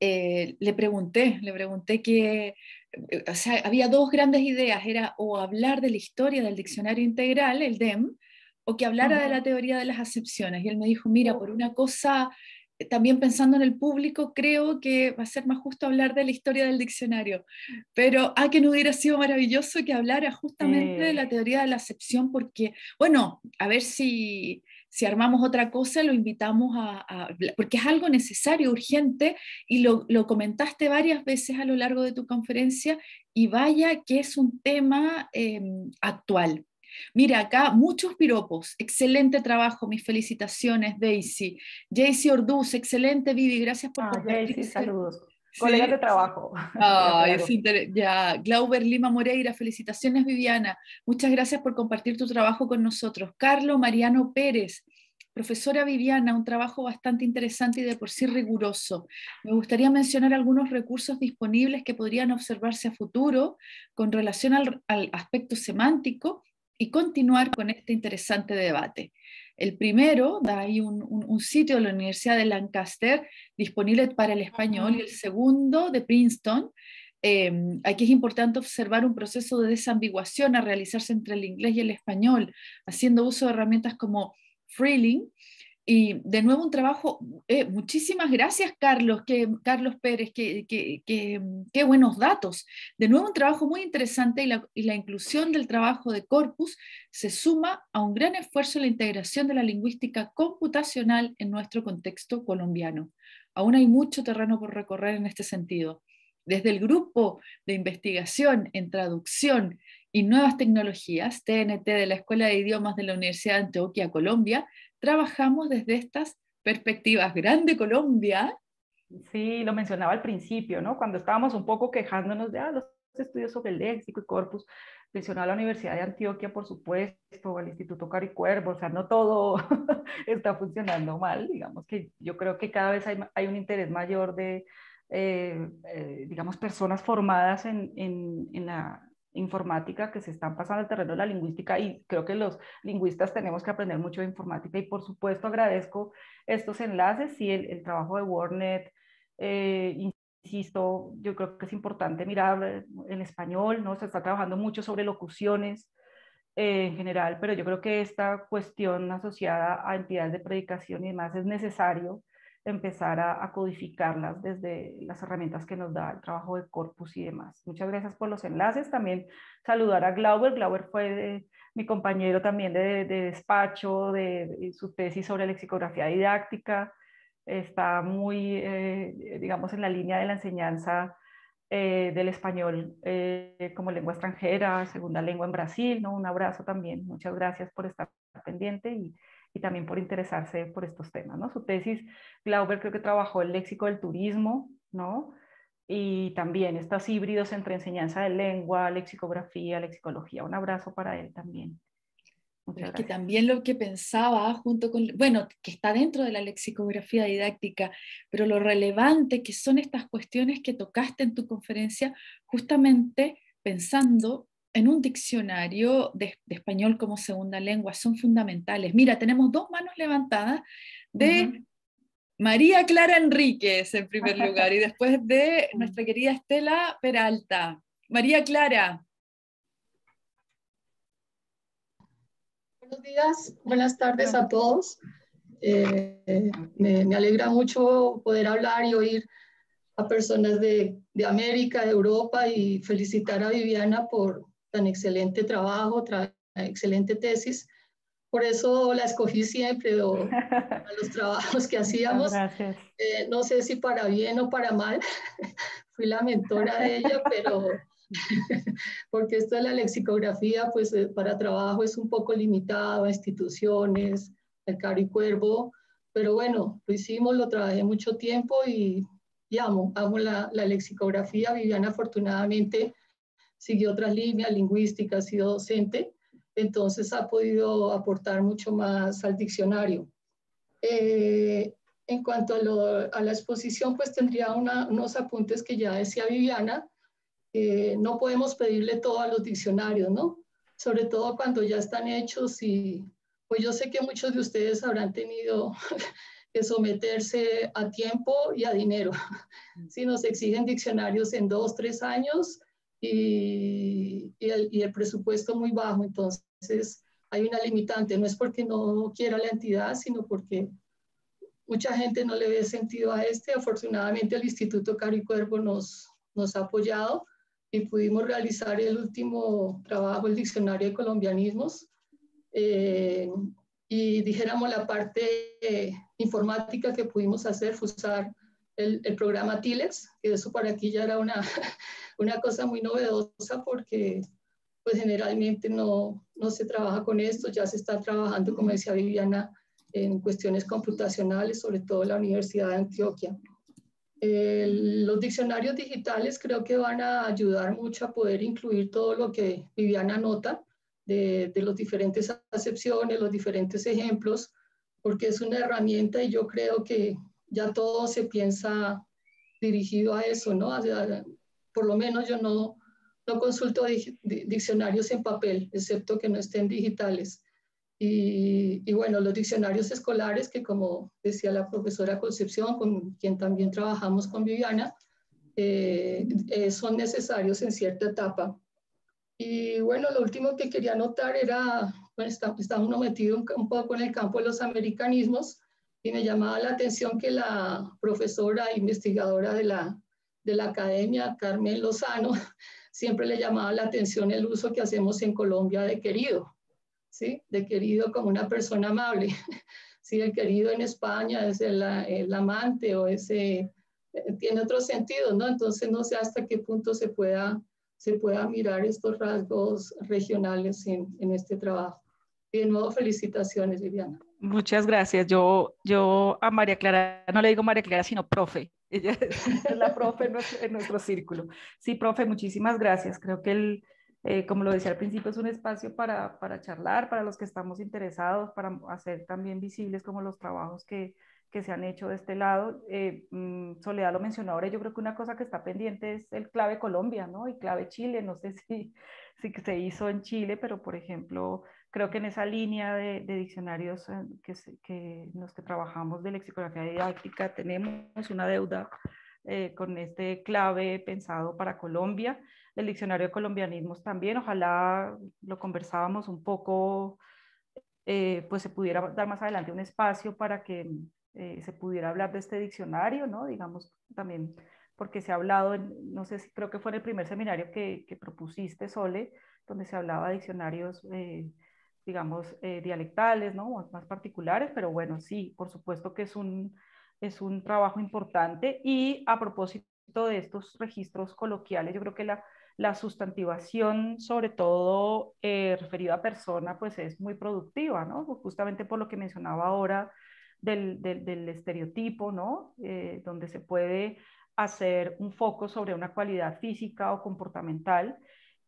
eh, le pregunté, le pregunté que, eh, o sea, había dos grandes ideas, era o hablar de la historia del diccionario integral, el DEM, o que hablara de la teoría de las acepciones. Y él me dijo, mira, por una cosa también pensando en el público, creo que va a ser más justo hablar de la historia del diccionario. Pero, ah, que no hubiera sido maravilloso que hablara justamente de la teoría de la acepción, porque, bueno, a ver si, si armamos otra cosa, lo invitamos a, porque es algo necesario, urgente, y lo, lo, comentaste varias veces a lo largo de tu conferencia, y vaya que es un tema em, actual. Mira, acá muchos piropos. Excelente trabajo, mis felicitaciones, Daisy. Jaycee Orduz, excelente, Vivi, gracias por ah, compartir. saludos. Colegas de trabajo. ya, Glauber Lima Moreira, felicitaciones Viviana. Muchas gracias por compartir tu trabajo con nosotros. Carlos Mariano Pérez, profesora Viviana, un trabajo bastante interesante y de por sí riguroso. Me gustaría mencionar algunos recursos disponibles que podrían observarse a futuro con relación al, al aspecto semántico y continuar con este interesante debate. El primero, da ahí un, sitio de la Universidad de Lancaster disponible para el español, y el segundo de Princeton. Em, aquí es importante observar un proceso de desambiguación a realizarse entre el inglés y el español, haciendo uso de herramientas como Freeling, y de nuevo un trabajo, eh, muchísimas gracias Carlos, que, Carlos Pérez, qué que, que, buenos datos. De nuevo un trabajo muy interesante y la, y la, inclusión del trabajo de Corpus se suma a un gran esfuerzo en la integración de la lingüística computacional en nuestro contexto colombiano. Aún hay mucho terreno por recorrer en este sentido. Desde el grupo de investigación en traducción y nuevas tecnologías, TNT de la Escuela de Idiomas de la Universidad de Antioquia, Colombia, trabajamos desde estas perspectivas. Grande Colombia. Sí, lo mencionaba al principio, ¿no? Cuando estábamos un poco quejándonos de ah, los estudios sobre el léxico y corpus, mencionaba la Universidad de Antioquia, por supuesto, el Instituto Caricuervo, o sea, no todo está funcionando mal, digamos que yo creo que cada vez hay, un interés mayor de, eh, eh, digamos, personas formadas en, en, en, la, informática que se están pasando al terreno de la lingüística y creo que los lingüistas tenemos que aprender mucho de informática y por supuesto agradezco estos enlaces y el, trabajo de WordNet. Eh, insisto, yo creo que es importante mirar en español, ¿no? Se está trabajando mucho sobre locuciones eh, en general, pero yo creo que esta cuestión asociada a entidades de predicación y demás es necesario empezar a, codificarlas desde las herramientas que nos da el trabajo de corpus y demás. Muchas gracias por los enlaces. También saludar a Glauber. Glauber fue mi compañero también de, despacho, de, su tesis sobre lexicografía didáctica. está muy, digamos, en la línea de la enseñanza del español como lengua extranjera, segunda lengua en Brasil, ¿no? Un abrazo también. Muchas gracias por estar pendiente y también por interesarse por estos temas, ¿no? Su tesis, Glauber creo que trabajó el léxico del turismo, ¿no? y también estos híbridos entre enseñanza de lengua, lexicografía, lexicología. Un abrazo para él también. Es que también lo que pensaba junto con, bueno, que está dentro de la lexicografía didáctica, pero lo relevante que son estas cuestiones que tocaste en tu conferencia, justamente pensando en un diccionario de, español como segunda lengua, son fundamentales. Mira, tenemos dos manos levantadas de María Clara Enríquez en primer lugar y después de nuestra querida Estela Peralta. María Clara. Buenos días, buenas tardes a todos. Eh, me, alegra mucho poder hablar y oír a personas de, de, América, de Europa y felicitar a Viviana por tan excelente trabajo, excelente tesis por eso la escogí siempre a los trabajos que hacíamos. Eh, no sé si para bien o para mal, fui la mentora de ella, pero porque esto de la lexicografía, pues eh, para trabajo es un poco limitado a instituciones, el caro y cuervo, pero bueno, lo hicimos, lo trabajé mucho tiempo y, amo, amo la, la lexicografía. Viviana afortunadamente siguió otras líneas lingüísticas, ha sido docente entonces ha podido aportar mucho más al diccionario. Eh, en cuanto a, la exposición, pues tendría unos apuntes que ya decía Viviana, no podemos pedirle todo a los diccionarios, ¿no? Sobre todo cuando ya están hechos y pues yo sé que muchos de ustedes habrán tenido que someterse a tiempo y a dinero. Si nos exigen diccionarios en dos, tres años, y, el, presupuesto muy bajo. Entonces, hay una limitante. No es porque no quiera la entidad, sino porque mucha gente no le ve sentido a este. Afortunadamente, el Instituto Caro y Cuervo nos, nos ha apoyado y pudimos realizar el último trabajo, el Diccionario de Colombianismos. Eh, y dijéramos la parte eh, informática que pudimos hacer fue usar el, programa TILEX, que eso para aquí ya era una, una cosa muy novedosa porque pues generalmente no, no se trabaja con esto, ya se está trabajando, como decía Viviana, en cuestiones computacionales, sobre todo en la Universidad de Antioquia. los diccionarios digitales creo que van a ayudar mucho a poder incluir todo lo que Viviana nota de, de las diferentes acepciones, los diferentes ejemplos, porque es una herramienta y yo creo que ya todo se piensa dirigido a eso, ¿no? por lo menos yo no, no consulto diccionarios en papel, excepto que no estén digitales. Y, y, bueno, los diccionarios escolares, que como decía la profesora Concepción, con quien también trabajamos con Viviana, eh, eh, son necesarios en cierta etapa. Y bueno, lo último que quería notar era, bueno, está, está uno metido un, un, poco en el campo de los americanismos y me llamaba la atención que la profesora investigadora de la, de la academia, Carmen Lozano, siempre le llamaba la atención el uso que hacemos en Colombia de querido, ¿sí? De querido como una persona amable. Sí, el querido en España es el, el amante o ese, eh, tiene otro sentido, ¿no? Entonces no sé hasta qué punto se pueda, se pueda mirar estos rasgos regionales en, en este trabajo. Y de nuevo, felicitaciones, Viviana. Muchas gracias. Yo, yo a María Clara, no le digo María Clara, sino profe. Ella es la profe en nuestro, círculo. Sí, profe, muchísimas gracias. Creo que el, eh, como lo decía al principio, es un espacio para, para, charlar, para los que estamos interesados, para hacer también visibles como los trabajos que, que se han hecho de este lado. Eh, mm, Soledad lo mencionó ahora, yo creo que una cosa que está pendiente es el clave Colombia, ¿no? Y clave Chile, no sé si, si se hizo en Chile, pero por ejemplo, creo que en esa línea de, diccionarios eh, que, que, los que trabajamos de lexicografía didáctica tenemos una deuda eh, con este clave pensado para Colombia. El diccionario de colombianismos también, ojalá lo conversábamos un poco, eh, pues se pudiera dar más adelante un espacio para que se pudiera hablar de este diccionario, ¿no? Digamos también porque se ha hablado, no sé si creo que fue en el primer seminario que, que propusiste, Sole, donde se hablaba de diccionarios digamos, eh, dialectales, ¿no? Más particulares, pero bueno, sí, por supuesto que es un, es un trabajo importante. Y a propósito de estos registros coloquiales, yo creo que la, la sustantivación, sobre todo eh, referida a persona, pues es muy productiva, ¿no? Justamente por lo que mencionaba ahora del, del, estereotipo, ¿no? Eh, donde se puede hacer un foco sobre una cualidad física o comportamental.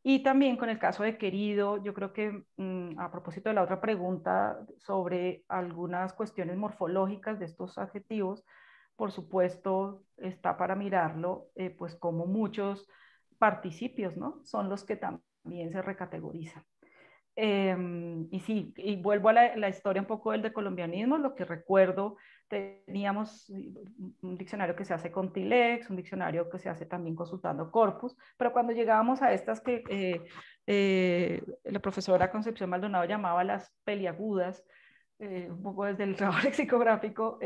Y también con el caso de querido, yo creo que mm, a propósito de la otra pregunta sobre algunas cuestiones morfológicas de estos adjetivos, por supuesto, está para mirarlo, eh, pues como muchos participios, ¿no? Son los que también se recategorizan. Em, y sí, y vuelvo a la, historia un poco del decolombianismo, lo que recuerdo, teníamos un diccionario que se hace con Tilex, un diccionario que se hace también consultando corpus, pero cuando llegábamos a estas que eh, eh, la profesora Concepción Maldonado llamaba las peliagudas, eh, un poco desde el trabajo lexicográfico,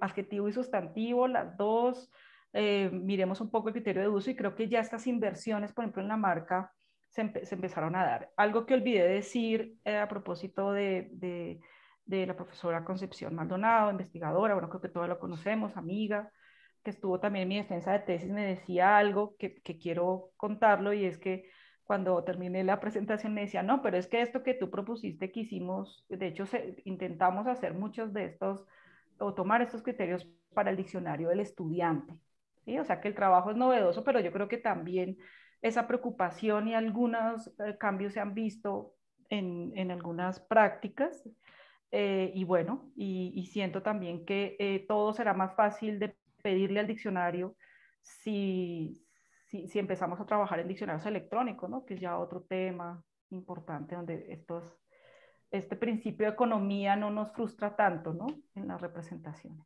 adjetivo y sustantivo, las dos, miremos un poco el criterio de uso y creo que ya estas inversiones, por ejemplo, en la marca, se, empezaron a dar. Algo que olvidé decir eh, a propósito de, de, la profesora Concepción Maldonado, investigadora, bueno, creo que todos lo conocemos, amiga, que estuvo también en mi defensa de tesis, me decía algo que, que quiero contarlo y es que cuando terminé la presentación me decía, no, pero es que esto que tú propusiste que hicimos, de hecho intentamos hacer muchos de estos o tomar estos criterios para el diccionario del estudiante. ¿sí? O sea que el trabajo es novedoso, pero yo creo que también esa preocupación y algunos eh, cambios se han visto en, en algunas prácticas. Eh, y bueno, y, siento también que eh, todo será más fácil de pedirle al diccionario si, si, si, empezamos a trabajar en diccionarios electrónicos, ¿no? que es ya otro tema importante donde estos, este principio de economía no nos frustra tanto ¿no? en las representaciones.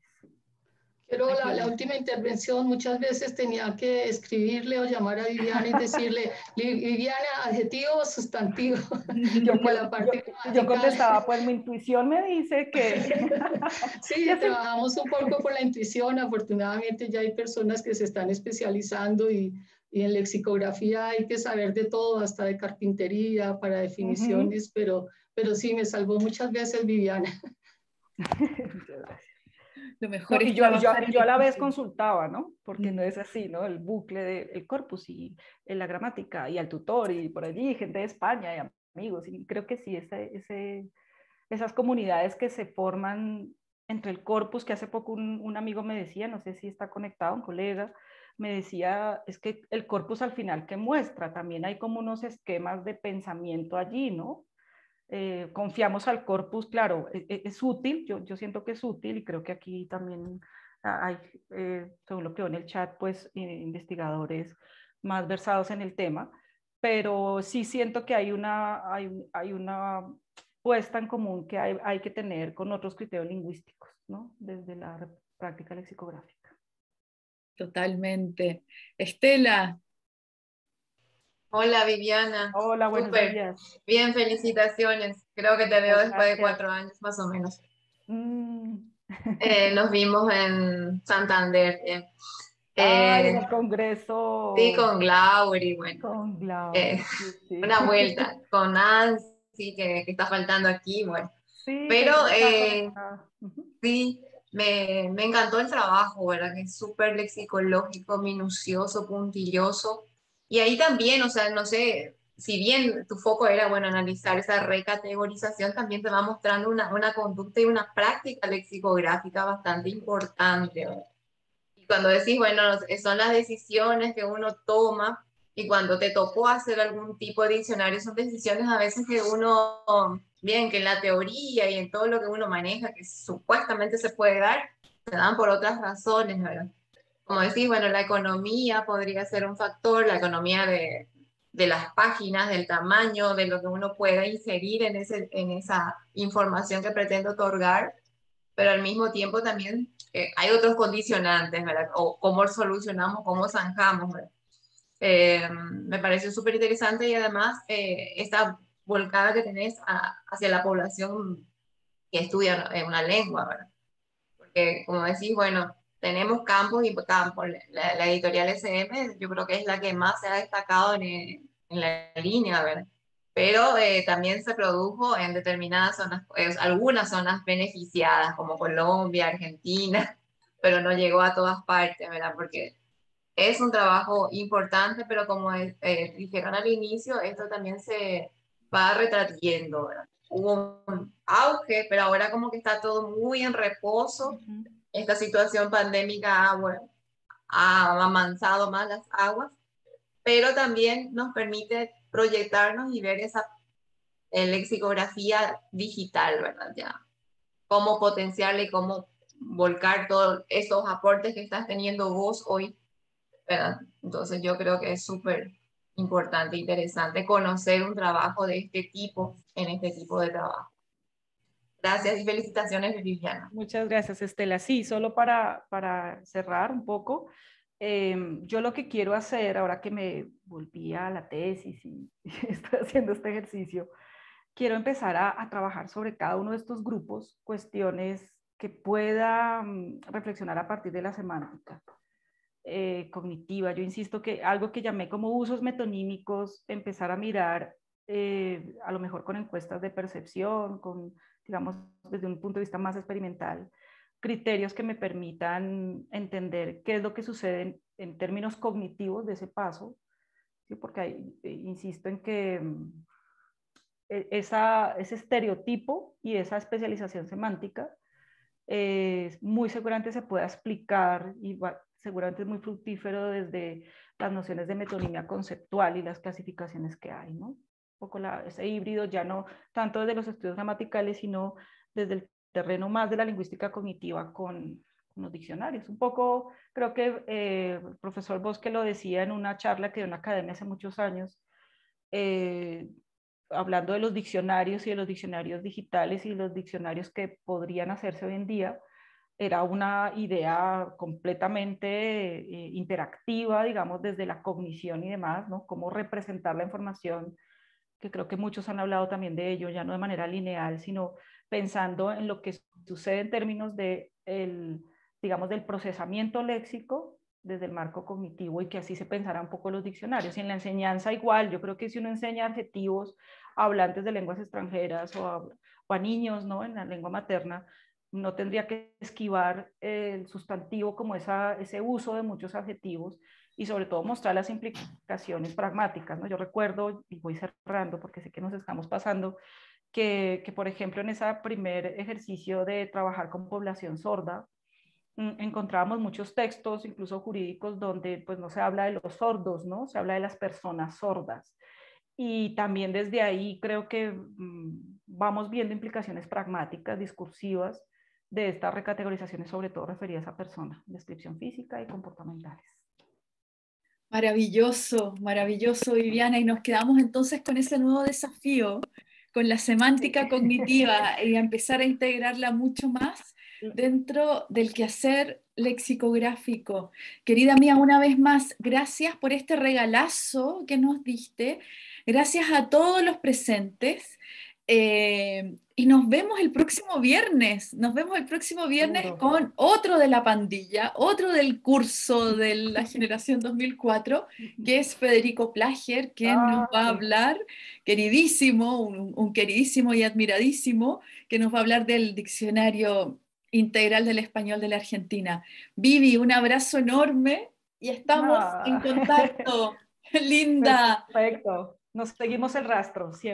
Pero la, última intervención muchas veces tenía que escribirle o llamar a Viviana y decirle, Viviana, adjetivo o sustantivo. Yo, pues, la parte yo, contestaba, pues mi intuición me dice que... sí, trabajamos un poco por la intuición. Afortunadamente ya hay personas que se están especializando y, y en lexicografía hay que saber de todo, hasta de carpintería, para definiciones, pero, pero sí, me salvó muchas veces Viviana. Lo mejor y yo, yo, a la vez consultaba, ¿no? Porque no es así, ¿no? El bucle del corpus y la gramática y al tutor y por allí gente de España y amigos. Y creo que sí, ese, ese, esas comunidades que se forman entre el corpus, que hace poco un, un, amigo me decía, no sé si está conectado, un colega, me decía, es que el corpus al final que muestra, también hay como unos esquemas de pensamiento allí, ¿no? Eh, confiamos al corpus, claro, e, e, es, útil, yo, yo, siento que es útil y creo que aquí también hay, eh, según lo que veo en el chat, pues investigadores más versados en el tema, pero sí siento que hay una, hay, hay una puesta en común que hay, hay, que tener con otros criterios lingüísticos, ¿no? Desde la práctica lexicográfica. Totalmente. Estela, Hola Viviana. Hola, buenos días. Bien, felicitaciones. Creo que te veo después de cuatro años, más o menos. Mm. Eh, nos vimos en Santander. Eh, en el congreso. Sí, con Glauber y bueno. Con Glauber. Eh, una vuelta con Nancy, que, que, está faltando aquí, bueno. Sí, Pero sí, me, me, encantó el trabajo, ¿verdad? Que es súper lexicológico, minucioso, puntilloso. Y ahí también, o sea, no sé, si bien tu foco era, bueno, analizar esa recategorización, también te va mostrando una, una conducta y una práctica lexicográfica bastante importante. Y cuando decís, bueno, son las decisiones que uno toma y cuando te tocó hacer algún tipo de diccionario, son decisiones a veces que uno, bien, que en la teoría y en todo lo que uno maneja, que supuestamente se puede dar, se dan por otras razones, ¿verdad? Como decís, bueno, la economía podría ser un factor, la economía de, de, las páginas, del tamaño, de lo que uno pueda inserir en, ese, en esa información que pretende otorgar, pero al mismo tiempo también eh, hay otros condicionantes, ¿verdad? O cómo solucionamos, cómo zanjamos, eh, me pareció súper interesante y además eh, esta volcada que tenés hacia la población que estudia una lengua, ¿verdad? Porque como decís, bueno, tenemos campos y campos. La, editorial SM yo creo que es la que más se ha destacado en, en la línea, ¿verdad? Pero eh, también se produjo en determinadas zonas, pues, algunas zonas beneficiadas, como Colombia, Argentina, pero no llegó a todas partes, ¿verdad? Porque es un trabajo importante, pero como eh, dijeron al inicio, esto también se va retrayendo, ¿verdad? Hubo un auge, pero ahora como que está todo muy en reposo. Esta situación pandémica bueno, ha amansado más las aguas, pero también nos permite proyectarnos y ver esa lexicografía digital, ¿verdad? Ya, cómo potenciarle y cómo volcar todos esos aportes que estás teniendo vos hoy, ¿verdad? Entonces yo creo que es súper importante, interesante conocer un trabajo de este tipo en este tipo de trabajo. Gracias y felicitaciones, Viviana. Muchas gracias, Estela. Sí, solo para, para cerrar un poco, em, yo lo que quiero hacer, ahora que me volví a la tesis y, estoy haciendo este ejercicio, quiero empezar a, a, trabajar sobre cada uno de estos grupos, cuestiones que pueda mm, reflexionar a partir de la semántica eh, cognitiva. Yo insisto que algo que llamé como usos metonímicos, empezar a mirar eh, a lo mejor con encuestas de percepción, con, digamos, desde un punto de vista más experimental, criterios que me permitan entender qué es lo que sucede en, términos cognitivos de ese paso, ¿sí? porque eh, insisto en que mm, e, esa, ese estereotipo y esa especialización semántica muy seguramente se pueda explicar y seguramente es muy fructífero desde las nociones de metonimia conceptual y las clasificaciones que hay, ¿no? Poco la, ese híbrido ya no tanto desde los estudios gramaticales, sino desde el terreno más de la lingüística cognitiva con, los diccionarios. Un poco, creo que eh, el profesor Bosque lo decía en una charla que dio en una academia hace muchos años, eh, hablando de los diccionarios y de los diccionarios digitales y los diccionarios que podrían hacerse hoy en día, era una idea completamente eh, interactiva, digamos, desde la cognición y demás, ¿no? Cómo representar la información, que creo que muchos han hablado también de ello, ya no de manera lineal, sino pensando en lo que sucede en términos de, el, digamos, del procesamiento léxico desde el marco cognitivo y que así se pensará un poco los diccionarios. Y en la enseñanza igual, yo creo que si uno enseña adjetivos a hablantes de lenguas extranjeras o a, o a niños, ¿no? En la lengua materna, no tendría que esquivar el sustantivo como esa, ese uso de muchos adjetivos y sobre todo mostrar las implicaciones pragmáticas. ¿no? Yo recuerdo, y voy cerrando porque sé que nos estamos pasando, que, que por ejemplo en ese primer ejercicio de trabajar con población sorda, mm, encontrábamos muchos textos, incluso jurídicos, donde pues no se habla de los sordos, ¿no? Se habla de las personas sordas. Y también desde ahí creo que mm, vamos viendo implicaciones pragmáticas, discursivas, de estas recategorizaciones, sobre todo referidas a personas, descripción física y comportamentales. Maravilloso, maravilloso, Viviana. Y nos quedamos entonces con ese nuevo desafío, con la semántica cognitiva y a empezar a integrarla mucho más dentro del quehacer lexicográfico. Querida mía, una vez más, gracias por este regalazo que nos diste. Gracias a todos los presentes. Eh, y nos vemos el próximo viernes. Nos vemos el próximo viernes con otro de la pandilla, otro del curso de la generación 2004, que es Federico Plager, quien nos va a hablar, queridísimo, un, queridísimo y admiradísimo, que nos va a hablar del diccionario integral del español de la Argentina. Vivi, un abrazo enorme y estamos en contacto. Linda. Perfecto. Nos seguimos el rastro siempre.